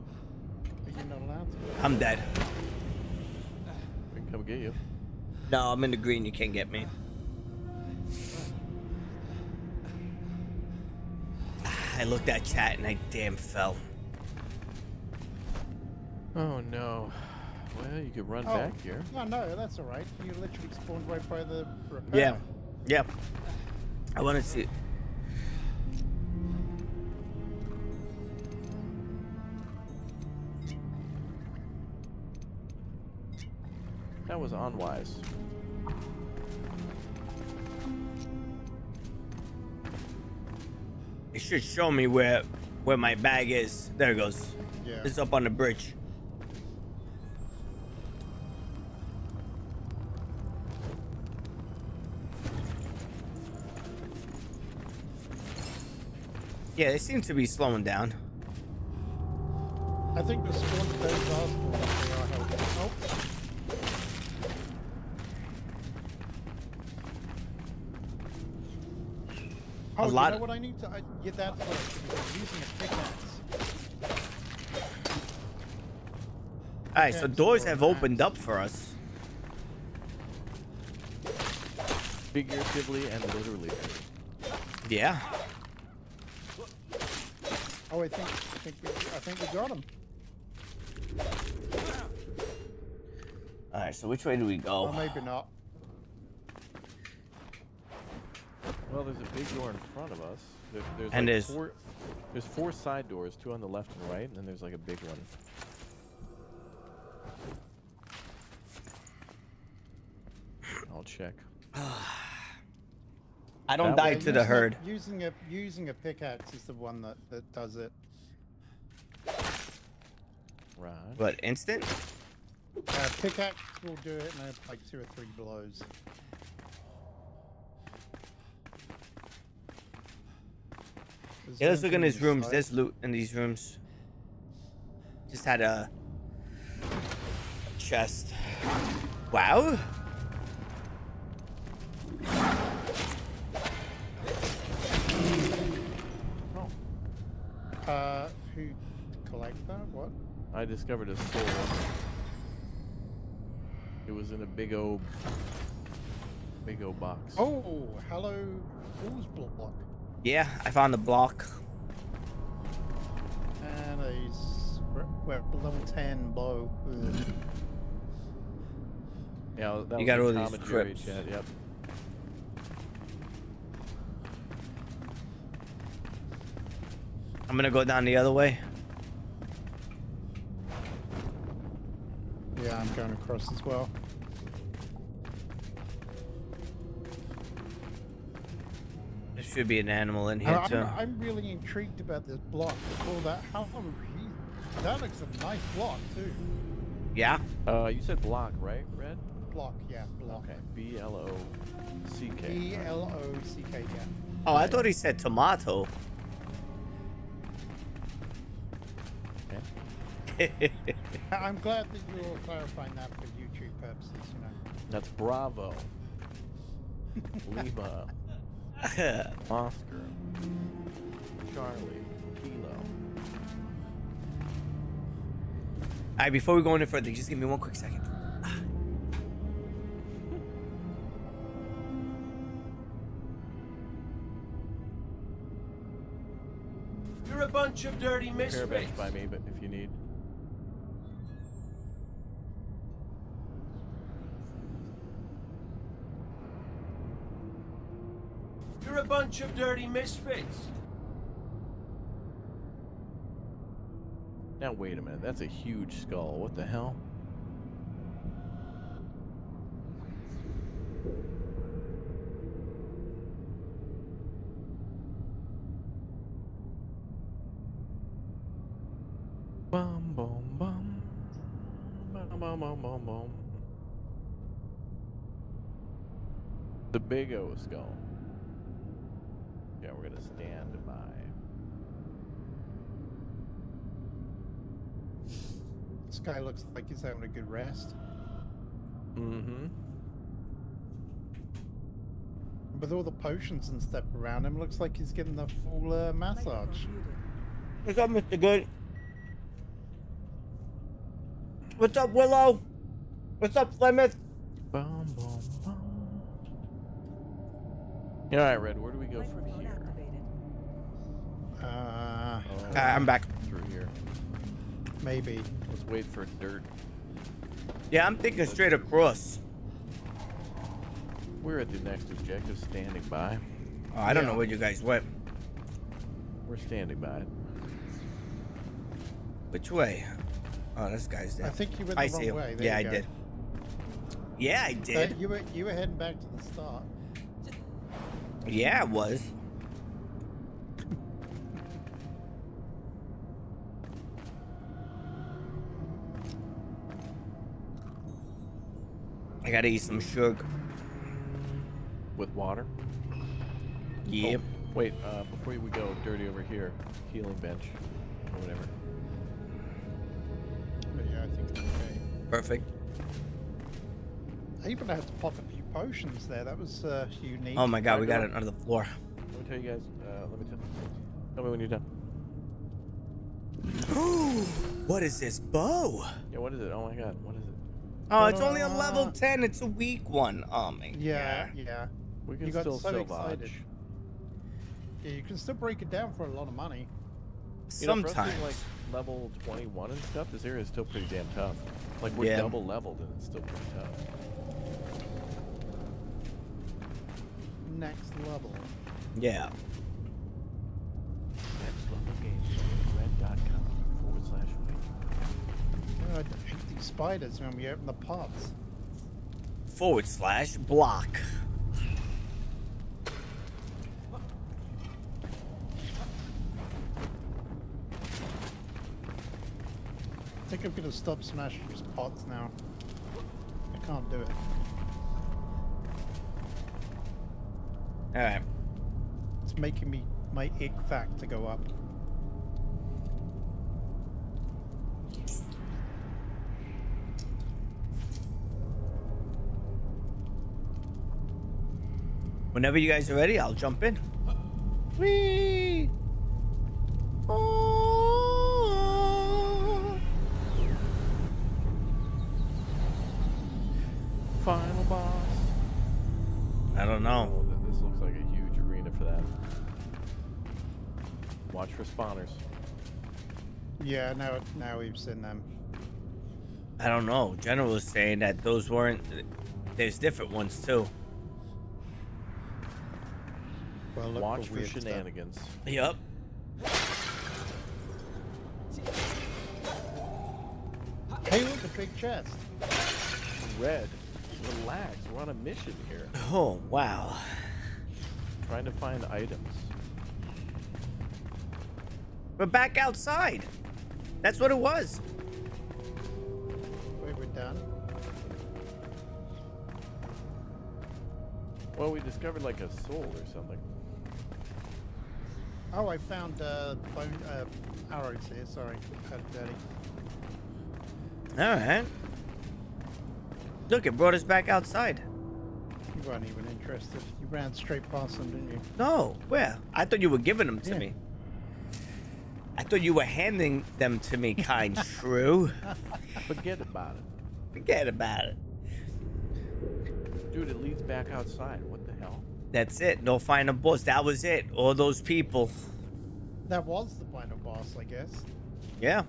S3: you're not allowed to.
S1: I'm dead.
S4: We can come get you.
S1: No, I'm in the green. You can't get me. I looked at chat and I damn fell.
S4: Oh no. Well, you could run
S3: Oh,
S4: back here.
S3: No, no, that's all right. You literally spawned right by the repair.
S1: Yeah, yeah. I want to see.
S4: That was unwise.
S1: It should show me where where my bag is. There it goes.
S3: Yeah.
S1: It's up on the bridge. Yeah, they seem to be slowing down.
S3: I think the spawn those are spawn they are helping. Oh. Oh, you
S1: lot
S3: know what I need to? I, yeah, that's what I should be using a pickaxe.
S1: All right, so doors have opened up for us.
S4: Figuratively and literally.
S1: Yeah.
S3: Oh, I think I think we, I think we got him.
S1: All right, so which way do we
S3: Or
S1: go?
S3: maybe not.
S4: Well, there's a big door in front of us. There, there's
S1: And
S4: like
S1: there's-
S4: four. There's four side doors, two on the left and right, and then there's like a big one. I'll check. Ah.
S1: I don't
S4: That
S1: die to the
S3: using a-
S1: herd.
S3: using a using a pickaxe is the one that that does it.
S4: Right.
S1: What, instant?
S3: Uh, pickaxe will do it in like two or three blows. There's
S1: Yeah, let's look in
S3: anything
S1: these rooms.
S3: inside?
S1: There's loot in these rooms. Just had a chest. Wow.
S3: Uh, who collect that? What?
S4: I discovered a soul. It was in a big old, big old box.
S3: Oh, hello, Fool's block.
S1: Yeah, I found the block.
S3: And a s- well, level 10 bow.
S4: Yeah, that
S1: You
S4: was
S1: got
S4: in
S1: all these
S4: and Jerry
S1: crypts.
S4: Chat, Yep.
S1: I'm gonna go down the other way.
S3: Yeah, I'm going across as well.
S1: There should be an animal in here
S3: I'm,
S1: too.
S3: I'm really intrigued about this block. All that, how he, that looks a nice block too.
S1: Yeah.
S4: Uh, you said block, right? Red.
S3: Block, yeah, block.
S4: Okay. B L O C K.
S3: E L O C K, yeah.
S1: Oh, I thought he said tomato.
S3: I'm glad that you're clarifying that for YouTube purposes, you know.
S4: That's Bravo. Lima. Oscar. Charlie. Kilo.
S1: Alright, before we go any further, just give me one quick second.
S5: You're a bunch of dirty
S4: Pair
S5: misfits.
S4: bench by me, but if you need.
S5: You're a bunch of dirty misfits.
S4: Now wait a minute, that's a huge skull. What the hell? Bum bum bum. Bum bum bum bum bum. The big O skull. Yeah, we're gonna stand by.
S3: This guy looks like he's having a good rest.
S4: Mm-hmm.
S3: With all the potions and stuff around him, looks like he's getting the full uh, massage.
S1: What's up, Mr. Good? What's up, Willow? What's up, Plymouth?
S4: Bum, bum, bum. All right, Red. Where do we go from here?
S2: Activated.
S3: Uh,
S4: Oh,
S1: I'm back.
S4: through here.
S3: maybe.
S4: Let's wait for dirt.
S1: Yeah, I'm thinking straight across.
S4: We're at the next objective, standing by.
S1: Oh, I don't know
S3: Yeah.
S1: where you guys went.
S4: We're standing by.
S1: Which way? Oh, this guy's there.
S3: I think you went the
S1: see
S3: wrong
S1: him.
S3: way. There
S1: Yeah, I
S3: go.
S1: did. Yeah, I did.
S3: you were you were heading back to the start.
S1: Yeah, I was. I gotta eat some sugar.
S4: with water.
S1: Yep.
S4: Oh, wait, uh, before we go, dirty over here, healing bench, or whatever.
S3: But yeah, I think it's okay.
S1: Perfect.
S3: I even had to pop a few potions there. That was uh, unique.
S1: Oh my god, we got it under the floor.
S4: Let me tell you guys. Uh, let me tell. Tell me when you're done.
S1: what is this bow?
S4: Yeah, what is it? Oh my god, what is it?
S1: Oh, it's only a level
S3: Uh,
S1: 10. It's a weak one. Oh my
S3: Yeah,
S1: god.
S3: yeah.
S4: We can
S3: You got
S4: still
S3: so
S4: salvage.
S3: excited. Yeah, you can still break it down for a lot of money.
S4: You know, for us
S1: Sometimes.
S4: being, like level 21 and stuff, this area is still pretty damn tough. Like we're
S1: Yeah.
S4: double leveled and it's still pretty tough.
S3: Next level.
S1: yeah.
S4: Next level games. Red.com forward slash wiki.
S3: God, I hate these spiders when we open the pots.
S1: Forward slash block.
S3: I think I'm gonna stop smashing these pots now. I can't do it.
S1: Alright.
S3: It's making me my ick factor go up.
S1: Whenever you guys are ready, I'll jump in. Whee! Oh.
S4: Final boss.
S1: I don't know.
S4: Oh, this looks like a huge arena for that. Watch for spawners.
S3: Yeah, now now we've seen them.
S1: I don't know. General was saying that those weren't. There's different ones too.
S3: Well, look
S4: Watch for
S3: weird stuff.
S4: shenanigans.
S1: Yep.
S3: Hey, look, a big chest.
S4: Red, relax. We're on a mission here.
S1: Oh wow.
S4: Trying to find items.
S1: We're back outside. That's what it was.
S3: Wait, we're done.
S4: Well, we discovered like a soul or something.
S3: Oh, I found uh, bone, uh, arrows here. Sorry, had dirty.
S1: All right. Look, it brought us back outside.
S3: You weren't even interested. You ran straight past them, didn't you?
S1: No, where? I thought you were giving them to
S3: Yeah.
S1: me. I thought you were handing them to me, kind shrew.
S4: Forget about it.
S1: Forget about it.
S4: Dude, it leads back outside. What the hell?
S1: That's it. No final boss. That was it. All those people.
S3: That was the final boss, I guess.
S1: Yeah.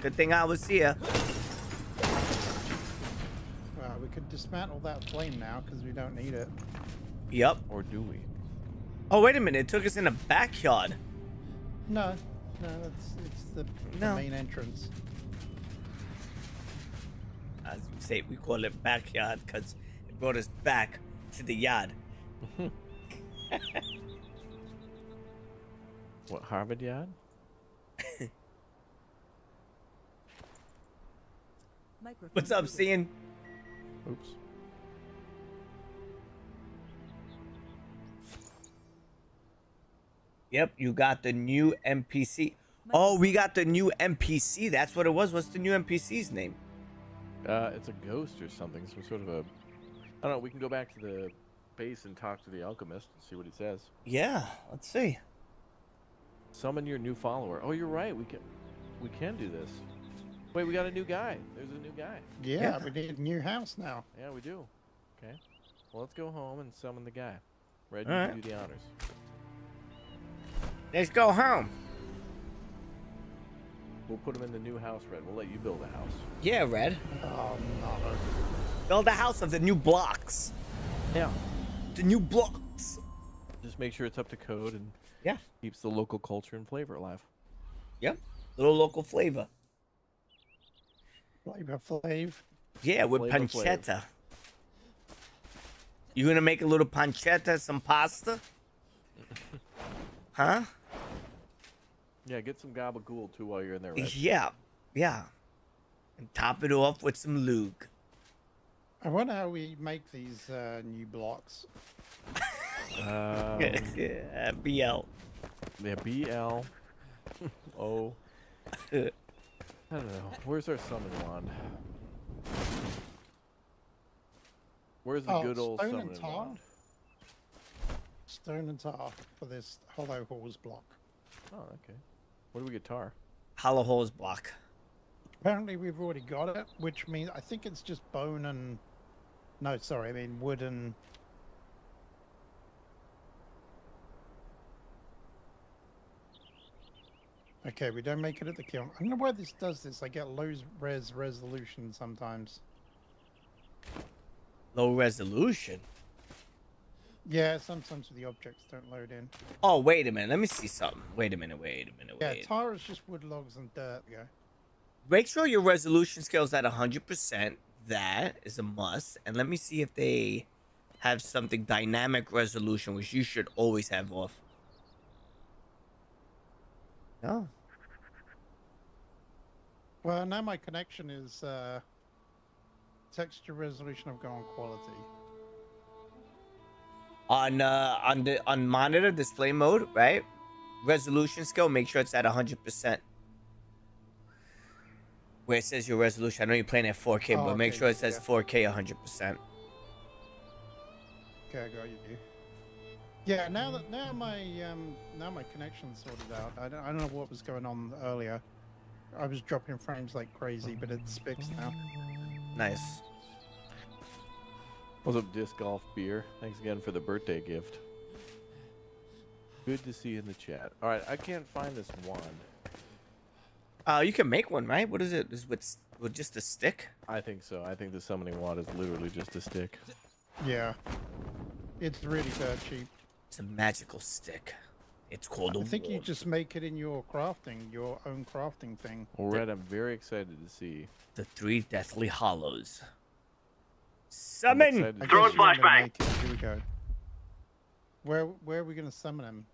S1: Good thing I was here.
S3: Well, we could dismantle that flame now because we don't need it.
S1: Yep.
S4: Or do we?
S1: Oh, wait a minute. It took us in a backyard.
S3: No, no, that's it's the, the main entrance.
S1: As you say, we call it backyard because it brought us back to the yard.
S4: What, Harvard Yard?
S1: What's up, seeing?
S4: Oops.
S1: Yep, you got the new NPC. Oh, we got the new NPC. That's what it was. What's the new NPC's name?
S4: Uh, it's a ghost or something. Some sort of a. I don't know. We can go back to the base and talk to the alchemist and see what he says.
S1: Yeah, let's see.
S4: Summon your new follower. Oh, you're right. We can. We can do this. Wait, we got a new guy. There's a new guy.
S3: Yeah,
S1: Yeah.
S3: we need a new house now.
S4: Yeah, we do. Okay. Well, let's go home and summon the guy. Red,
S1: All
S4: you
S1: right.
S4: do the honors.
S1: Let's go home.
S4: We'll put him in the new house, Red. We'll let you build a house.
S1: Yeah, Red.
S3: Oh no.
S1: Build a house of the new blocks.
S4: Yeah.
S1: The new blocks.
S4: Just make sure it's up to code and
S1: Yeah.
S4: keeps the local culture and flavor alive.
S1: Yep. Little local flavor.
S3: Flavor Flav.
S1: Yeah, with
S4: Flavor Flav.
S1: pancetta. You gonna make a little pancetta, some pasta? huh?
S4: Yeah, get some gabagool too while you're in there, Red.
S1: Yeah, yeah. And top it off with some lug.
S3: I wonder how we make these uh, new blocks.
S4: Um,
S1: yeah, BL.
S4: yeah, BL. oh. I don't know. Where's our summon wand? Where's the
S3: Oh,
S4: good old
S3: stone and
S4: summoning
S3: tar?
S4: wand?
S3: Stone and tar for this hollow halls block.
S4: Oh, okay. What do we get tar?
S1: Hollow halls block.
S3: Apparently, we've already got it, which means I think it's just bone and. No, sorry, I mean wooden. Okay, we don't make it at the kiln. I don't know why this does this. I get low res resolution sometimes.
S1: Low resolution.
S3: Yeah, sometimes the objects don't load in.
S1: Oh, wait a minute. Let me see something. Wait a minute. Wait a minute.
S3: Yeah,
S1: Wait.
S3: tar is just wood logs and dirt. Yeah.
S1: Make sure your resolution scale is at 100%. That is a must. And let me see if they have something dynamic resolution, which you should always have off. No.
S3: Well, now my connection is uh, texture resolution of go on quality.
S1: On uh on the on monitor display mode, right? Resolution scale, make sure it's at 100%. Where it says your resolution. I know you're playing at 4K,
S3: Oh,
S1: but make sure it says
S3: yeah.
S1: 4K 100%.
S3: Okay, I got you. dude. Yeah, now that now my um now my connection's sorted out. I don't, I don't know what was going on earlier. I was dropping frames like crazy, but it's fixed now.
S1: Nice.
S4: What's up, Disc Golf Beer? Thanks again for the birthday gift. Good to see you in the chat. All right, I can't find this wand.
S1: Uh, you can make one, right? What is it? Is with with just a stick?
S4: I think so. I think the summoning wand is literally just a stick.
S3: Yeah, it's really that cheap.
S1: It's a magical stick. It's called a
S3: I think you just make it in your crafting, your own crafting thing.
S4: Well, Red, I'm very excited to see.
S1: the three deathly hollows.
S4: I'm
S1: Summon.
S4: excited
S3: I
S4: to
S3: guess
S4: see-
S3: you want me to make it. Here we go. Where where are we gonna summon him?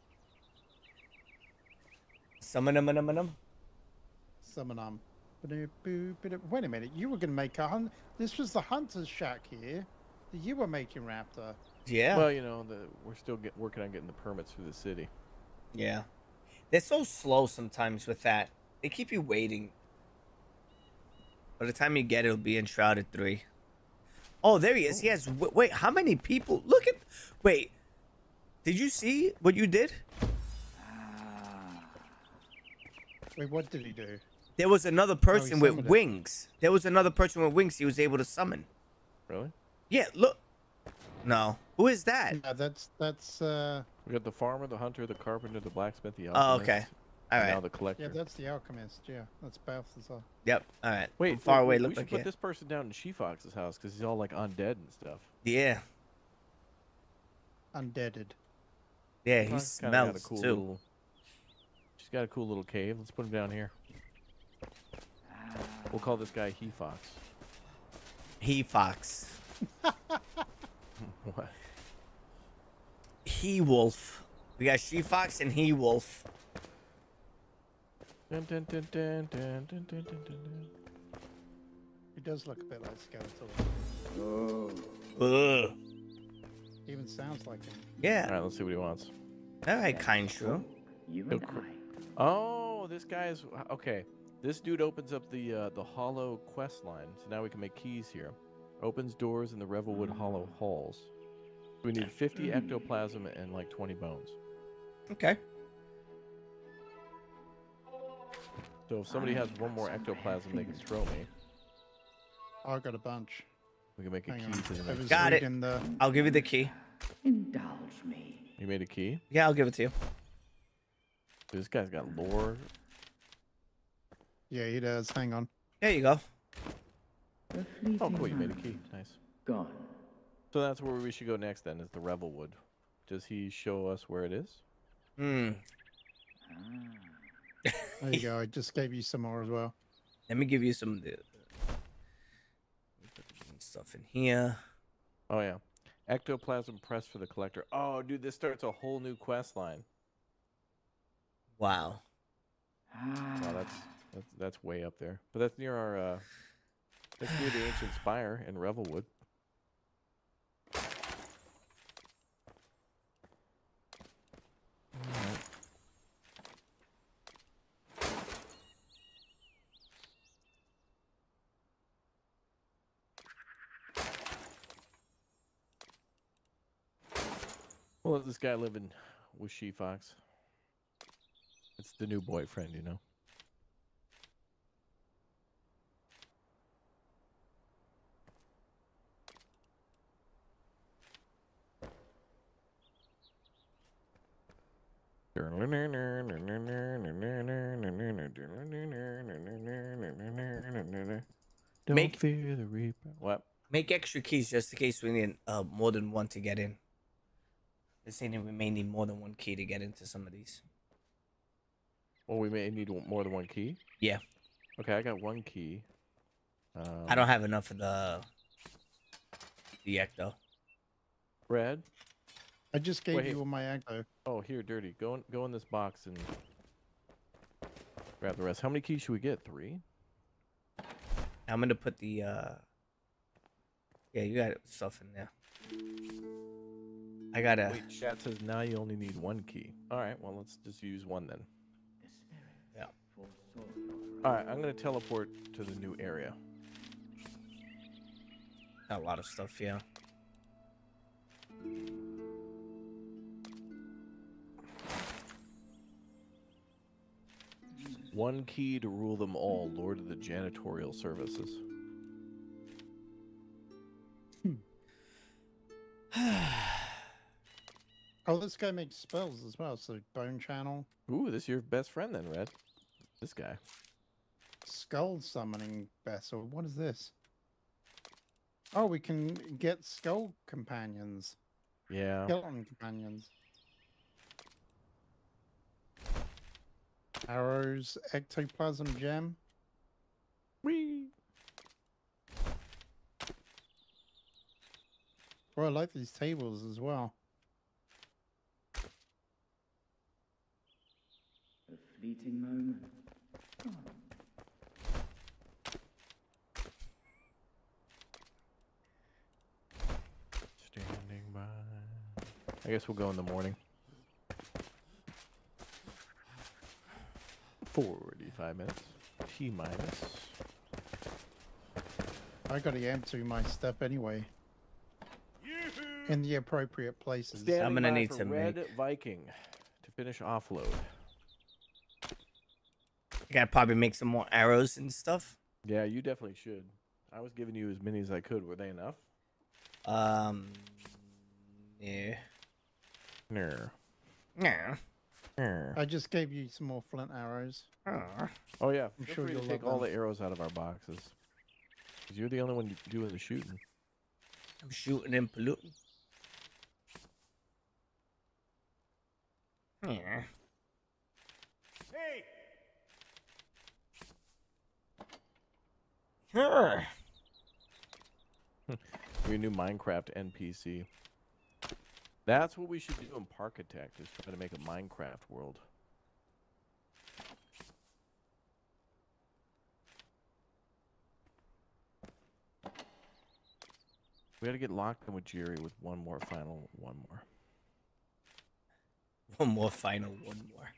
S1: Summon him, him, him.
S3: Summon him. Ba-do-boo, ba-do- Wait a minute, you were gonna make a hunt. This was the hunter's shack here that you were making, Raptor.
S1: Yeah.
S4: Well, you know, the, we're still get, working on getting the permits for the city.
S1: yeah. They're so slow sometimes with that. They keep you waiting. By the time you get it, it'll be in Shrouded 3. Oh, there he is. He has. Wait, how many people? Look at. Wait. Did you see what you did?
S3: Wait, what did he do?
S1: There was another person with
S3: summoned it.
S1: wings. There was another person with wings he was able to summon.
S4: Really?
S1: Yeah, look. No. Who is that?
S3: Yeah, that's that's uh
S4: We got the farmer, the hunter, the carpenter, the blacksmith, the alchemist.
S1: Oh, okay. All
S4: and. Now the collector.
S3: yeah, that's the alchemist. Yeah, that's Balthazar.
S1: Yep. All right.
S4: Wait,
S1: From far
S4: we-
S1: away.
S4: we,
S1: Look
S4: we
S1: like
S4: should put
S1: yeah.
S4: this person down in She Fox's house because he's all like undead and stuff.
S1: Yeah.
S3: Undeaded.
S1: Yeah. He
S4: He's
S1: smells
S4: cool
S1: too.
S4: Little, she's got a cool little cave. Let's put him down here. We'll call this guy He Fox.
S1: He Fox.
S4: what?
S1: He Wolf. We got She Fox and He Wolf.
S3: He does look a bit like Skeletor.
S1: Ugh.
S3: Even sounds like him.
S1: Yeah.
S4: All right, let's see what he wants.
S1: All right, kind true.
S5: You
S4: and I. Oh, this guy's okay. This dude opens up the uh, the Hollow quest line, so now we can make keys here. Opens doors in the Revelwood Hollow halls. We need 50 ectoplasm and like 20 bones.
S1: Okay.
S4: So if somebody has one more ectoplasm, they can throw me.
S3: I got a bunch.
S4: We can make a
S3: Hang
S4: key
S3: on.
S4: to the
S3: I
S4: next.
S1: Got it.
S3: reading the
S1: I'll give you the key.
S6: Indulge me.
S4: You made a key.
S1: Yeah, I'll give it to you.
S4: This guy's got lore.
S3: Yeah, he does. Hang on.
S1: There you go.
S4: Oh, cool! You made a key. Nice.
S6: Gone.
S4: So that's where we should go next. Then is the Revelwood. Does he show us where it is?
S1: Hmm.
S6: Ah.
S3: There you go. I just gave you some more as well.
S1: Let me give you some of the stuff in here.
S4: Oh yeah. Ectoplasm press for the collector. Oh, dude, this starts a whole new quest line.
S1: Wow.
S6: Ah.
S4: Wow, that's that's that's way up there. But that's near our uh that's near the ancient spire in Revelwood. Well, this guy living with She Fox. It's the new boyfriend, you know. Fear the reaper. What?
S1: Make extra keys just in case we need uh, more than one to get in. They're saying that we may need more than one key to get into some of these.
S4: Well, we may need more than one key.
S1: Yeah.
S4: Okay, I got one key. Um,
S1: I don't have enough of the the ecto.
S4: Red.
S3: I just gave
S4: Wait.
S3: you my aggro.
S4: Oh, here, dirty. Go in, go in this box and grab the rest. How many keys should we get? Three.
S1: I'm gonna put the uh Yeah, you got stuff in there. I gotta
S4: Wait, chat says now you only need one key. All right, well let's just use one then.
S1: Yeah.
S4: All right, I'm gonna teleport to the new area.
S1: got a lot of stuff, yeah.
S4: One key to rule them all, Lord of the Janitorial Services. Hmm.
S3: Oh, this guy makes spells as well. So bone channel,
S4: Ooh, this is your best friend then, Red. This guy.
S3: skull summoning vessel. What is this? Oh, we can get skull companions,
S4: Yeah.
S3: skeleton companions. Arrows, ectoplasm gem.
S4: Whee!
S3: Oh, I like these tables as well.
S6: a fleeting moment. Gone.
S4: Standing by. I guess we'll go in the morning. 45 minutes. T minus.
S3: I got to empty my stuff anyway. In the appropriate places.
S4: Standing
S1: I'm gonna need
S4: for
S1: to
S4: Red
S1: make-
S4: Viking to finish offload.
S1: I gotta probably make some more arrows and stuff.
S4: Yeah, you definitely should. I was giving you as many as I could. Were they enough?
S1: Um Yeah.
S4: No.
S1: Yeah.
S3: I just gave you some more flint arrows.
S4: Oh yeah,
S3: I'm
S4: feel
S3: sure you'll
S4: take all
S3: them.
S4: the arrows out of our boxes. Cause you're the only one doing the shooting.
S1: I'm shooting and polluting. Yeah.
S5: Hey!
S1: Sure.
S4: Your new Minecraft NPC. That's what we should do in Parkitect, is try to make a Minecraft world. We gotta get locked in with Jerry with one more final one more.
S1: One more final one more.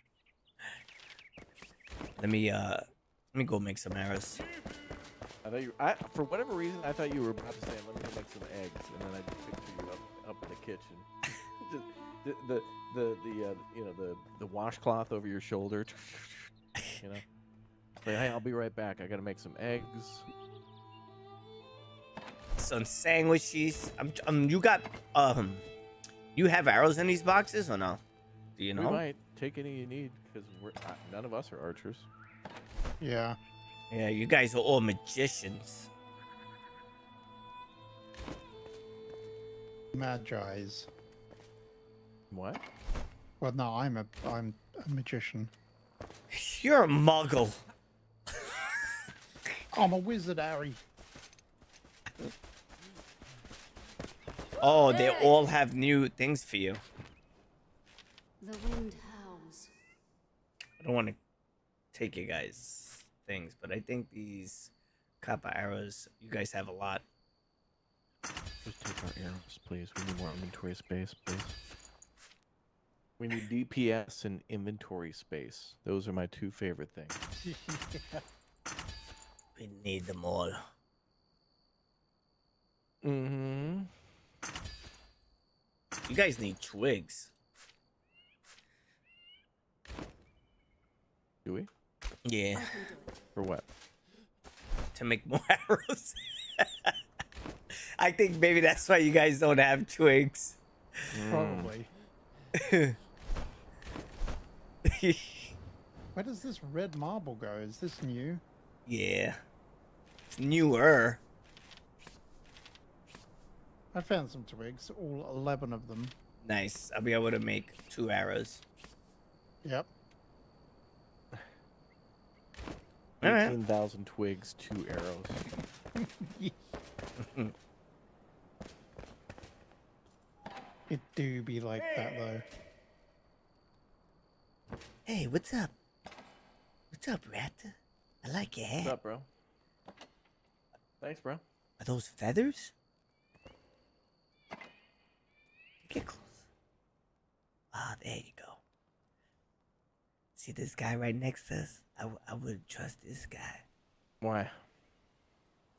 S1: Let me uh let me go make some arrows.
S4: I thought you I for whatever reason I thought you were about to say let me go make some eggs and then I just picture you up up in the kitchen. Just the the the, the uh, you know the the washcloth over your shoulder. You know. Like, hey, I'll be right back. I gotta make some eggs.
S1: Some sandwiches. I'm, um you got um you have arrows in these boxes or no? Do you know?
S4: We
S1: know?
S4: might take any you need because we're uh, none of us are archers.
S3: Yeah.
S1: Yeah, you guys are all magicians.
S3: Magi's.
S4: What?
S3: Well, no, I'm a I'm a magician.
S1: You're a muggle.
S3: I'm a wizard, Harry.
S1: Oh, they all have new things for you.
S7: The wind howls.
S1: I don't want to take you guys things, but I think these copper arrows, you guys have a lot.
S4: Just take our arrows, please. We need more inventory space, please. We need DPS and inventory space. Those are my two favorite things.
S1: We need them all.
S4: Mm-hmm.
S1: You guys need twigs.
S4: Do we?
S1: Yeah,
S7: I can do it.
S4: For what?
S1: to make more arrows. I think maybe that's why you guys don't have twigs.
S3: Probably. Where does this red marble go? Is this new?
S1: yeah. It's newer.
S3: I found some twigs, all 11 of them.
S1: Nice. I'll be able to make two arrows.
S3: Yep.
S1: All right.
S4: 18,000 twigs, two arrows.
S3: It do be like that though.
S1: Hey, what's up? What's up, Raptor? I like your hat.
S4: What's up, bro? Thanks, bro.
S1: Are those feathers? Get close. Ah, there you go. See this guy right next to us? I, w- I wouldn't trust this guy.
S4: Why?
S1: Look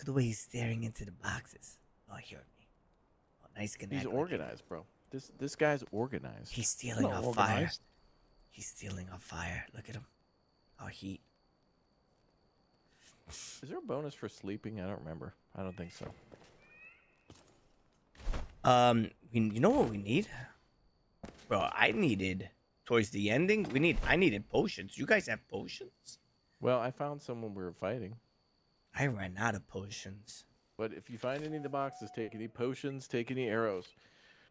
S1: at the way he's staring into the boxes. Oh, he heard me. Oh, nice
S4: He's
S1: act like
S4: organized, bro. This this guy's organized.
S1: He's stealing our fire. He's stealing our fire. Look at him. Our heat.
S4: Is there a bonus for sleeping? I don't remember. I don't think so.
S1: Um, you know what we need, bro? I needed towards the ending. We need. I needed potions. You guys have potions?
S4: Well, I found some when we were fighting.
S1: I ran out of potions.
S4: But if you find any of the boxes, take any potions, take any arrows.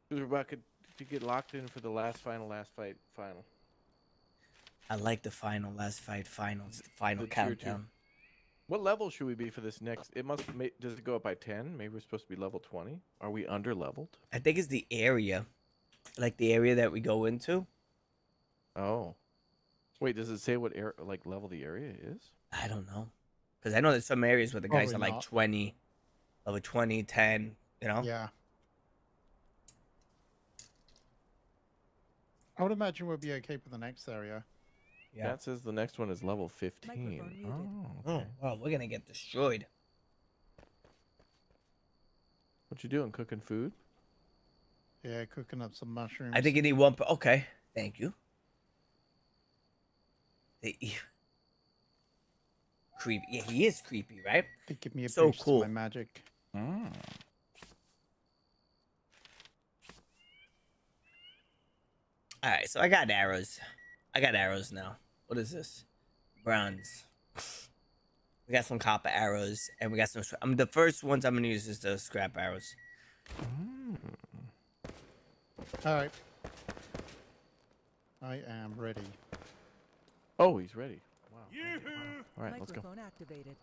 S4: Because we're about to get locked in for the last final, last fight, final.
S1: I like the final last fight finals, final
S4: The
S1: countdown.
S4: What level should we be for this next? It must. Does it go up by ten? Maybe we're supposed to be level twenty. Are we under leveled?
S1: I think it's the area, like the area that we go into.
S4: Oh. Wait, does it say what air like level the area is?
S1: I don't know, because I know there's some areas where the guys
S3: Probably
S1: are like
S3: not.
S1: 20, level 20, 10, You know.
S3: Yeah. I would imagine we'll be okay for the next area.
S1: Yeah.
S4: That says the next one is level fifteen.
S2: Microphone muted.
S4: Oh,
S1: Oh,
S4: okay.
S1: well, we're gonna get destroyed.
S4: What you doing? Cooking food?
S3: Yeah, cooking up some mushrooms.
S1: I think you need one. Per- okay, thank you. The creepy. Yeah, he is creepy, right?
S3: to give me a
S1: so
S3: boost to
S1: cool.
S3: my magic.
S4: Mm.
S1: All right, so I got arrows. I got arrows now. What is this? Bronze. We got some copper arrows, and we got some. I'm the first ones I'm gonna use is the scrap arrows.
S3: All right. I am ready.
S4: Oh, he's ready. Wow.
S5: Yoo-hoo!
S4: All right, let's go.
S2: Activated.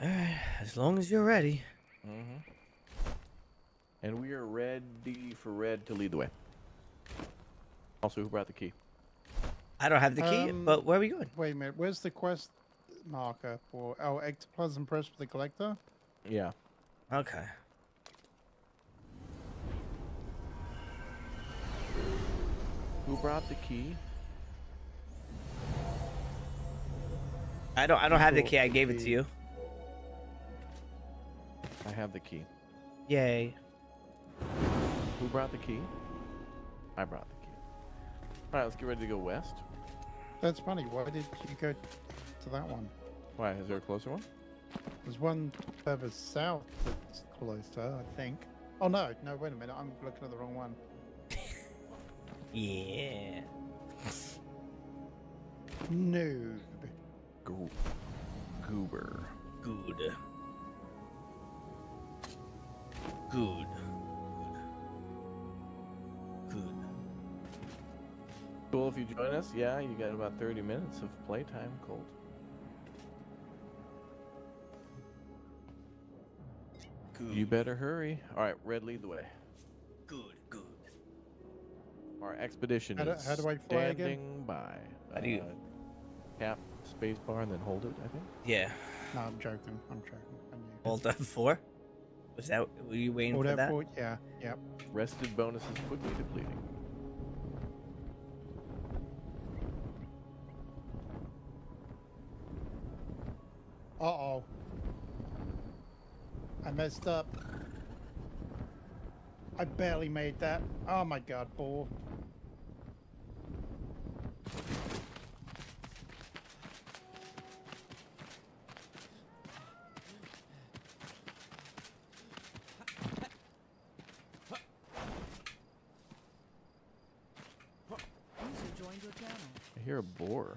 S1: All right, as long as you're ready.
S4: Mm-hmm. And we are ready for Red to lead the way. Also, who brought the key?
S1: I don't have the key,
S3: Um,
S1: but where are we going?
S3: Wait a minute. Where's the quest marker for? Oh, ectoplasm press for the collector.
S4: Yeah.
S1: Okay.
S4: Who brought the key?
S1: I don't. I don't have the key. I gave it to you.
S4: I have the key.
S1: Yay.
S4: Who brought the key? I brought the key. All right, let's get ready to go west.
S3: That's funny. Why did you go to that one?
S4: Why? Is there a closer one?
S3: There's one further south that's closer, I think. Oh no, no, wait a minute. I'm looking at the wrong one.
S1: Yeah.
S3: Noob.
S4: Go- goober.
S1: Good. Good. Good.
S4: Cool if you join us. Yeah, you got about 30 minutes of playtime, Colt.
S1: Good.
S4: You better hurry. All right, Red, lead the way.
S1: Good. Good.
S4: Our expedition
S3: How do-
S4: is
S3: how do I fly again?
S4: standing by.
S1: How do you-
S4: Uh, Tap space bar and then hold it, I think.
S1: Yeah.
S3: No, I'm joking. I'm joking. I knew.
S1: Hold up four. Was that? Were you waiting
S3: Hold
S1: for that?
S3: four- Yeah. Yep.
S4: Rested bonuses quickly depleting.
S3: Uh oh. I messed up. I barely made that. Oh my god, ball.
S2: User joined your channel.
S4: I hear a boar.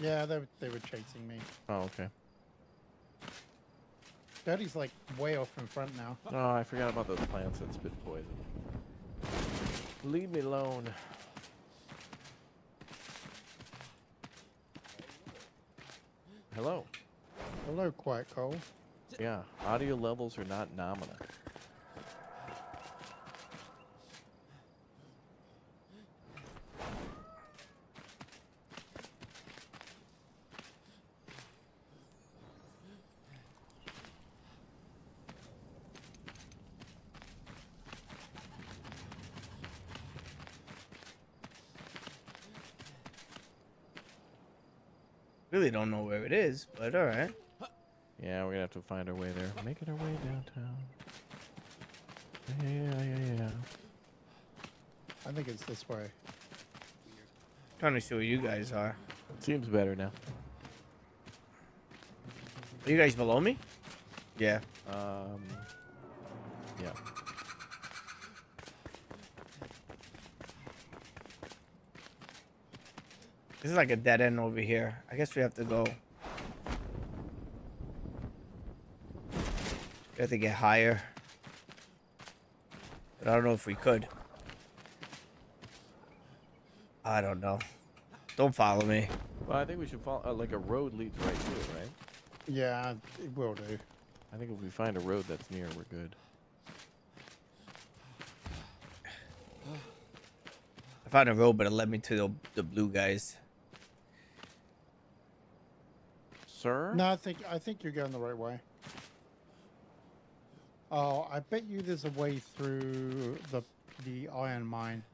S3: Yeah, they, they were chasing me.
S4: Oh, okay.
S3: Daddy's like way off in front now.
S4: Oh, I forgot about those plants that spit poison. Leave me alone. Hello.
S3: Hello, Quiet Cole.
S4: Yeah, audio levels are not nominal.
S1: Really don't know where it is, but all right.
S4: Yeah, we're gonna have to find our way there. Making our way downtown. Yeah, yeah, yeah.
S3: I think it's this way.
S1: Trying to see where you guys are.
S4: Seems better now.
S1: Are you guys below me? Yeah.
S4: Um, yeah.
S1: This is like a dead end over here. I guess we have to go. We have to get higher. But I don't know if we could. I don't know. Don't follow me.
S4: Well, I think we should follow. Uh, like a road leads right to it, right?
S3: Yeah, it will do.
S4: I think if we find a road that's near, we're good.
S1: I found a road, but it led me to the, the blue guys.
S4: Sir?
S3: No, I think I think you're going the right way. Oh, I bet you there's a way through the the iron mine.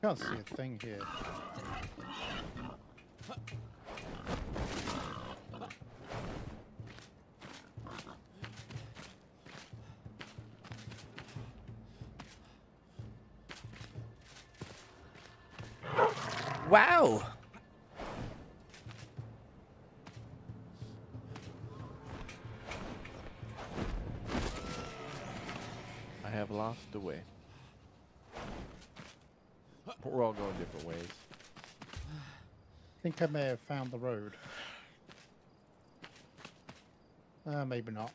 S3: Can't see a thing here. Think I may have found the road. Uh, maybe not.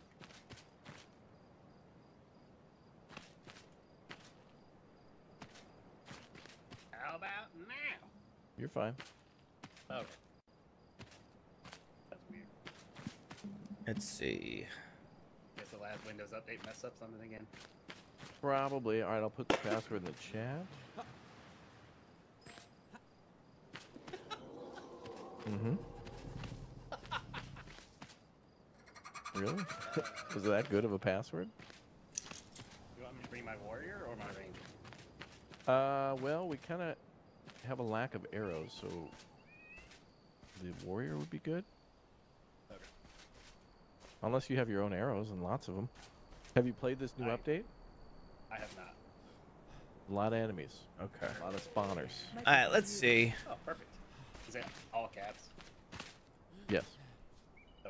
S5: How about now?
S4: You're fine.
S5: Okay. That's weird.
S1: Let's see.
S5: Guess the last Windows update messed up something again.
S4: Probably. All right, I'll put the password in the chat. Mm-hmm. Really? Was that good of a password?
S5: You want me to bring my warrior or my ranger?
S4: Uh, well, we kind of have a lack of arrows, so the warrior would be good.
S5: Okay.
S4: Unless you have your own arrows and lots of them. Have you played this new
S5: I-
S4: update?
S5: I have not.
S4: A lot of enemies,
S1: Okay.
S4: a lot of spawners.
S1: All right, let's see.
S5: Oh, perfect. Is it all caps?
S4: Yes. Oh.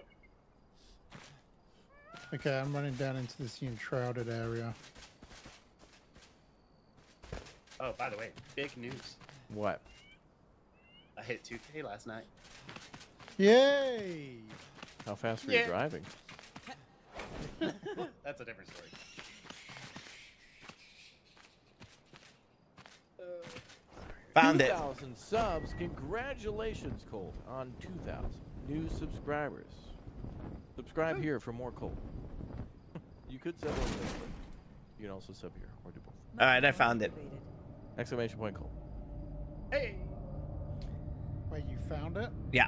S3: Okay, I'm running down into this enshrouded area.
S5: Oh, by the way, big news.
S4: What?
S5: I hit 2K last night.
S3: Yay!
S4: How fast were
S5: Yeah.
S4: you driving?
S5: That's a different story.
S1: Found it.
S4: 2,000 subs. Congratulations, Colt, on 2,000 new subscribers. Subscribe here for more Colt. you could sub on this, but you can also sub here or do both.
S1: All right, I found it.
S4: Exclamation point, Colt.
S5: Hey!
S3: Wait, you found it?
S1: Yeah.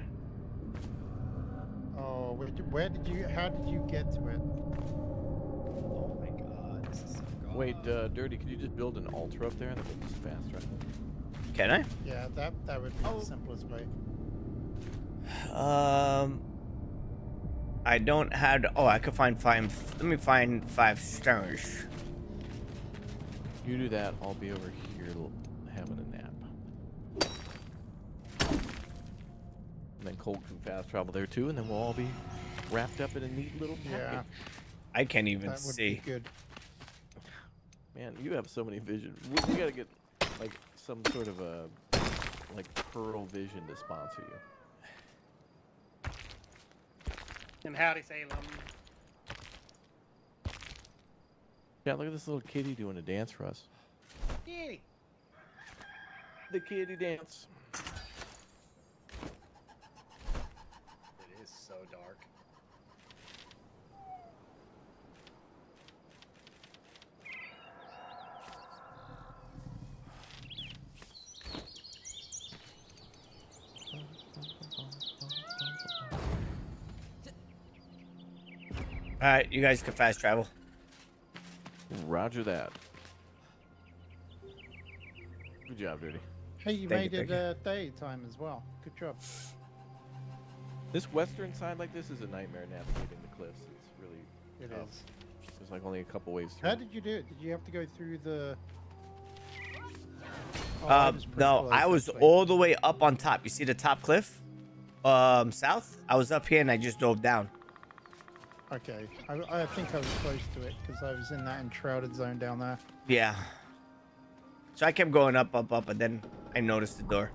S3: Oh, where did, where did you? How did you get to it?
S5: Oh my god, this is so
S4: Wait, uh, Dirty, could you just build an altar up there and then we'll just fast travel?
S1: Can I?
S3: Yeah, that that would be
S1: Oh.
S3: the simplest way.
S1: Um, I don't have. Oh, I could find five. Let me find five stars.
S4: You do that, I'll be over here having a nap. And then Colt can fast travel there too, and then we'll all be wrapped up in a neat little package.
S3: Yeah,
S1: I can't even
S3: that would
S1: see.
S3: be good.
S4: Man, you have so many vision. We, we gotta get like some sort of a like Pearle Vision to sponsor you.
S5: And howdy, Salem.
S4: Yeah, look at this little kitty doing a dance for us.
S5: Yay.
S4: The kitty dance.
S5: It is so dark.
S1: All right, you guys can fast travel.
S4: Roger that. Good job, Dirty.
S3: Hey, you
S1: Thank
S3: made
S1: thank
S3: it
S1: you.
S3: uh, daytime as well. Good job.
S4: This western side like this is a nightmare navigating the cliffs. It's really
S3: It is.
S4: tough. There's like only a couple ways through.
S3: How did you do it? Did you have to go through the? Oh,
S1: Um,
S3: was
S1: no, I was
S3: actually.
S1: all the way up on top. You see the top cliff? Um, south. I was up here and I just dove down.
S3: Okay, I, I think I was close to it because I was in that enshrouded zone down there.
S1: Yeah. So I kept going up, up, up, and then I noticed the door.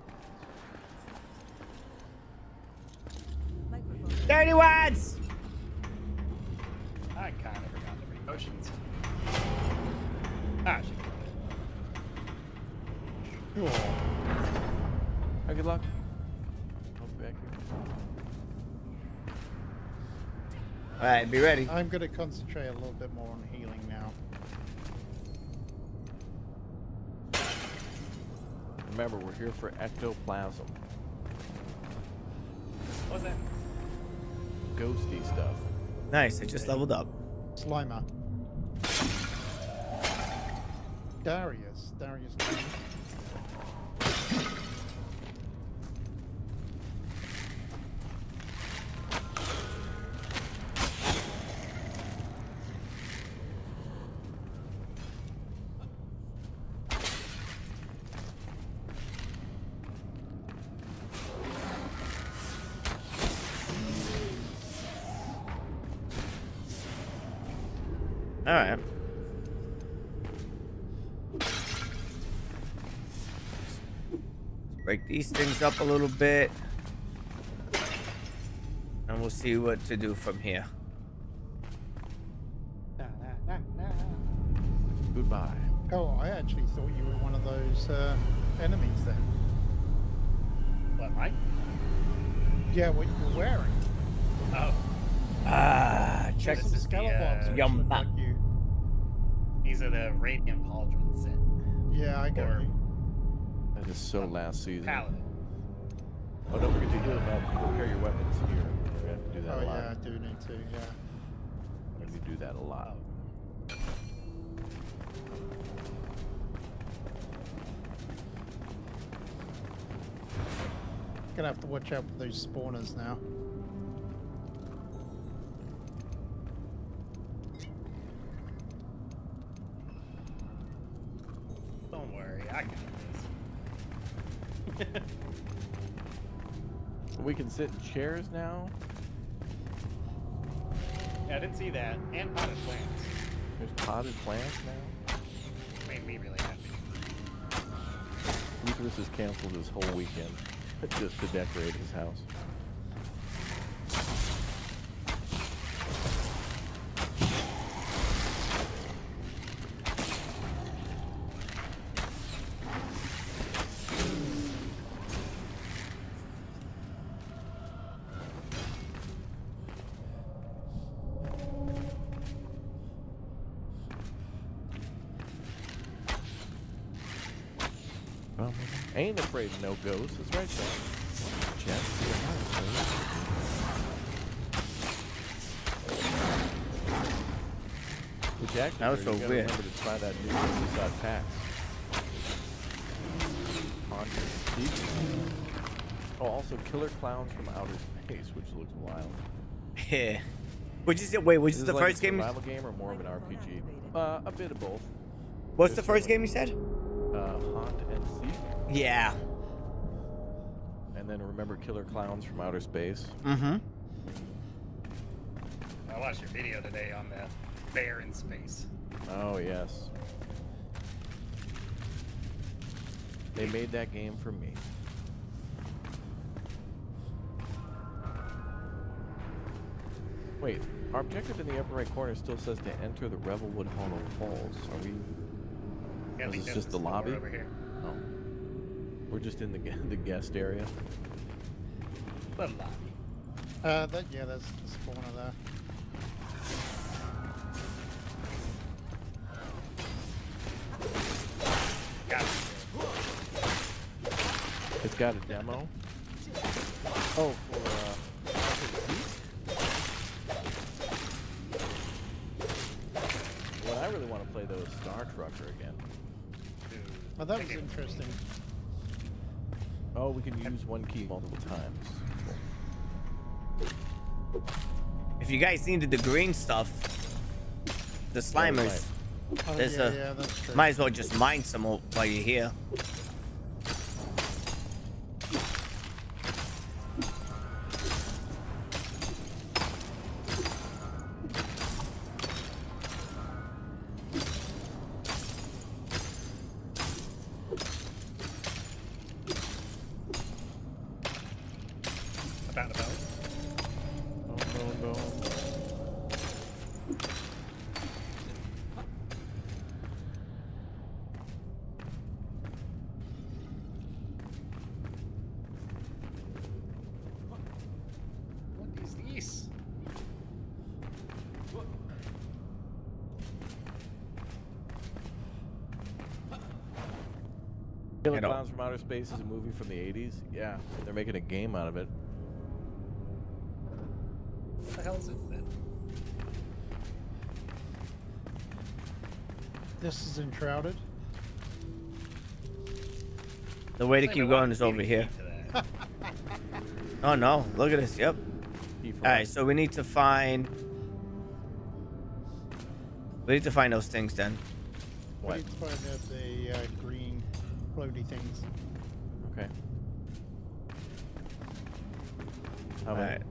S2: Microphone.
S1: 30 watts!
S5: I kind of forgot to bring potions. Ah, shit.
S3: Cool.
S4: Oh, good luck.
S1: All right, be ready.
S3: I'm going to concentrate a little bit more on healing now.
S4: Remember, we're here for ectoplasm.
S5: What was that?
S4: Ghosty stuff.
S1: Nice, I just leveled up.
S3: Slimer. Darius. Darius.
S1: Break these things up a little bit. And we'll see what to do from here.
S3: Nah, nah, nah, nah.
S4: Goodbye.
S3: Oh, I actually thought you were one of those uh, enemies then.
S5: What, Mike?
S3: Yeah, what you were wearing.
S5: Oh,
S1: Ah, check.
S3: Some
S5: is the,
S3: skeletons
S5: uh,
S3: which like you.
S5: these are the Radiant Pauldron set.
S3: Yeah, I got
S5: Or-
S3: you.
S4: That is so last season.
S5: Paladin.
S4: Oh, don't forget to do about prepare your weapons here. We have to do that
S3: Oh
S4: a lot.
S3: yeah, I do need to. Yeah.
S4: We do that a lot. Oh.
S3: Gonna have to watch out for those spawners now.
S4: Sit in chairs now.
S5: Yeah, I didn't see that. And potted plants.
S4: There's potted plants now.
S5: Made me really happy.
S4: Eucharist has canceled his whole weekend just to decorate his house. No ghosts. That's right, son. Jeff, you're not afraid. Which objective.
S1: That was
S4: or
S1: so
S4: you
S1: weird.
S4: Remember to try that new tax. Haunted Seek. Oh, also Killer Klowns from Outer Space, which looks wild.
S1: Yeah. Which is it? Wait, which is
S4: Is
S1: the
S4: it like
S1: first
S4: a
S1: game?
S4: survival game or more of an RPG? Uh, a bit of both.
S1: What's the first game you said?
S4: Uh, Haunt and Seek,
S1: Yeah.
S4: And then remember Killer Klowns from Outer Space.
S1: Mm-hmm.
S5: I watched your video today on the bear in space.
S4: Oh yes. They made that game for me. Wait, our objective in the upper right corner still says to enter the Revelwood Hollow Halls. Are we?
S5: Yeah,
S4: Is this just the lobby?
S5: over here.
S4: Oh, we're just in the the guest area.
S5: The lobby.
S3: Uh, that, yeah, there's the spawner there.
S5: Got it.
S4: It's got a demo. Oh, for uh, What I really want to play though is Star Trucker again.
S5: Dude,
S3: Oh, that
S5: that
S3: was
S5: game
S3: interesting.
S4: Oh, we can use one key multiple times.
S1: If you guys needed the green stuff, the slimers,
S3: Oh,
S1: There's
S3: yeah,
S1: a-
S3: yeah,
S1: might as well just mine some while you're here.
S4: Space is a movie from the 80s. Yeah, they're making a game out of it.
S5: What the hell is it then?
S3: This is enshrouded.
S1: The way to keep going is over here. Oh no, look at this. Yep.
S4: Key for
S1: All
S4: what?
S1: right, so we need to find. We need to find those things then.
S4: What?
S3: We need to find out the uh, green floaty things.
S4: How
S1: All
S4: many?
S1: right.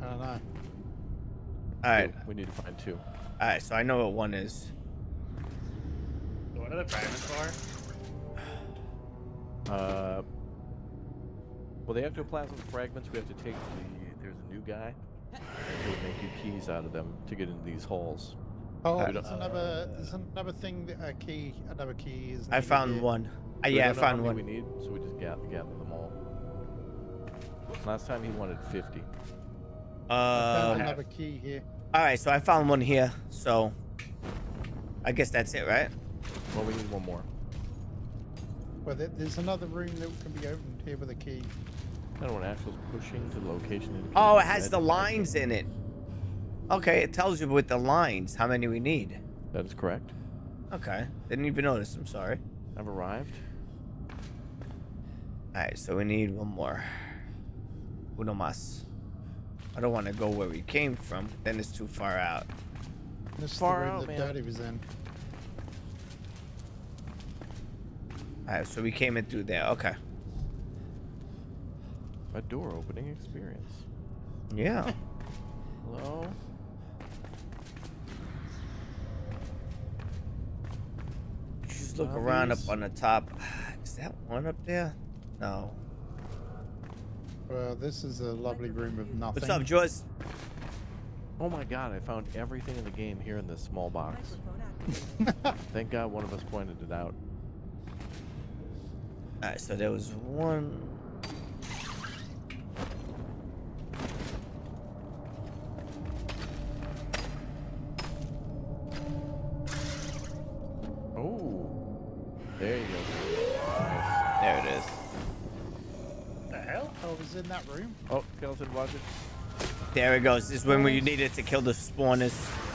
S3: I don't know.
S1: All right.
S4: Two. We need to find two.
S1: All right. So I know what one is.
S5: So what are the fragments for?
S4: Uh, well, the ectoplasm fragments we have to take the. There's a new guy, and he'll make you keys out of them to get into these holes.
S3: Oh,
S1: Uh,
S3: there's another. There's another thing. that- A key. Another key is.
S1: I found
S3: here.
S1: one. Uh, yeah, I
S4: don't know how
S1: found one.
S4: We need, so we just gather, gather them all. Last time he wanted 50.
S3: Uh, I found another key here.
S1: all right, so I found one here. So I guess that's it, right?
S4: Well, we need one more.
S3: Well, there's another room that can be opened here with a key.
S4: I don't know when Axel's pushing to the location. indicated
S1: Oh, it has the lines in it. Okay, it tells you with the lines how many we need.
S4: That is correct.
S1: Okay, didn't even notice. I'm sorry.
S4: I've arrived.
S1: All right, so we need one more. Uno más. I don't want to go where we came from. Then it's too far out.
S3: This is
S4: Far
S3: the room
S4: out,
S3: that
S4: man.
S3: Daddy was in.
S1: All right, so we came in through there. Okay.
S4: A door opening experience.
S1: Yeah.
S4: Hello?
S1: Just look around up on the top. Is that one up there? No.
S3: Well, this is a lovely room of nothing.
S1: What's up, Joyce?
S4: Oh my god, I found everything in the game here in this small box. Thank god one of us pointed it out.
S1: All right, so there was one.
S4: Oh. There you go. Nice.
S1: There it is.
S5: What the hell?
S3: Oh, it was in that room.
S4: Oh, skeleton, watch it.
S1: There it goes. This is when we needed to kill the spawners.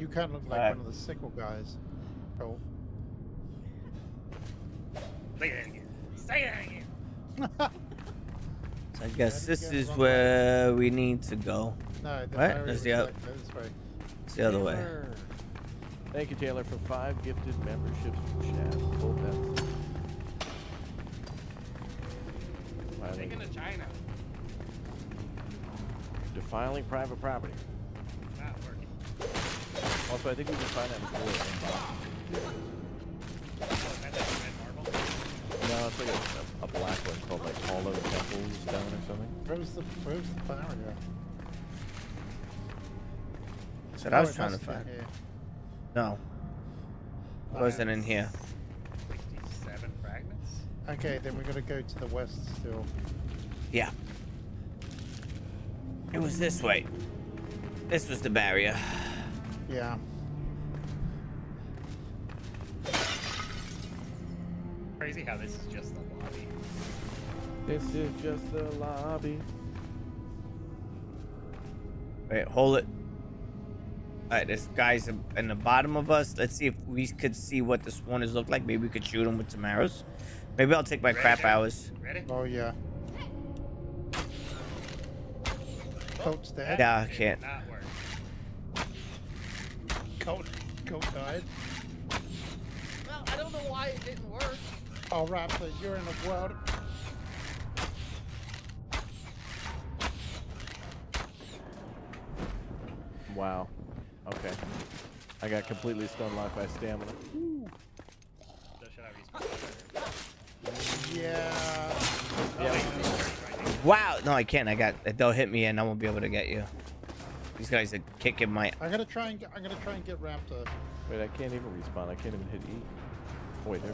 S5: You
S3: kind of look like
S1: Alright.
S3: one of the sickle guys. Cool.
S5: Say that again. Say that again.
S1: So I guess
S3: did
S1: this is
S3: wrong
S1: where we need to go.
S3: No, the
S1: What?
S3: barrier
S1: That's the oth-
S3: like this way.
S1: It's the other way.
S4: Thank you, Taylor, for five gifted memberships from Shaz. Cool, that's-
S5: Taking to China.
S4: defiling private property.
S5: It's not working.
S4: Also, I think we can find that before.
S5: Is that that red marble?
S4: No, it's like a, a, a black one called like Hollow Temple Stone or something.
S3: Where's the Where's the barrier?
S1: That's what I was trying to find.
S3: here.
S1: No. It wasn't in here.
S5: 67 fragments?
S3: Okay, then we gotta go to the west still.
S1: Yeah. It was this way. This was the barrier.
S3: Yeah.
S5: Crazy how this is just the lobby.
S4: This is just the lobby.
S1: Wait, hold it. Alright, this guy's in the bottom of us. Let's see if we could see what the spawners look like. Maybe we could shoot him with some arrows. Maybe I'll take my
S5: Ready,
S1: crap hours.
S5: Ready?
S3: Oh yeah. Colt's oh, dead.
S1: Yeah, I can't.
S5: Not work.
S3: Colt, Colt died.
S5: Well, I don't know why it didn't work.
S3: Oh, Raptor, you're in the world.
S4: Wow. Okay. I got completely stun locked by stamina.
S5: So should I respawn?
S3: Yeah.
S5: Wait, right here.
S1: Wow. No, I can't. I got. They'll hit me and I won't be able to get you. These guys are kicking my.
S3: I'm gonna try and get. I'm gonna try and get Raptor.
S4: Wait, I can't even respawn. I can't even hit E. Oh, wait, there.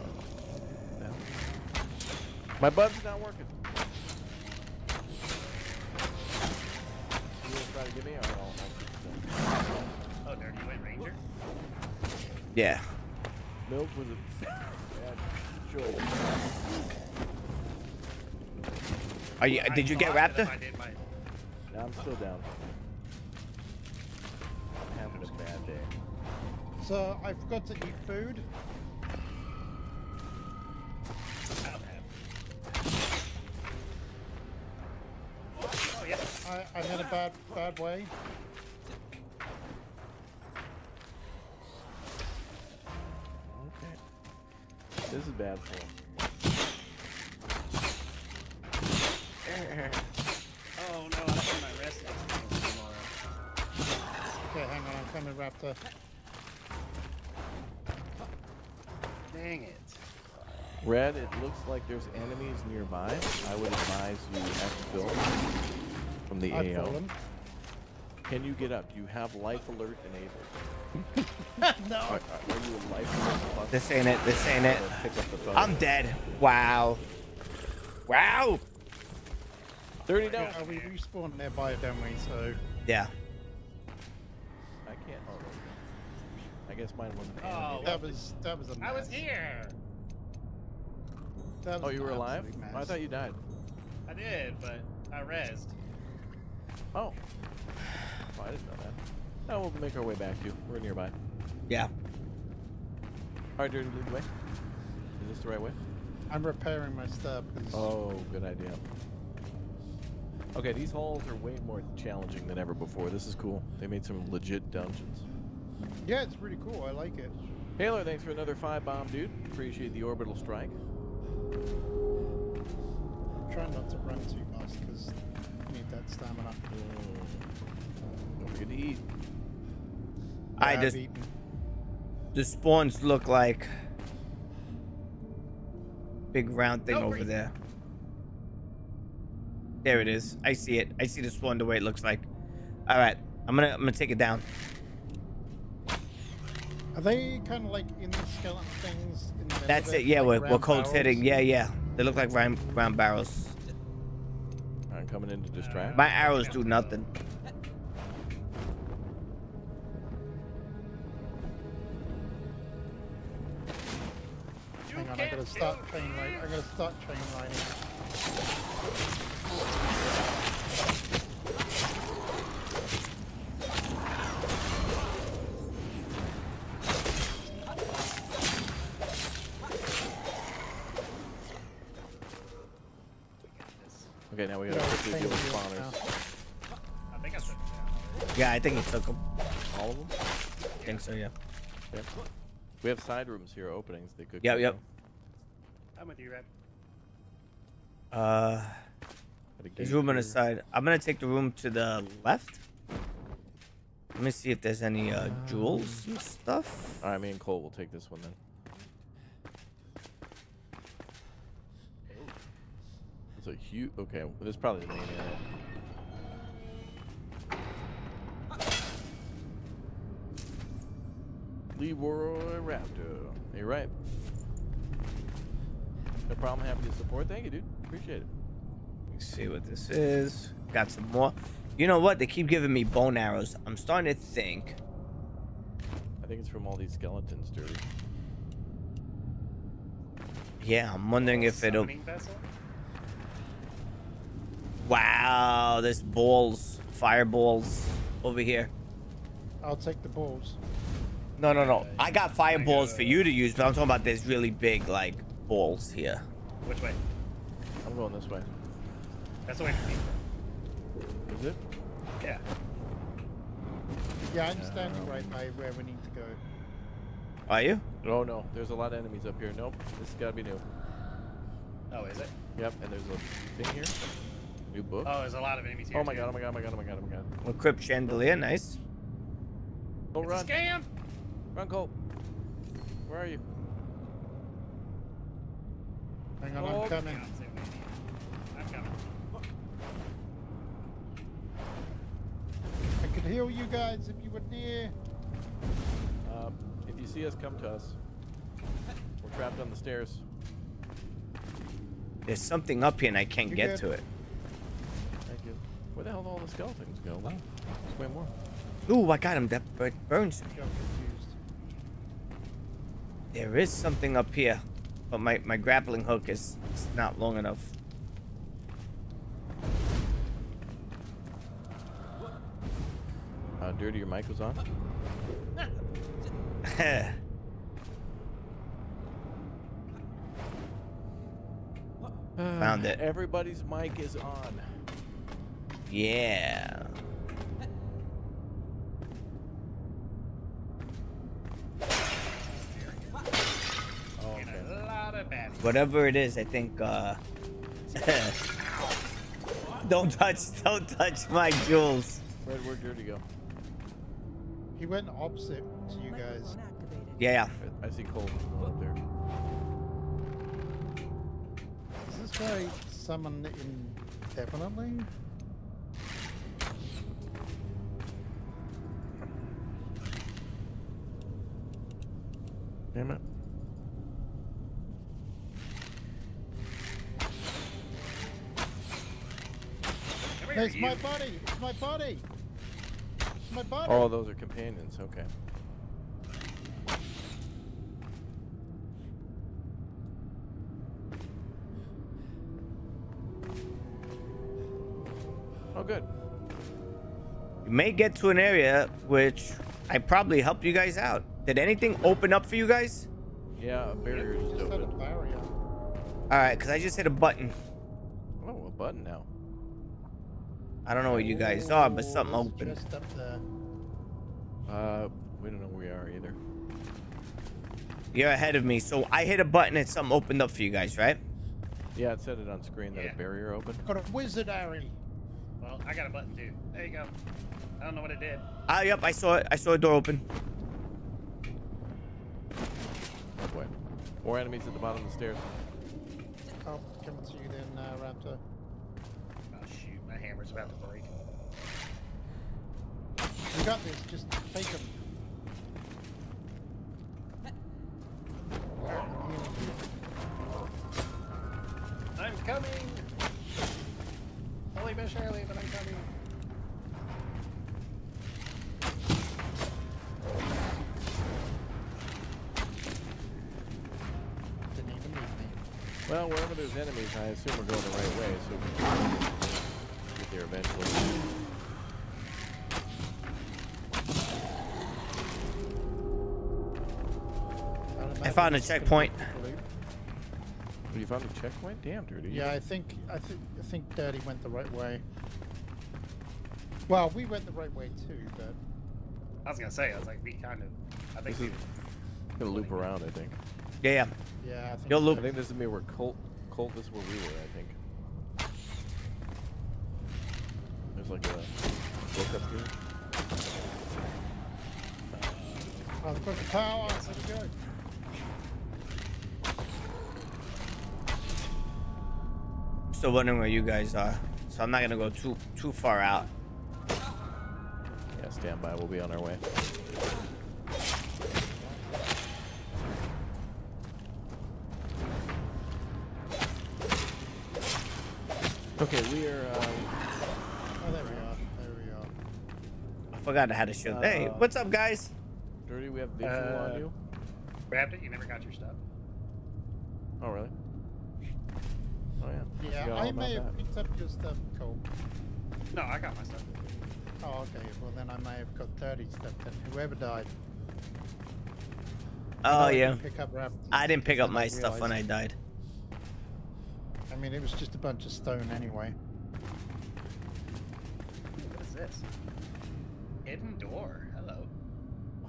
S4: No. My button's not working. You gonna try to get me or I'll, I'll keep it
S5: Oh, Dirty Wet Ranger?
S1: Yeah.
S4: Milk was a bad choice.
S1: Are you?
S5: I
S1: Did you get
S5: thought that
S1: Raptor?
S5: I did my-
S4: Now I'm still down. I'm having a bad day.
S3: So I forgot to eat food.
S5: Oh, yeah.
S3: I, I'm in a bad bad way.
S4: Okay. This is bad for him.
S5: Oh, no, I have my rest anymore.
S3: Okay, hang on. I'm coming, Raptor.
S5: Dang it.
S4: Red, it looks like there's enemies nearby. I would advise you to exfil from the
S3: I've
S4: AO. Can you get up? Do you have life alert enabled?
S3: no.
S4: Are, are you a life alert plus?
S1: This ain't it. This ain't it.
S4: Or Pick up the phone.
S1: I'm dead. Wow. Wow.
S4: 30 down.
S3: Uh, we respawn nearby, don't we? So
S1: Yeah.
S4: I can't. Oh, I guess mine wasn't
S5: Oh,
S3: that was that was a mess.
S5: I was here.
S3: That was
S4: Oh, you were alive? Oh, I thought you died.
S5: I did, but I rezzed.
S4: Oh. Oh, I didn't know that. Oh, we'll make our way back to you. We're nearby.
S1: Yeah.
S4: All right, Dirty, lead the way. Is this the right way?
S3: I'm repairing my stuff. 'cause-
S4: Oh, good idea. Okay, these halls are way more challenging than ever before. This is cool. They made some legit dungeons.
S3: Yeah, it's pretty cool. I like it.
S4: Taylor, thanks for another five bomb, dude. Appreciate the orbital strike.
S3: I'm trying not to run too fast because I need that stamina.
S4: Don't forget to eat.
S1: I
S3: Yeah, I've
S1: just the spawns look like big round thing
S5: No,
S1: over
S5: Grace.
S1: there. There it is. I see it. I see the spawn the way it looks like. All right, I'm gonna I'm gonna take it down.
S3: Are they kind of like in the skeleton things? In the
S1: That's it. Yeah,
S3: like
S1: we're, we're
S3: round
S1: cold hitting. Yeah, yeah. They look like round round barrels.
S4: I'm coming in to distract.
S1: My arrows do nothing.
S3: Hang on, I gotta start chain light. I gotta start chain lighting.
S4: Okay, now we
S3: Yeah,
S4: gotta
S3: we're
S4: quickly deal with
S3: chain light
S4: spawners.
S5: I think I took it.
S1: Yeah, I think he took them.
S4: All of them?
S1: I think so, yeah.
S4: Okay. We have side rooms here, openings. They could.
S1: Yep,
S4: go
S1: yep.
S4: through.
S5: I'm with you, Red.
S1: Uh,
S4: Got a
S1: there's room on the side. I'm gonna take the room to the left. Let me see if there's any uh, jewels and stuff.
S4: All right, me and Cole will take this one then. It's a huge. Okay, well, this is probably the main area. Leroy Raptor. You're right. No problem. Happy to support. Thank you, dude. Appreciate it.
S1: Let me see what this is. Got some more. You know what? They keep giving me bone arrows. I'm starting to think.
S4: I think it's from all these skeletons, dude.
S1: Yeah, I'm wondering if oh, it'll.
S5: Summoning vessel?
S1: Wow, there's balls, fireballs over here.
S3: I'll take the balls.
S1: No, no, no. I got fireballs
S5: got-
S1: for you to use, but I'm talking about there's really big like balls here.
S5: Which way?
S4: I'm going this way.
S5: That's the way for me.
S4: Is it?
S5: Yeah.
S3: Yeah, I'm standing right by where we need to go.
S1: Are you?
S4: Oh no, there's a lot of enemies up here. Nope, this has gotta be new.
S5: Oh, is it?
S4: Yep, and there's a thing here. New book.
S5: Oh, there's a lot of enemies here.
S4: Oh my
S5: too.
S4: god, oh my god, oh my god, oh my god, oh my god.
S1: A crypt chandelier, nice.
S4: Go
S5: It's
S4: run.
S5: a scam!
S4: Run, Cole. Where are you?
S3: Hang on,
S4: Oh,
S3: I'm coming.
S5: I'm saving it. I'm coming.
S3: I could heal you guys if you were near.
S4: Um, if you see us, come to us. We're trapped on the stairs.
S1: There's something up here and I can't
S3: You're
S1: get
S3: good.
S1: to it.
S4: Thank you. Where the hell did all the skeletons go? Wow. There's way more.
S1: Ooh, I got him. That bur- burns me. There is something up here, but my, my grappling hook is is not long enough.
S4: Uh, Dirty, your mic was on?
S1: Found it.
S4: Everybody's mic is on.
S1: Yeah.
S4: Oh, okay.
S5: a lot of bad.
S1: Whatever it is, I think. uh Don't touch, don't touch my jewels.
S4: Red, where'd Dirty go?
S3: He went opposite to you guys.
S2: Microphone activated.
S1: Yeah,
S4: I see Cole up there.
S3: Is this guy summoned indefinitely?
S4: Damn it.
S5: Come here,
S3: It's
S5: you.
S3: my buddy! It's my buddy! It's my buddy!
S4: Oh, those are companions. Okay. Oh, good.
S1: you may get to an area which I probably helped you guys out. Did anything open up for you guys?
S4: Yeah, a barrier
S3: You
S4: just
S3: just had a
S4: opened.
S1: All right, because I just hit a button.
S4: Oh, a button now.
S1: I don't know where you guys are, but something opened.
S3: Just up there.
S4: Uh, we don't know where we are either.
S1: You're ahead of me, so I hit a button and something opened up for you guys, right?
S4: Yeah, it said it on screen that
S5: Yeah.
S4: a barrier opened.
S3: Got a wizard Harry.
S5: Well, I got a button too. There you go. I don't know what it did.
S1: Ah, yep, I saw it. I saw a door open.
S4: Oh boy. More enemies at the bottom of the stairs.
S3: I'll come to you then, uh, Raptor.
S5: Oh shoot, my hammer's about to break.
S3: You got this. Just take him. I'm healing
S5: coming! Only been Shirley, but I'm coming.
S4: Well, wherever there's enemies, I assume we're going the right way, so we can get there eventually.
S1: I found a checkpoint.
S4: Oh, you found a checkpoint? Damn, dirty.
S3: Yeah, I think I think I think Dirty went the right way. Well, we went the right way too, but
S5: I was gonna say, I was like, we kind of. I think we.
S4: is gonna loop around. I think.
S1: Yeah, yeah.
S3: yeah, I think
S1: You'll loop.
S4: I think this is me where Colt. Colt is where we were. I think. There's like a book up here.
S3: Oh, the book of power. Let's go.
S1: Still wondering where you guys are, so I'm not gonna go too too far out.
S4: Yeah, stand by. We'll be on our way. Okay, we are. Um,
S3: Oh, there we are. There we are.
S1: I forgot I had to shoot. hey,
S4: Uh,
S1: what's up, guys?
S4: dirty. We have visual
S5: Uh,
S4: on you.
S5: Grabbed it. You never got your stuff.
S4: Oh really? Oh yeah.
S3: Yeah, I may have
S4: that.
S3: picked up your stuff, Cole.
S5: No, I got my stuff.
S3: Oh, okay. Well, then I may have got 30 stuff then. Whoever died.
S1: Oh
S3: I
S1: yeah.
S3: didn't Pick up
S1: I didn't pick up my stuff when I
S3: realized-
S1: died.
S3: I mean, it was just a bunch of stone anyway.
S5: What is this? Hidden door. Hello.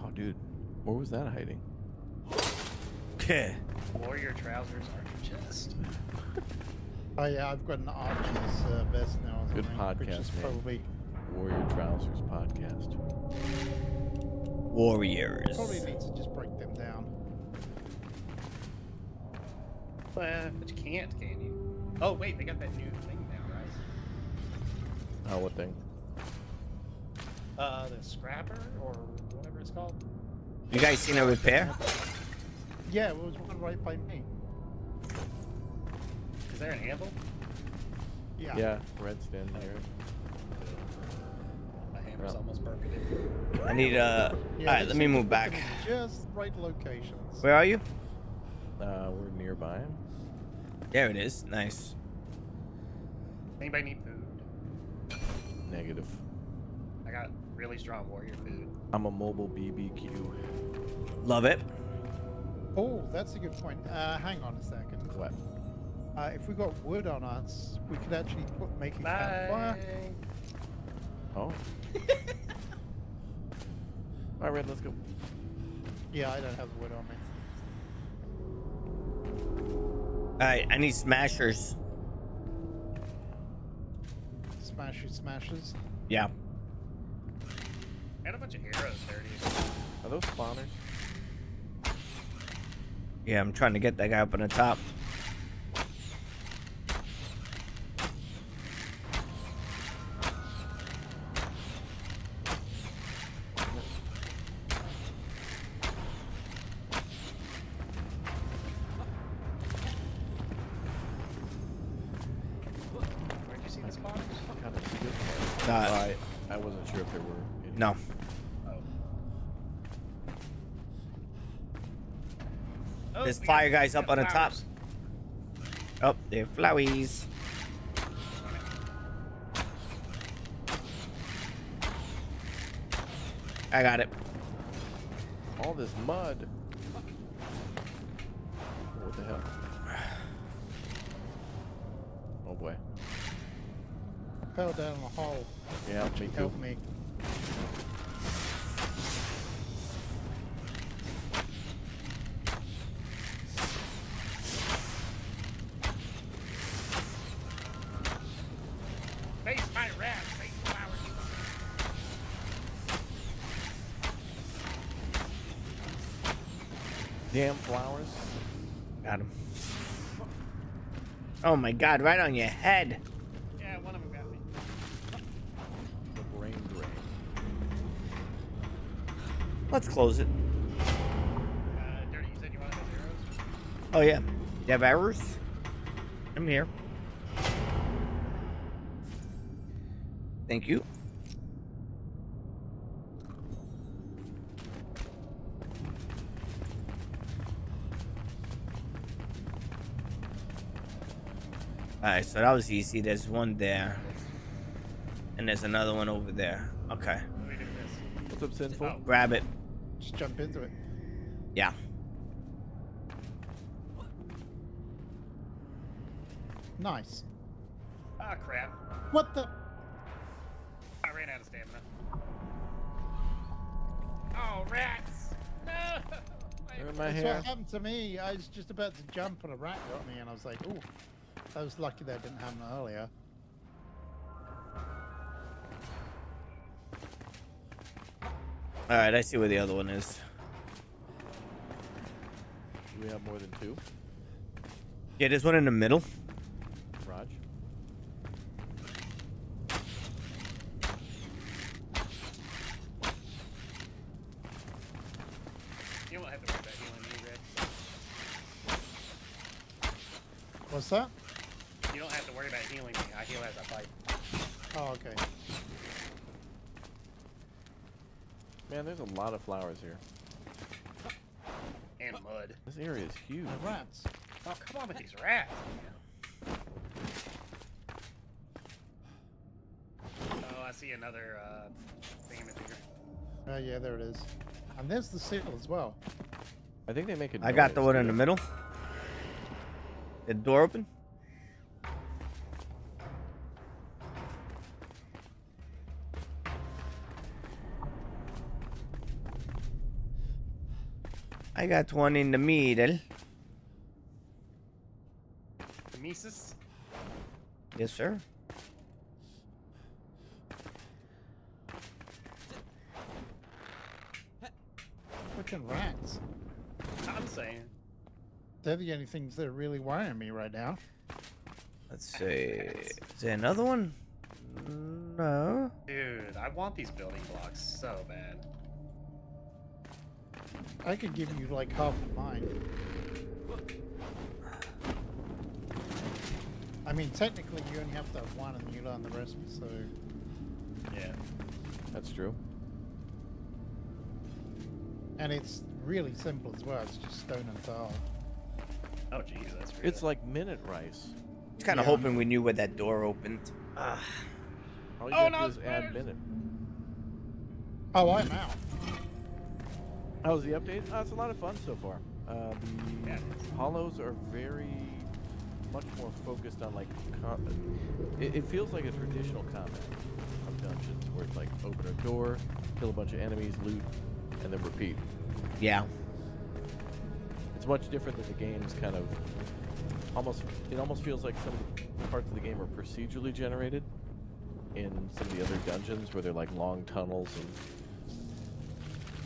S4: Oh dude, where was that hiding?
S1: Okay.
S5: Warrior trousers, archer chest.
S3: Oh yeah, I've got an archer's uh, vest now. or
S4: Good
S3: something, Which
S4: podcast
S3: is probably
S4: Warrior Trousers podcast.
S1: Warriors.
S3: probably needs to just break them down.
S5: Uh, but you can't, can you? Oh wait, they got that new thing now, right?
S4: Oh, what thing?
S5: Uh, the scrapper or whatever it's called.
S1: You guys seen a repair?
S3: Yeah, it was one right by me.
S5: Is there an anvil?
S3: Yeah.
S4: Yeah, red stand here.
S5: My hammer's
S4: Yeah.
S5: almost broken.
S1: I need uh.
S3: Yeah,
S1: Alright, let me move back.
S3: Just right locations.
S1: Where are you?
S4: Uh, we're nearby him.
S1: There it is. Nice.
S5: Anybody need food?
S4: Negative.
S5: I got really strong warrior food.
S4: I'm a mobile BBQ.
S1: Love it.
S3: Oh, that's a good point. Uh, hang on a second.
S4: What?
S3: Uh, if we got wood on us, we could actually put, make a
S5: Bye.
S3: campfire.
S4: Oh. All right, Red, let's go.
S3: Yeah, I don't have wood on me.
S1: Alright, I need smashers.
S3: Smashy smashes.
S1: Yeah.
S5: And a bunch of arrows, dirty.
S4: Are those spawners?
S1: Yeah, I'm trying to get that guy up on the top. There's fire guys up on the top.
S5: flowers.
S1: Oh, they're flowies. I got it.
S4: All this mud. What the hell? Oh boy.
S3: Fell down the hole.
S4: Yeah, me too.
S3: Help me.
S1: Oh my god, right on your head.
S5: Yeah, one of them got me.
S4: The brain drain.
S1: Let's close it.
S5: Uh, dirty, you said you wanted those arrows?
S1: Oh yeah. You have arrows? I'm here. Thank you. Alright, so that was easy. There's one there. And there's another one over there. Okay.
S5: Let me do this.
S4: What's up, Sinful?
S5: Oh.
S1: Grab it.
S3: Just jump into it.
S1: Yeah.
S3: Nice.
S5: Ah, crap.
S3: What the?
S5: I ran out of stamina. Oh, rats! No!
S4: My
S3: That's
S4: hair.
S3: what happened to me. I was just about to jump and a rat got me, and I was like, "Oh, I was lucky that didn't happen earlier."
S1: Alright, I see where the other one is.
S4: Do we have more than two?
S1: Yeah, there's one in the middle.
S4: Raj?
S5: You don't have to worry about healing me, Red.
S3: What's that?
S5: You don't have to worry about healing me. I heal as I fight.
S3: Oh, okay.
S4: Man, there's a lot of flowers here.
S5: And mud.
S4: This area is huge.
S3: The rats.
S5: Oh, come on with these rats. Oh, I see another uh, thingamajigger.
S3: Oh, yeah, there it is. And there's the seal as well.
S4: I think they make it.
S1: I got the one in the middle. The door open? I got one in the middle.
S5: Mimesis?
S1: Yes, sir.
S3: Freaking rats.
S5: I'm saying.
S3: They're the only things that are really worrying me right now.
S1: Let's see. Is there another one? No.
S5: Dude, I want these building blocks so bad.
S3: I could give you like half of mine. I mean, technically, you only have to have one and you learn the rest, so.
S5: Yeah.
S4: That's true.
S3: And it's really simple as well. It's just stone and tar.
S5: Oh, jeez, that's really.
S4: It's like minute rice.
S1: Just kind of
S3: Yeah.
S1: hoping we knew where that door opened. Ah.
S4: All you
S5: Oh,
S4: have
S5: no,
S4: to do is add minute.
S3: Oh, I'm out.
S4: How's the update? Oh, it's a lot of fun so far. Uh, the
S5: Yeah,
S4: hollows are very much more focused on like com- it, it feels like a traditional combat of dungeons where it's like open a door, kill a bunch of enemies, loot, and then repeat.
S1: Yeah.
S4: It's much different than the game's kind of almost it almost feels like some of the parts of the game are procedurally generated in some of the other dungeons where they're like long tunnels and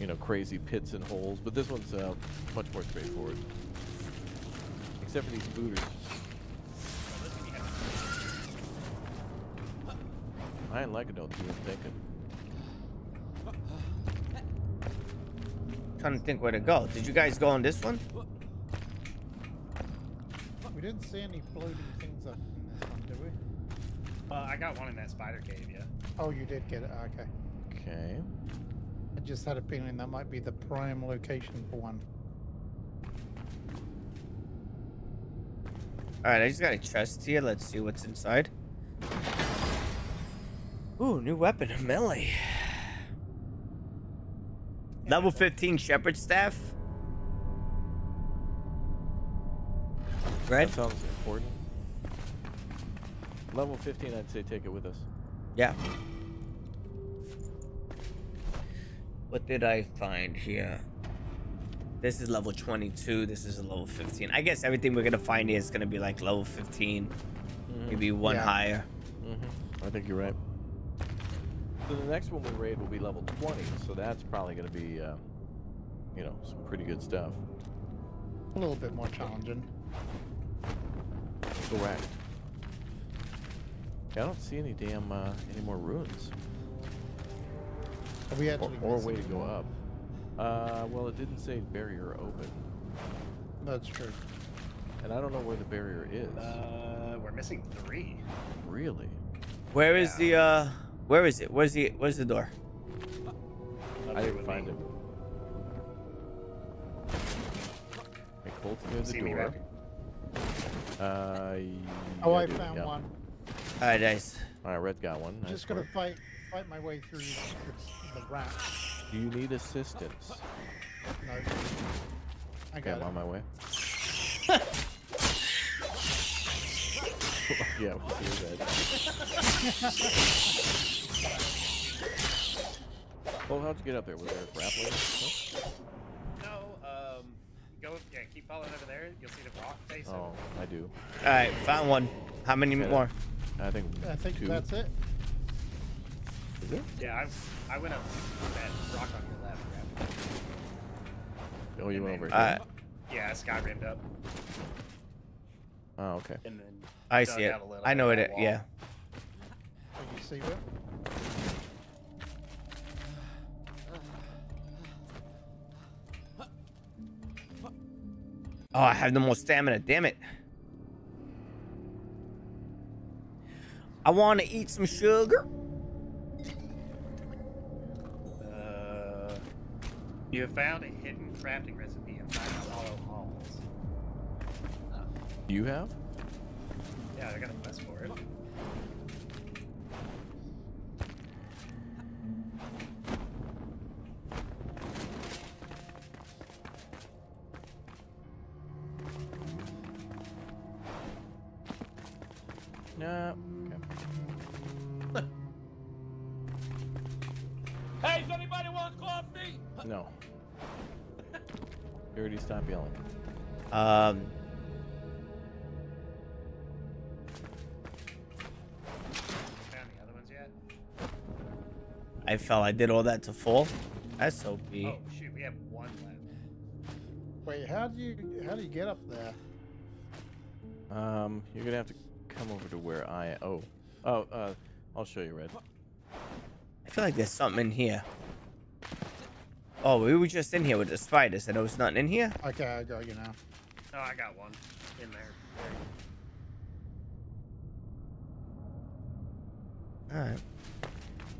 S4: you know crazy pits and holes but this one's uh, much more straightforward except for these booters
S5: this one you have to-
S4: I ain't like it don't do thinking
S1: Trying to think where to go. Did you guys go on this one?
S3: We didn't see any floating things up in this one, did we?
S5: Well, I got one in that spider cave, yeah.
S3: Oh, you did get it. Okay.
S4: okay
S3: I just had a feeling that might be the prime location for one.
S1: Alright, I just got a chest here. Let's see what's inside. Ooh, new weapon, a melee. Level 15 shepherd staff. Right?
S4: that sounds important level 15 I'd say take it with us
S1: Yeah. What did I find here? This is level 22. This is a level 15. I guess everything we're gonna find here is gonna be like level 15, maybe one
S3: Yeah.
S1: higher.
S4: Mm-hmm. I think you're right. So the next one we raid will be level 20, so that's probably going to be, uh, you know, some pretty good stuff.
S3: A little bit more challenging.
S4: Correct. Yeah, I don't see any damn uh, any more ruins
S3: Are we
S4: or,
S3: actually
S4: or a
S3: missing
S4: way to go up. Uh, well, it didn't say barrier open,
S3: That's true.
S4: and I don't know where the barrier is.
S5: Uh, we're missing three.
S4: really?
S1: Where is the uh? Where is it? Where's the Where's the door?
S5: Up
S4: I didn't find
S5: me.
S4: it. Hey, Colt's near the door.
S5: back?
S4: Uh,
S3: Oh, I
S4: dude,
S3: found
S4: yeah.
S3: one.
S1: All right, nice.
S4: All right, Red got one.
S3: I'm
S4: Nice
S3: just gonna
S4: work.
S3: fight fight my way through the, the rat.
S4: Do you need assistance?
S3: No. I
S4: Okay,
S3: got
S4: I'm
S3: it.
S4: on my way. yeah, we see Red. well, how'd you get up there? Was there a grappling?
S5: No, um, go, yeah, keep following over there. You'll see the rock face.
S4: Oh, I do.
S1: All right, found one. How many
S4: Okay.
S1: more?
S4: I think.
S3: I think
S4: two.
S3: that's it.
S4: Is it?
S5: Yeah, I, I went up that rock on your left. grabbed it.
S4: Oh, you went over here.
S1: Uh,
S5: Yeah, sky rimmed up,
S4: oh, okay.
S5: and then
S1: I see it.
S5: out a little
S1: I know it.
S5: wall.
S1: Yeah.
S3: Can you see it?
S1: Oh, I have no more stamina. Damn it. I want to eat some sugar.
S5: You have found a hidden crafting recipe inside the hollow halls.
S4: You have?
S5: yeah, I got a quest
S4: You already stopped yelling.
S1: Um,
S5: Found the other ones yet?
S1: I fell. I did all that to fall. That's so B.
S5: Oh shoot, we have one left.
S3: Wait, how do you how do you get up there?
S4: Um, you're gonna have to come over to where I. Oh, oh. Uh, I'll show you, Red.
S1: I feel like there's something in here. Oh, we were just in here with the spiders, and there was nothing in here.
S3: Okay, I got you now.
S5: Oh, I got one in there.
S1: All right.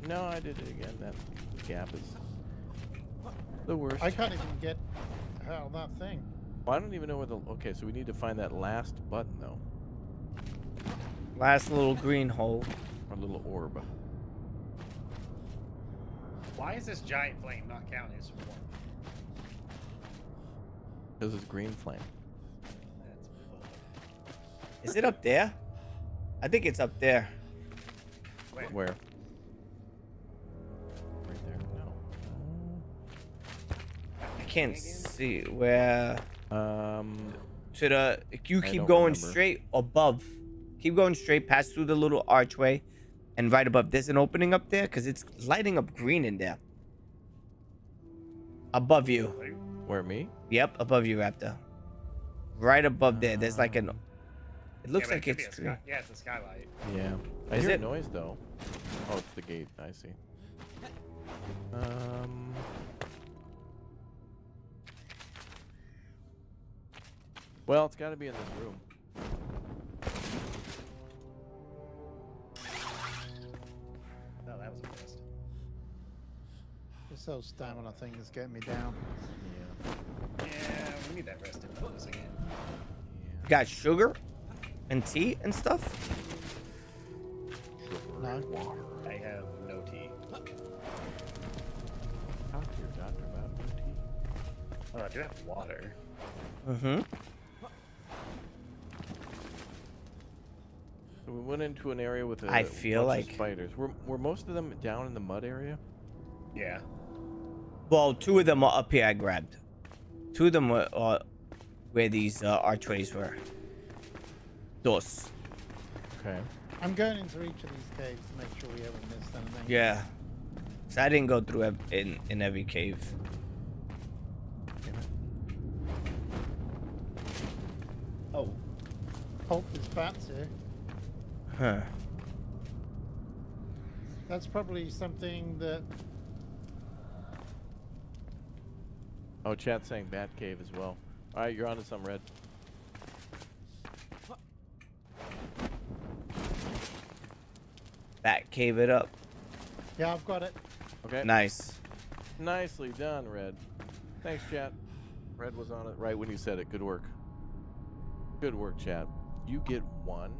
S4: No, I did it again. That gap is the worst.
S3: I can't even get out of that thing.
S4: Well, I don't even know where the. Okay, so we need to find that last button though,
S1: Last little green hole.
S4: or little orb.
S5: Why is this giant flame not counting as one?
S4: This is green flame.
S5: That's bull.
S1: Is it up there? I think it's up there.
S5: Wait,
S4: Where? Right there. No.
S1: I can't see where.
S4: Um.
S1: To the. You keep going
S4: remember.
S1: straight above. Keep going straight past through the little archway, and right above. There's an opening up there because it's lighting up green in there. Above you.
S4: Where me?
S1: Yep, above you, Raptor. Right above there. There's like an. It looks
S5: Yeah,
S1: like
S5: it
S1: it's
S5: sky- yeah, it's a skylight.
S4: Yeah. I
S1: Is
S4: hear
S1: it?
S4: a noise though. Oh, it's the gate. I see. Um. Well, it's got to be in this room.
S5: That was a mist.
S3: This whole stamina thing is getting me down.
S4: Yeah.
S5: Yeah, we need that rest rested bonus again.
S4: Yeah.
S1: Got sugar and tea and stuff.
S3: No. Water.
S5: I have no tea.
S4: Talk to your doctor about no tea.
S5: Oh, I do have water.
S1: Mm-hmm.
S4: So we went into an area with a
S1: I feel
S4: bunch of
S1: like-
S4: spiders. Were were most of them down in the mud area?
S5: Yeah.
S1: Well, two of them are up here. I grabbed. Two of them were uh, where these uh, archways were. Dos.
S4: Okay.
S3: I'm going into each of these caves to make sure we haven't missed anything.
S1: Yeah. So I didn't go through in in every cave.
S5: Oh,
S3: Hope there's bats here.
S1: Huh.
S3: That's probably something that
S4: Oh, chat saying Bat Cave as well. All right, you're onto some red.
S1: Back cave it up.
S3: Yeah, I've got it.
S4: Okay.
S1: Nice.
S4: Nicely done, Red. Thanks, chat. Red was on it right when you said it. Good work. Good work, chat. you get one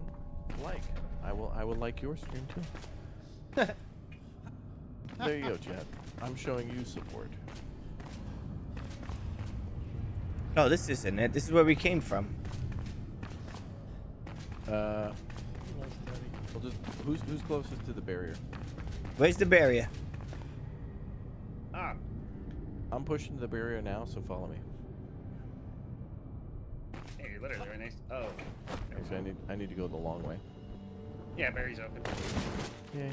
S4: like. I will I will like your stream too. there you go, Chad. I'm showing you support.
S1: No, this isn't it. This is where we came from.
S4: Uh, we'll just who's who's closest to the barrier?
S1: Where's the barrier?
S5: Ah,
S4: I'm pushing the barrier now, so follow me.
S5: Hey, literally right next. Oh,
S4: Actually, I need I need to go the long way.
S5: yeah, Barry's open.
S4: Yeah.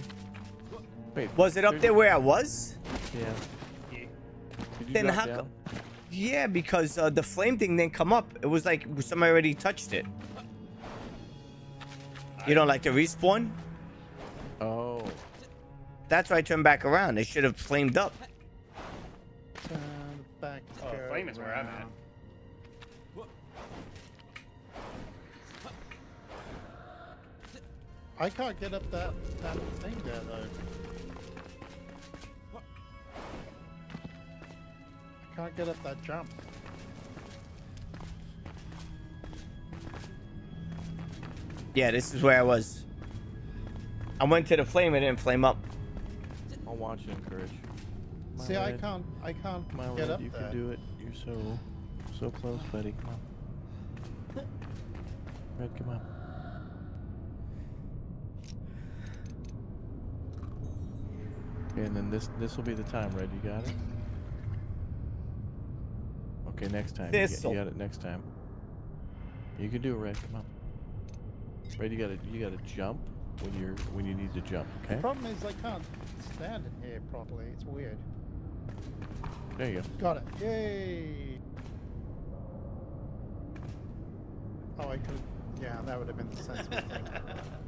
S4: Wait,
S1: Was it up there where I was?
S4: Yeah.
S5: Yeah.
S4: Did
S1: Then how
S4: down?
S1: Yeah, because uh, the flame thing didn't come up. It was like somebody already touched it. You don't like to respawn?
S4: Oh.
S1: That's why I turned back around. It should have flamed up.
S3: Turn back.
S5: Oh, flame is where I'm at.
S3: I can't get up that that thing there though. I can't get up that jump.
S1: Yeah, this is where I was. I went to the flame. And it didn't flame up.
S4: I'll watch and encourage. Come on,
S3: See, I can't I can't
S4: Come on,
S3: get
S4: Red,
S3: up
S4: you
S3: there.
S4: can do it. You're so so close, buddy. Come on. Red, come on. Okay, and then this this will be the time, Red. You got it. Okay, next time. You,
S1: This'll.
S4: you got it next time. You can do it, Red. Come on. Red, you gotta you gotta jump when you're when you need to jump. Okay.
S3: The problem is I can't stand in here properly. It's weird.
S4: There you go.
S3: Got it. Yay! Oh, I could. Yeah, that would have been the sensible thing.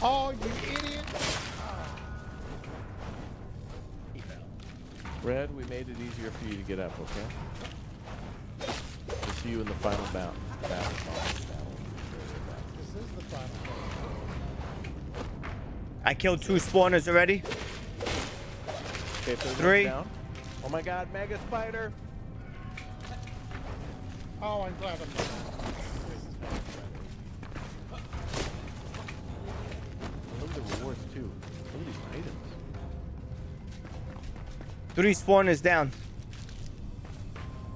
S3: Oh, you idiot!
S5: He fell.
S4: Red, we made it easier for you to get up. Okay. We'll see you in the final bout. Battle.
S3: This is the final one.
S1: I killed two spawners already.
S4: Okay, third
S1: Three.
S4: Down. Oh my God, Mega Spider!
S3: Oh, I'm glad I'm
S1: Three spawners down.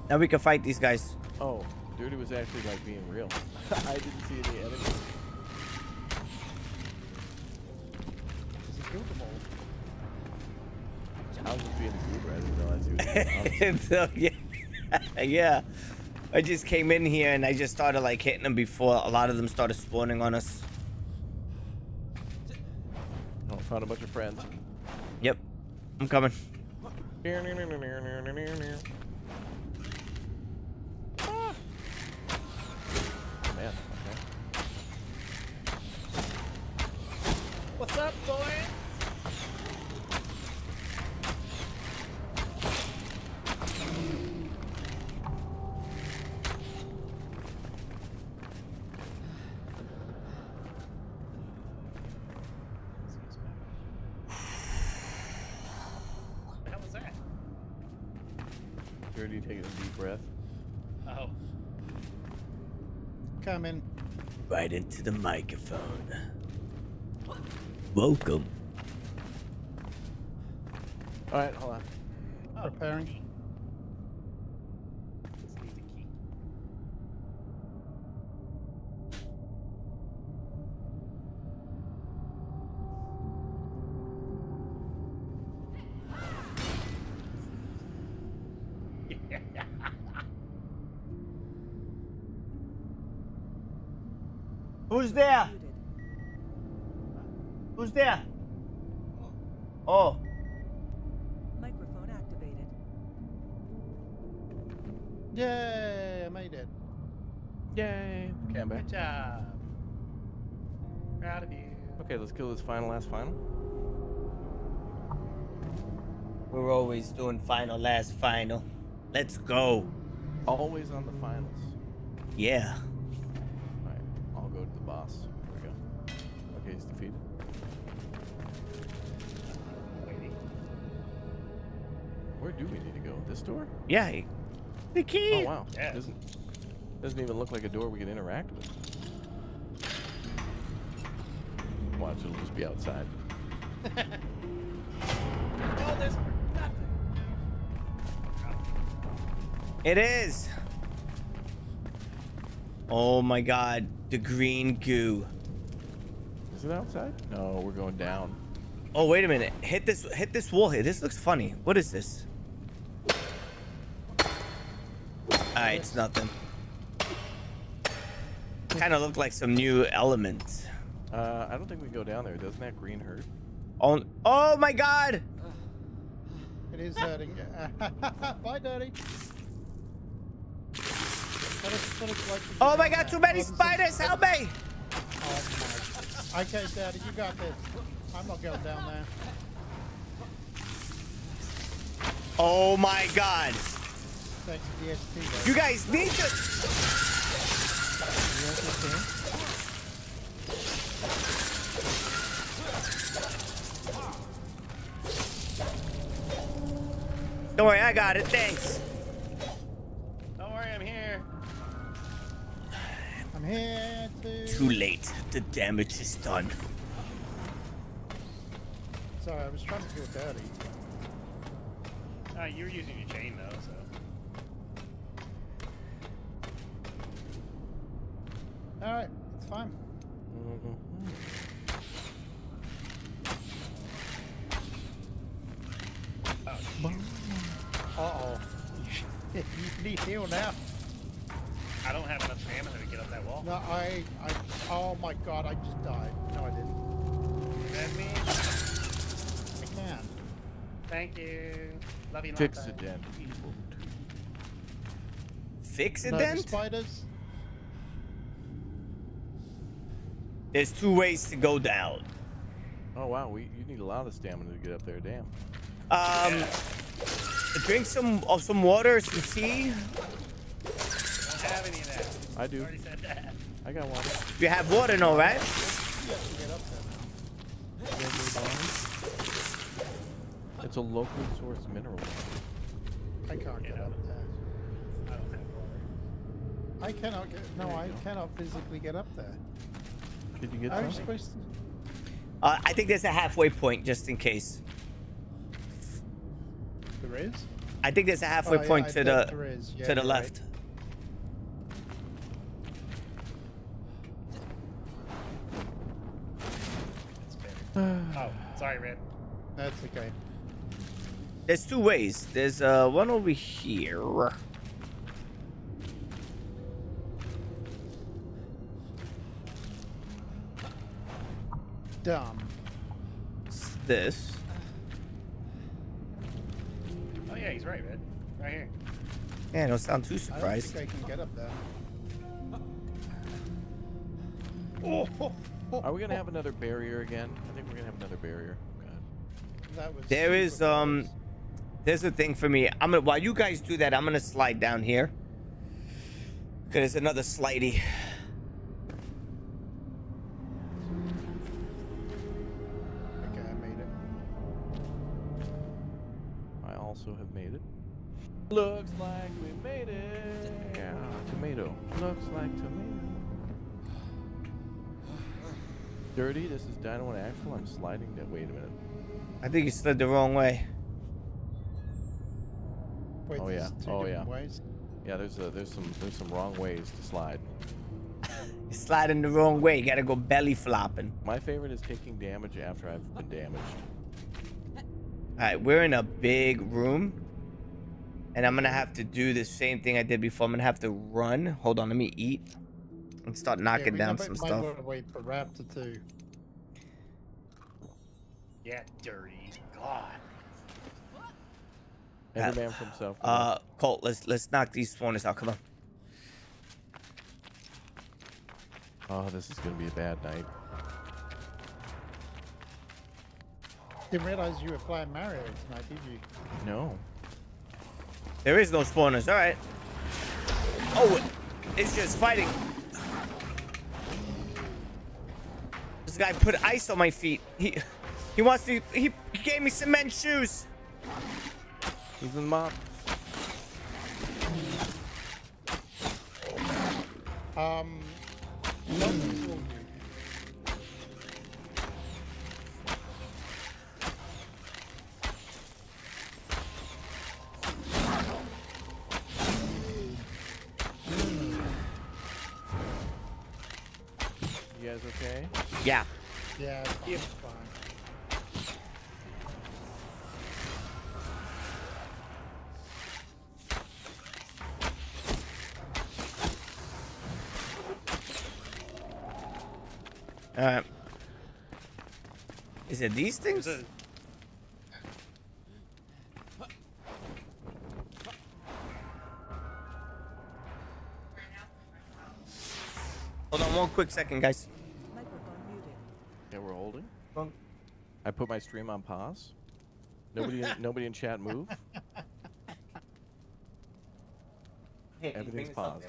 S1: Now we can fight these guys.
S4: Oh, Dirty was actually like being real. I didn't see any enemies.
S3: Is he killed them all?
S4: I was just being a goober. I didn't realize he was.
S1: so, yeah, yeah. I just came in here and I just started like hitting them before a lot of them started spawning on us.
S4: oh, found a bunch of friends.
S1: Yep, I'm coming.
S4: Near, near, near,
S5: near,
S3: near, near,
S1: near. Into the microphone. Welcome.
S4: All right, hold on.
S3: Preparing.
S5: this needs a key.
S1: Who's there?
S2: Muted.
S1: Who's there? Oh,
S2: Microphone activated.
S3: Yay! I made it.
S4: Yay. Okay, I'm back.
S5: Good job. Proud of you.
S4: Okay, let's kill this final last final.
S1: we're always doing final, last final. Let's go.
S4: Always on the finals.
S1: Yeah.
S4: Alright, I'll go to the boss. There we go. Okay, he's defeated. Where do we need to go? This door?
S1: Yeah. The key.
S4: Oh wow.
S5: Yeah.
S4: Doesn't doesn't even look like a door we can interact with. Watch, it'll just be outside.
S5: All this for nothing.
S1: It is. Oh my god, the green goo.
S4: Is it outside? No, we're going down.
S1: Oh wait a minute. Hit this hit this wall here. This looks funny. What is this? Alright, it's nothing. Kinda look like some new element.
S4: Uh, I don't think we can go down there. Doesn't that green hurt?
S1: Oh, oh my god!
S3: It is hurting. Bye, Daddy. What is- what is like to
S1: Oh my god, too many
S3: this is-
S1: spiders, help me!
S3: Oh my. Okay, Daddy, you got this. I'm not going down there.
S1: Oh my god.
S3: Thanks to the ST, though.
S1: You guys need to Don't worry, I got it. Thanks.
S5: Don't worry, I'm here.
S3: I'm here to.
S1: Too late. The damage is done.
S3: Sorry, I was trying to feel dirty.
S5: Oh, you were using your chain though, so.
S3: Alright, it's fine. Uh oh. you need heal now.
S5: I don't have enough stamina to get up that wall.
S3: No, I, I. Oh my god, I just died. No, I didn't.
S5: Let me.
S3: I can.
S5: Thank you. Love you.
S4: Fix
S5: bad.
S4: it, Dan. Evil.
S1: Fix it
S3: No, the
S1: then?
S3: spiders.
S1: There's two ways to go down.
S4: Oh wow, we you need a lot of stamina to get up there. Damn.
S1: Um, drink some of some water, some tea.
S5: Don't have any of that.
S4: I do.
S5: Already said that.
S4: I got one.
S1: You have water, no, right?
S3: You have to get up there now.
S4: It's a locally sourced mineral.
S3: I can't get
S5: Yeah.
S3: up there.
S5: I don't have water.
S3: I cannot get. No, I cannot physically get up there.
S4: Did you get
S3: I
S4: some?
S3: was supposed to.
S1: Uh, I think there's a halfway point just in case.
S3: There is.
S1: I think there's a halfway
S3: Oh,
S1: point
S3: I
S1: to
S3: think
S1: the.
S3: Yeah,
S1: to the
S3: you're right.
S1: left.
S5: It's oh, sorry, Red.
S3: That's okay.
S1: There's two ways. There's uh one over here.
S3: Dumb.
S1: It's this.
S5: Oh yeah, he's right, Red. Right here.
S1: Yeah, don't sound too surprised.
S3: I don't think I can get up there. Oh, oh, oh,
S4: Are we gonna have another barrier again? I think we're gonna have another barrier. Oh, God.
S3: that was
S1: There is
S3: super
S1: um
S3: close.
S1: there's a thing for me. I'm gonna while you guys do that, I'm gonna slide down here. Cause there's another slidey.
S4: Dino. I'm sliding. That. Wait a minute.
S1: I think you slid the wrong way.
S3: Wait,
S4: Oh, yeah.
S3: two
S4: Oh, yeah.
S3: ways.
S4: Yeah, there's a, there's some there's some wrong ways to slide.
S1: You're sliding the wrong way. You gotta go belly flopping.
S4: My favorite is taking damage after I've been damaged.
S1: Alright, we're in a big room. And I'm gonna have to do the same thing I did before. I'm gonna have to run. Hold on, let me eat. And start knocking
S3: yeah,
S1: down
S3: we
S1: some
S3: might,
S1: stuff.
S3: Might wanna wait for Raptor too.
S5: Yeah, dirty. God.
S4: Every
S1: Uh,
S4: man for himself.
S1: Uh Colt, let's let's knock these spawners out. Come on.
S4: oh, this is gonna be a bad night.
S3: Didn't realize you were playing Mario tonight, did you?
S4: No.
S1: There is no spawners, alright. Oh it's just fighting. This guy put ice on my feet. He he wants to he, he gave me cement shoes.
S4: He's in the mob.
S3: Um, zombies
S4: You guys okay?
S1: Yeah.
S3: yeah, it's fine.
S1: Uh, is it these things?
S5: There's
S1: Hold on one quick second, guys.
S4: Yeah, we're holding. I put my stream on pause. Nobody, nobody in chat move. Everything's paused.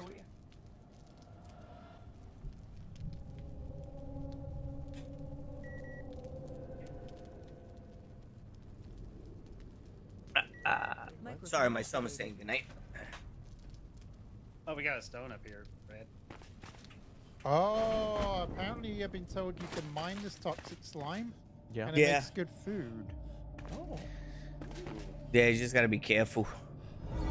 S2: Microphone
S1: Sorry, my son was saying goodnight.
S5: oh, we got a stone up here, Red.
S3: Oh, apparently I've been told you can mine this toxic slime,
S4: Yeah.
S3: and it
S1: Yeah.
S3: makes good food.
S4: Oh.
S1: Yeah, you just gotta be careful.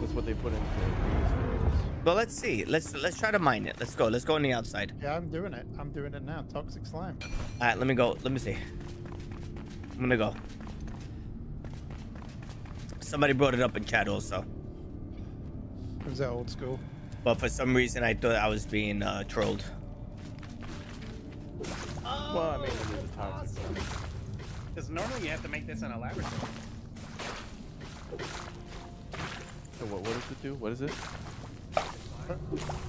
S4: That's what they put in. the
S1: But let's see. Let's let's try to mine it. Let's go. Let's go on the outside.
S3: Yeah, I'm doing it. I'm doing it now. Toxic slime.
S1: All right, let me go. Let me see. I'm gonna go. Somebody brought it up in chat also,
S3: Was that old school?
S1: but for some reason I thought I was being uh, trolled.
S4: Well, I mean, it is a toxic.
S5: Because normally you have to make this in a laboratory.
S4: So what? What does it do? What is it?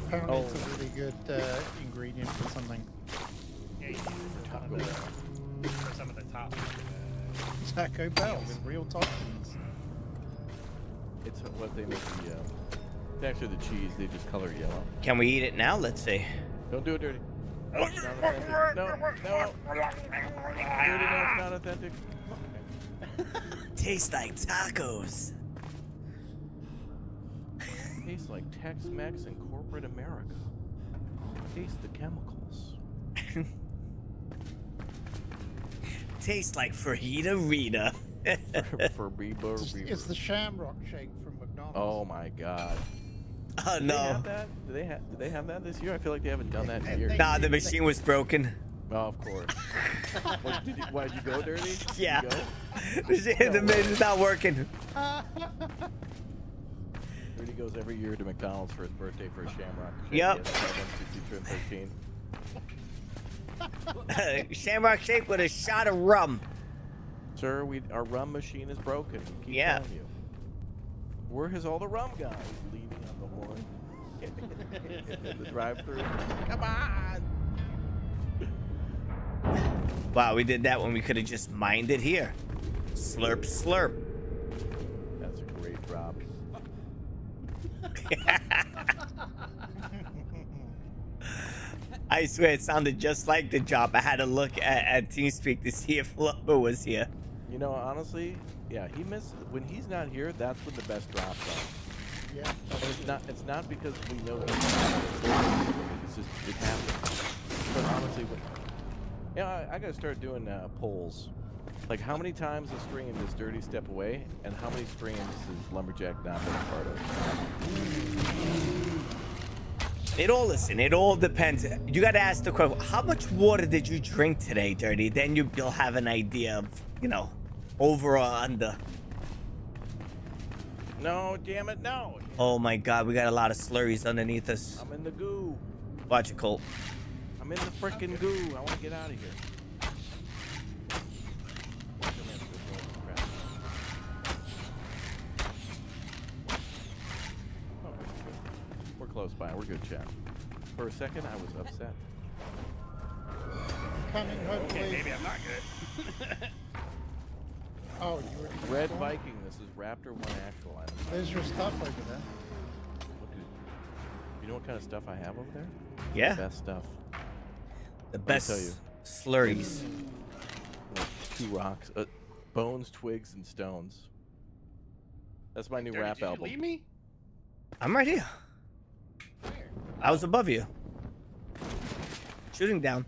S3: Apparently
S4: Oh.
S3: it's a really good uh, ingredient for something.
S5: Yeah, you use it for some of the, for some of the top. uh,
S3: Taco Bell with real toxins.
S4: It's what they make the. Uh, it's actually the cheese. They just color it yellow.
S1: Can we eat it now? Let's see.
S4: Don't do it dirty. No, it's not authentic. no, no. Dirty, no, it's not authentic.
S1: Tastes like tacos.
S4: Tastes like Tex-Mex and corporate America. Taste the chemicals.
S1: Tastes like fajita Rita.
S4: For Reba,
S3: It's,
S4: Reba.
S3: it's the Shamrock Shake from McDonald's.
S4: Oh my God.
S1: oh
S4: Do they have that? Do they have? Do they have that this year? I feel like they haven't done that in years.
S1: Nah, the machine was broken.
S4: Oh, of course. what, did you, why did you go dirty?
S1: Yeah.
S4: go?
S1: the machine's not working.
S4: Dirty goes every year to McDonald's for his birthday for a Shamrock. Shake.
S1: Yep.
S4: He has a 160 trim 13.
S1: Shamrock shake with a shot of rum.
S4: Sir, we our rum machine is broken. We keep
S1: Yeah.
S4: telling you. Where has all the rum guys leaning on the horn? in the drive-through. Come on.
S1: Wow, we did that when we could have just mined it here. Slurp, slurp.
S4: That's a great drop.
S1: I swear it sounded just like the drop. I had to look at, at TeamSpeak to see if Lumber was here.
S4: You know, honestly, yeah, he misses when he's not here. That's when the best drops are.
S3: Yeah.
S4: And it's not. It's not because we know he's not. It's just it happens. But honestly, when, yeah, I, I gotta start doing uh, polls. Like how many times a stream does Dirty step away, and how many streams has Lumberjack not been a part of?
S1: It all listen. It all depends. You got to ask the question: How much water did you drink today, Dirty? Then you, you'll have an idea of, you know, over or under.
S4: No, damn it, no!
S1: Oh my God, we got a lot of slurries underneath us.
S4: I'm in the goo.
S1: Watch it, Colt.
S4: I'm in the freaking goo. I want to get out of here. Oh, We're close by. We're good, chat. For a second, I was upset.
S3: Coming, hopefully.
S5: Okay,
S3: hopefully.
S5: maybe I'm not good.
S3: Oh, you already got
S4: Red
S3: one?
S4: Viking. This is Raptor One actual item.
S3: There's your stuff over there.
S4: You know what kind of stuff I have over there?
S1: Yeah,
S4: Best stuff.
S1: the
S4: me
S1: best
S4: tell you.
S1: slurries.
S4: Like two rocks, uh, bones, twigs, and stones. That's my new
S5: Dirty,
S4: rap
S5: did you
S4: album.
S5: leave me?
S1: I'm right here.
S5: Where?
S1: I was above you. shooting down.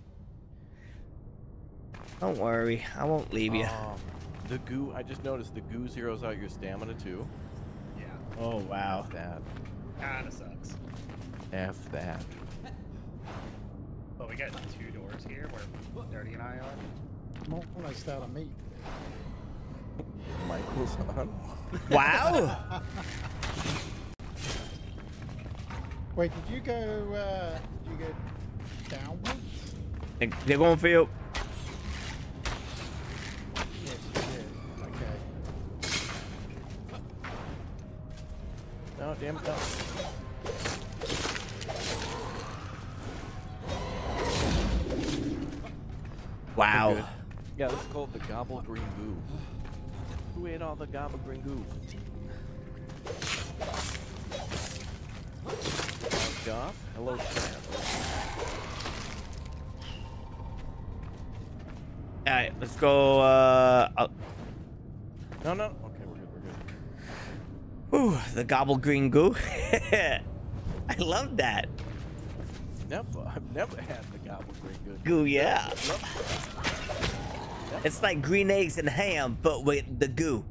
S1: Don't worry, I won't leave you.
S4: Um, the goo. I just noticed the goo zeroes out your stamina too.
S5: Yeah,
S1: oh wow.
S4: F that.
S5: kinda sucks.
S4: F that.
S5: But we got two doors here where Dirty and I are.
S3: I'm almost out of meat.
S4: Michael's on.
S1: Wow.
S3: Wait, did you go? Uh, did you go downwards?
S1: They- They're going for you.
S4: No, damn it, no.
S1: Wow.
S4: Yeah, this is called the gobble green goo. Who ate all the gobble green goo? Marked off. Hello, Sam.
S1: All right, let's go. Uh, uh,
S4: No, no. Okay, we're good. We're good.
S1: Whew, the gobble green goo. I love that
S4: Never. I've never had the gobble green goo.
S1: goo. Yeah, it's like green eggs and ham, but with the goo.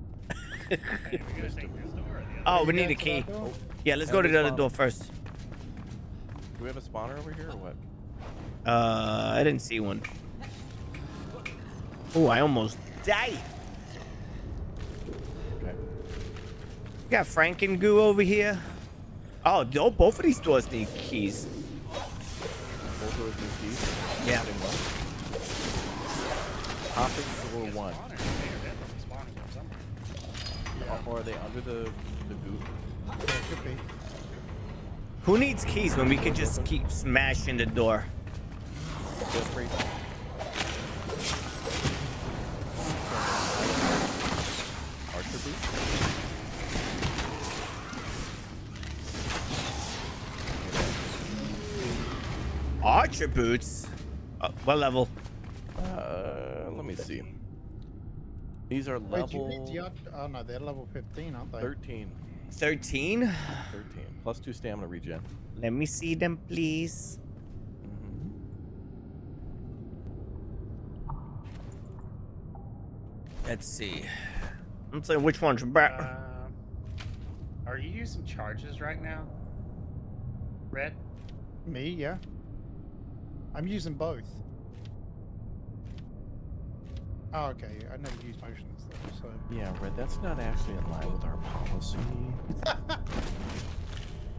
S5: Hey, we gotta take this door or the other.
S1: Oh, we need a key. Yeah, let's go to the other door first.
S4: Do we have a spawner over here or what?
S1: Uh, I didn't see one. Oh, I almost died.
S4: Okay.
S1: We got Franken goo over here. Oh, no, both of these doors need keys.
S4: Both doors need keys.
S1: Yeah.
S4: Same one. Hopping door one.
S5: Spawners, they are definitely spawners from somewhere.
S4: Or are they under the the goo?
S3: Yeah, could be.
S1: Who needs keys when we could just keep smashing the door?
S4: Archer
S1: boots. Uh, what level?
S4: Uh, let me see. These are level...
S3: Wait, you beat the oth- Oh no, they're level 15, aren't they?
S4: 13.
S1: 13.
S4: 13. Plus two stamina regen.
S1: Let me see them, please.
S4: Mhm.
S1: Let's see. I'm saying which one's better.
S5: Um, are you using charges right now? Red?
S3: Me, yeah. I'm using both. Oh, okay. I never use motions though, so.
S4: Yeah, Red, that's not actually in line with our policy.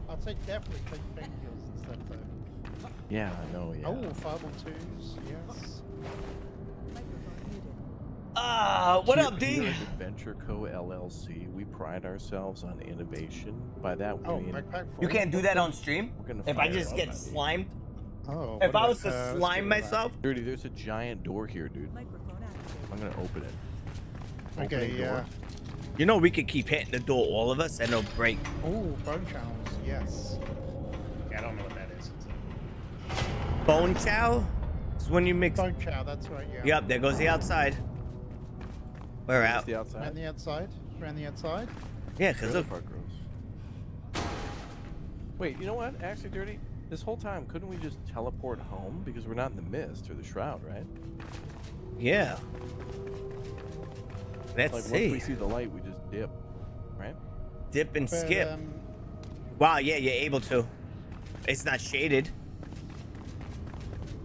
S3: I'll take definitely take painkillers instead though.
S4: Yeah, I know, yeah.
S3: Oh, fireball twos, yes.
S2: Microphone muted.
S1: Ah, what
S4: Here-
S1: up,
S4: here
S1: D?
S4: at Adventure Co. LLC, we pride ourselves on innovation. By that we
S3: Oh,
S4: mean
S3: backpack full.
S1: You can't do that on stream?
S4: we're gonna
S1: If I just get
S4: that thing.
S1: slimed?
S3: Oh.
S1: If I was to
S3: uh,
S1: slime
S3: get rid
S1: myself?
S4: Dirty, there's a giant door here, dude.
S2: Microphone activated.
S4: I'm gonna open it.
S3: Okay,
S4: Opening
S3: yeah.
S4: door.
S1: You know we could keep hitting the door, all of us, and it'll break.
S3: Oh, bone channels, yes.
S5: Yeah, I don't know what that is.
S1: Bone chow? It's when you mix.
S3: Bone chow, that's right, yeah.
S1: Yep, there goes the outside. We're
S4: Is
S1: out.
S4: the outside?
S3: Around the outside? Around the outside?
S1: Yeah, because
S4: Trailer
S1: look.
S4: park gross. Wait, you know what? Actually, Dirty, this whole time, couldn't we just teleport home? Because we're not in the mist or the shroud, right?
S1: Yeah. Let's
S4: like,
S1: see.
S4: once we see the light, we just dip, right?
S1: Dip and
S3: But,
S1: skip.
S3: Um,
S1: Wow, yeah, you're able to. It's not shaded.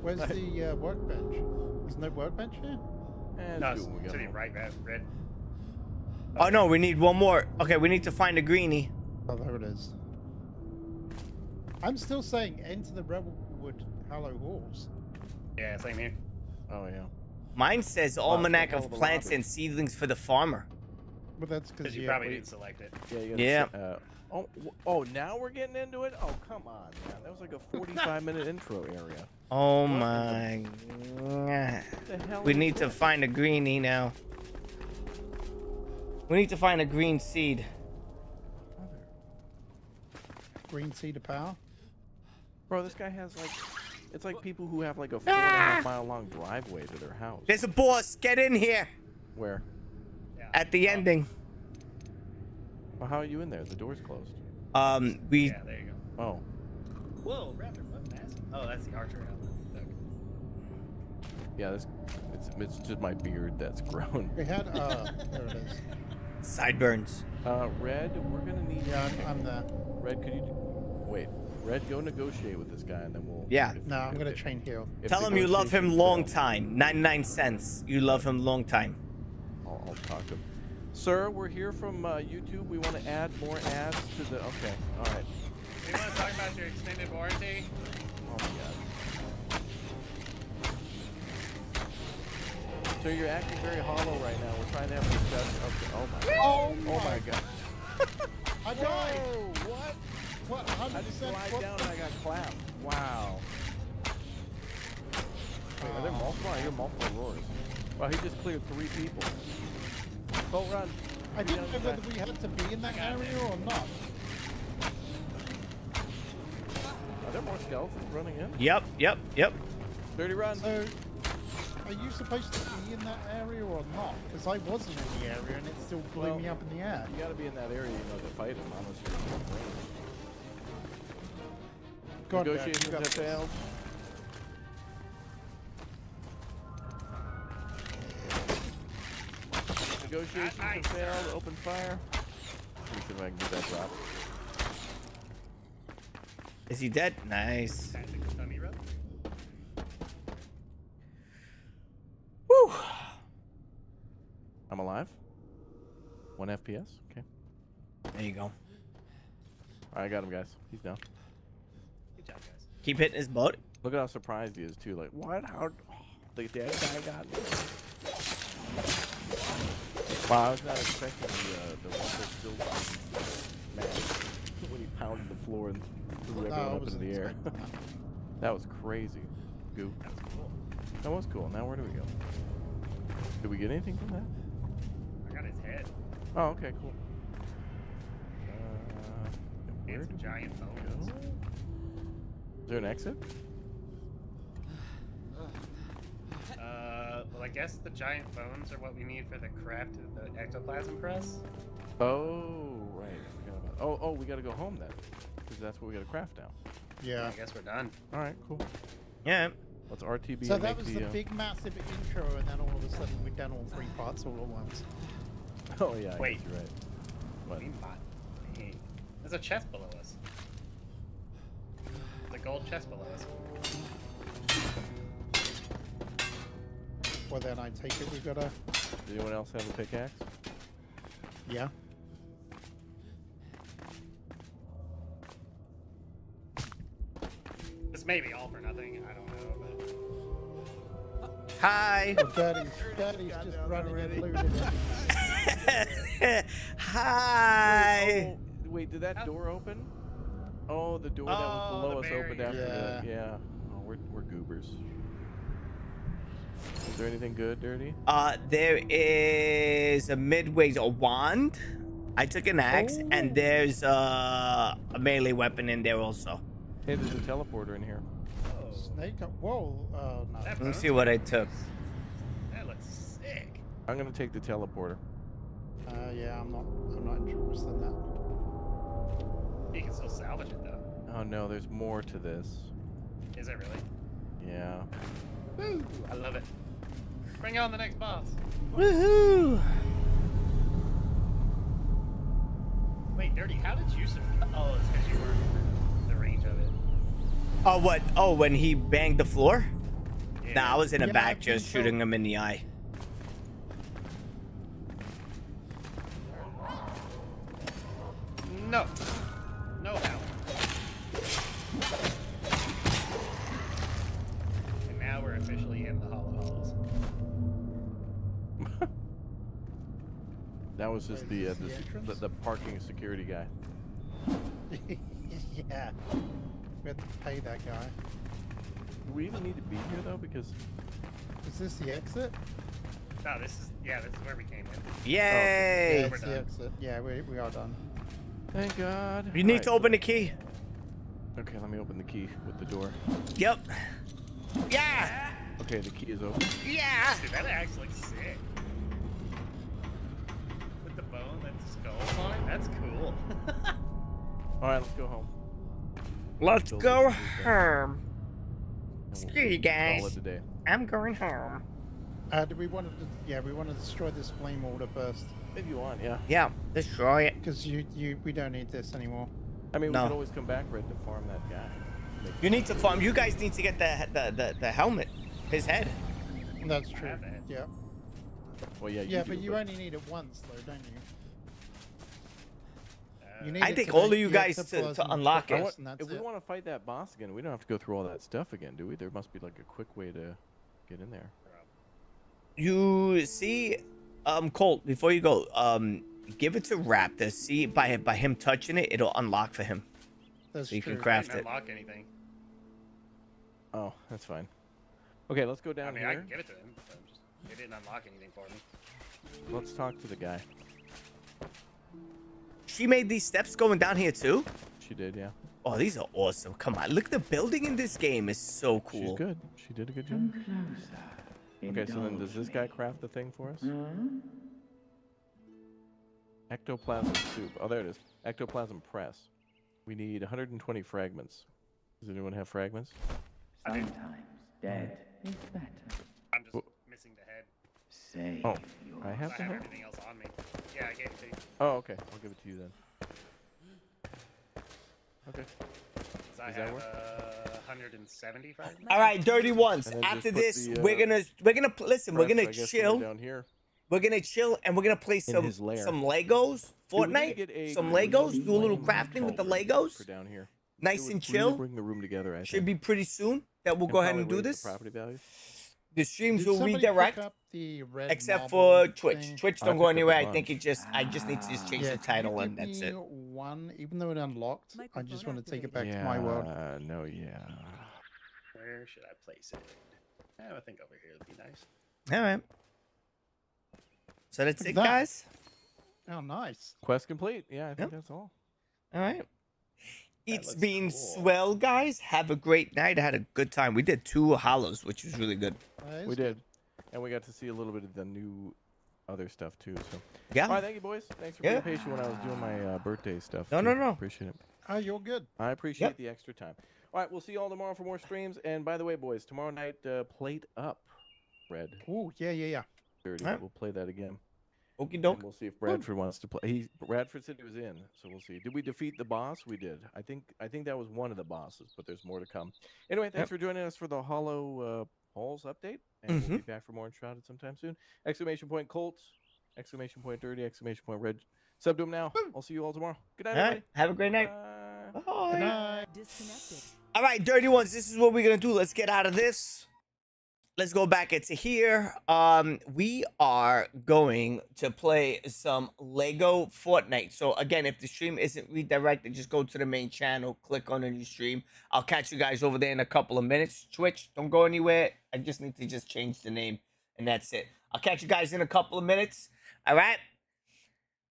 S3: where's the uh, workbench? There's no workbench here?
S4: Eh,
S5: No,
S4: let's
S5: it's
S4: do
S5: to the right, Red. Red.
S1: Oh no, we need one more. Okay, we need to find a greenie.
S3: Oh, there it is. I'm still saying enter the Revelwood Hollow Halls.
S5: Yeah, same here.
S4: Oh, yeah.
S1: Mine says
S4: Wow,
S1: almanac
S4: it's a hell
S1: of
S4: of
S1: plants and seedlings for the farmer.
S3: But that's because
S5: Because you
S3: yeah,
S5: probably
S3: we-
S5: didn't select it.
S4: Yeah, you
S1: Yeah.
S4: s- Uh, oh, oh, now we're getting into it? Oh, come on, man. That was like a 45 minute intro area.
S1: Oh
S4: What in the-
S1: my.
S4: What the hell
S1: We
S4: is
S1: need to find a greenie now. We need to find a green seed.
S3: green seed of power.
S4: Bro, this guy has like. It's like people who have like a four and a half mile long driveway to their house.
S1: There's a boss. Get in here.
S4: Where?
S5: Yeah.
S1: At the ending.
S4: Well, how are you in there? The door's closed.
S1: Um, we.
S5: Yeah, there you go.
S4: Oh.
S5: Whoa, Raptor, what massive? Oh, that's the archer helmet. Okay.
S4: Yeah, this it's it's just my beard that's grown.
S3: We had, uh, there it is.
S1: Sideburns.
S4: Uh, Red, we're gonna need.
S3: Yeah, I'm, I'm there.
S4: Red, could you wait? Red, go negotiate with this guy, and then we'll.
S1: Yeah.
S4: if-
S3: No, I'm gonna
S4: it-
S3: chain heal.
S1: Tell him you love him long
S4: fail,
S1: time. 99 cents. You love him long time.
S4: I'll, I'll talk to him. Sir, we're here from uh, YouTube. We want to add more ads to the. Okay, all right.
S5: Do you want to talk about your extended warranty?
S4: Oh my god. So you're acting very hollow right now. We're trying to have a discussion. Okay. Oh my.
S3: Oh
S4: Oh my god.
S3: I died!
S4: Whoa, what?
S3: What,
S4: I just
S3: 100%?
S4: slide
S3: What
S4: down and I got clapped. Wow. Wait, are there multiple? I hear multiple roars. Wow, he just cleared three people. Don't run.
S3: I didn't know whether we had to be in that area or not.
S4: Are there more skeletons running in?
S1: Yep, yep, yep.
S4: Dirty run.
S3: So, are you supposed to be in that area or not? Because I wasn't in the area and it still blew
S4: Well,
S3: me up in the air.
S4: You gotta be in that area, you know, to fight him, unless you're in range.
S3: Go on, Dad, you
S4: Negotiations
S3: got
S4: have
S3: this.
S4: failed. Negotiations have
S5: Nice.
S4: failed. Open fire. Let me see if I can get that drop.
S1: Is he dead? Nice.
S5: Tactical tummy rub?
S1: Woo.
S4: I'm alive. One FPS. Okay.
S1: There you go.
S4: All right, I got him, guys. He's down.
S5: Good job, guys.
S1: Keep hitting his butt.
S4: Look at how surprised he is too. Like, what? How? The dead guy got me. Wow, I was not expecting the uh, the Russell still man when he pounded the floor and threw
S3: No,
S4: everyone
S3: I
S4: up into the air.
S3: that.
S4: that was crazy. Goo.
S5: That was cool.
S4: That was cool. Now where do we go? Did we get anything from that?
S5: I got his head.
S4: Oh, okay, cool. Uh, where
S5: And
S4: do
S5: some
S4: we
S5: giant
S4: go?
S5: bones.
S4: Is there an exit?
S5: Uh, well, I guess the giant bones are what we need for the craft of the ectoplasm press.
S4: Oh, right. About. Oh, oh, we gotta go home then, because that's what we gotta craft now.
S3: Yeah.
S5: I guess we're done.
S4: All right, cool.
S1: Yeah.
S4: Let's RTB.
S3: So that was
S4: the,
S3: the
S4: uh,
S3: big, massive intro, and then all of a sudden we've done all three parts all at once.
S4: Oh yeah. I
S5: Wait.
S4: guess you're right. What?
S5: We Hey, There's a chest below us. There's a gold chest below us.
S3: Well, then I take it we've gotta.
S4: Does anyone else have a pickaxe?
S3: Yeah.
S5: This may be all for nothing. I don't know, but
S1: Hi.
S3: Well, Daddy's, Daddy's just running and looting it.
S1: Hi.
S4: Wait, oh, wait, did that door open? Oh, the door that was
S5: Oh,
S4: below
S5: the
S4: us opened
S5: barrier.
S4: after that. Yeah. Oh, we're we're goobers. Is there anything good, Dirty?
S1: Uh, there is a midways a wand. I took an axe, and there's uh, a melee weapon in there also.
S4: Hey, there's a teleporter in here.
S5: oh,
S3: Snake. Whoa. Oh no.
S1: Let me see what I took.
S5: That looks sick.
S4: I'm gonna take the teleporter.
S3: Uh, yeah, I'm not. I'm not interested in that.
S5: You can still salvage it though.
S4: Oh no, there's more to this.
S5: Is it really?
S4: Yeah.
S5: Woo! I love it. Bring on the next boss.
S1: Woohoo!
S5: Wait, Dirty, how did you survive? Oh, it's because you were in the range of it.
S1: Oh, what? Oh, when he banged the floor?
S5: Yeah.
S1: Nah, I was in the
S3: Yeah,
S1: back just
S3: so.
S1: shooting him in the eye.
S5: No. No
S4: That was just the, uh, the,
S3: the
S4: the parking security guy.
S3: yeah. We have to pay that guy.
S4: Do we even need to be here though? Because
S3: Is this the exit?
S5: No, this is yeah, this is where we came in.
S1: Yay!
S3: yeah,
S5: we're
S3: the
S5: done.
S3: exit. Yeah, we, we are done.
S4: thank God.
S1: You need
S4: Alright,
S1: to open the key.
S4: Okay, let me open the key with the door.
S1: Yep. Yeah!
S4: Okay, the key is open.
S1: Yeah!
S5: Dude, that actually looks sick. With the bone and on it, that's cool.
S4: All right, let's go home.
S1: Let's
S4: Build
S1: go
S4: this thing.
S1: home.
S4: And
S1: Screw you guys.
S4: Call it a day.
S1: I'm going home.
S3: Uh, do we want to? Yeah, we want to destroy this flame altar first
S4: If you want, yeah.
S1: Yeah, destroy it.
S3: because you, you, we don't need this anymore.
S4: I mean, we
S1: No.
S4: can always come back, Red, to farm that guy. Make-
S1: You need to farm. You guys need to get the the the, the helmet, his head.
S3: That's true. Yeah.
S4: Well, yeah, you
S3: Yeah,
S4: do,
S3: but you only need it once, though, don't you? You need
S1: I think all of you guys to-
S3: octopus
S1: to unlock it.
S4: Want-
S3: and
S4: if we
S3: it.
S4: want to fight that boss again, we don't have to go through all that stuff again, do we? There must be like a quick way to get in there.
S1: You see, um, Colt. Before you go, um, give it to Raptor. See by by him touching it, it'll unlock for him.
S3: That's
S1: so you can craft
S5: I didn't
S1: it.
S5: unlock anything.
S4: Oh, that's fine. Okay, let's go down
S5: I mean,
S4: here.
S5: I can give it to him. But just, it didn't unlock anything for me.
S4: Let's talk to the guy.
S1: She made these steps going down here too.
S4: She did, yeah.
S1: Oh, these are awesome. Come on, look, the building in this game is so cool.
S4: She's good. She did a good job. Okay, so then does this guy craft the thing for us?
S6: Hmm?
S4: Ectoplasm soup. Oh, there it is. Ectoplasm press. We need 120 fragments. Does anyone have fragments?
S5: I did.
S6: Sometimes dead is better.
S5: I'm just missing the head.
S6: Save
S4: Oh,
S6: your
S4: I have
S5: I
S4: the
S5: have
S4: head.
S5: everything else on me. Yeah, I gave it to you.
S4: Oh, okay. I'll give it to you then. Okay.
S5: 'Cause I
S4: Does that
S5: have
S4: work?
S5: uh, 170 fragments.
S1: All right, dirty ones.
S4: And then
S1: After this,
S4: the,
S1: we're
S4: uh,
S1: gonna we're gonna pl- listen. We're gonna
S4: guess,
S1: chill.
S4: down here.
S1: We're gonna chill and we're gonna play some some Legos.
S4: we need to get
S1: Fortnite.
S4: a
S1: Some Legos. Do a little crafting with the Legos.
S4: Down here.
S1: Nice and
S4: would really
S1: chill.
S4: Bring the room together. I
S1: Should
S4: think.
S1: be pretty soon that we'll
S4: And
S1: go ahead and do this.
S4: Property values.
S1: The streams
S3: Did
S1: will redirect,
S3: pick up the red
S1: except for Twitch.
S3: thing?
S1: Twitch don't go
S4: picked up a
S1: anywhere. I think it just I just need to just change
S3: Yeah,
S1: the title and that's it.
S3: One, even though it unlocked, I just want to take it
S2: activated.
S3: back to my world.
S4: Yeah, No, yeah.
S5: Where should I place it? Yeah, I think over here would be nice.
S1: All right. So that's
S3: Look
S1: it,
S3: that.
S1: guys.
S3: Oh, nice.
S4: Quest complete. Yeah, I think
S1: Yep.
S4: that's all.
S1: All right. It's
S5: looks
S1: been
S5: cool.
S1: swell, guys. Have a great night. I had a good time. We did two hollows, which was really good.
S3: That
S4: We did, and we got to see a little bit of the new other stuff too. So,
S1: Yeah.
S4: all right, thank you, boys. Thanks for
S1: Yeah.
S4: being patient when I was doing my uh, birthday stuff.
S1: No,
S4: too.
S1: no, no.
S4: Appreciate it.
S3: Oh, you're good.
S4: I appreciate
S1: Yep.
S4: the extra time. All right, we'll see you all tomorrow for more streams. And by the way, boys, tomorrow night, uh, plate up, Red.
S3: Oh, yeah, yeah, yeah.
S4: Dirty.
S1: Alright.
S4: We'll play that again.
S1: Okie
S4: And
S1: doke.
S4: we'll see if Bradford wants to play. He Bradford said he was in, so we'll see. Did we defeat the boss? We did. I think I think that was one of the bosses, but there's more to come. Anyway, thanks
S1: Yep.
S4: for joining us for the Hollow uh, Halls update, and we'll be
S1: Mm-hmm.
S4: back for more Enshrouded sometime soon. Exclamation point Colts! Exclamation point Dirty! Exclamation point Red! Sub to him now. I'll see you all tomorrow. Good night,
S1: All right. Have a great night.
S4: Bye.
S1: Bye.
S3: Good night.
S2: Disconnected.
S1: All right, dirty ones. This is what we're gonna do. Let's get out of this. Let's go back into here. Um, we are going to play some Lego Fortnite. So again, if the stream isn't redirected, just go to the main channel, click on a new stream. I'll catch you guys over there in a couple of minutes. Twitch, don't go anywhere. I just need to just change the name, and that's it. I'll catch you guys in a couple of minutes. All right,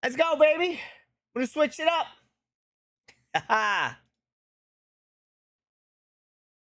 S1: let's go, baby. We're gonna switch it up. Haha.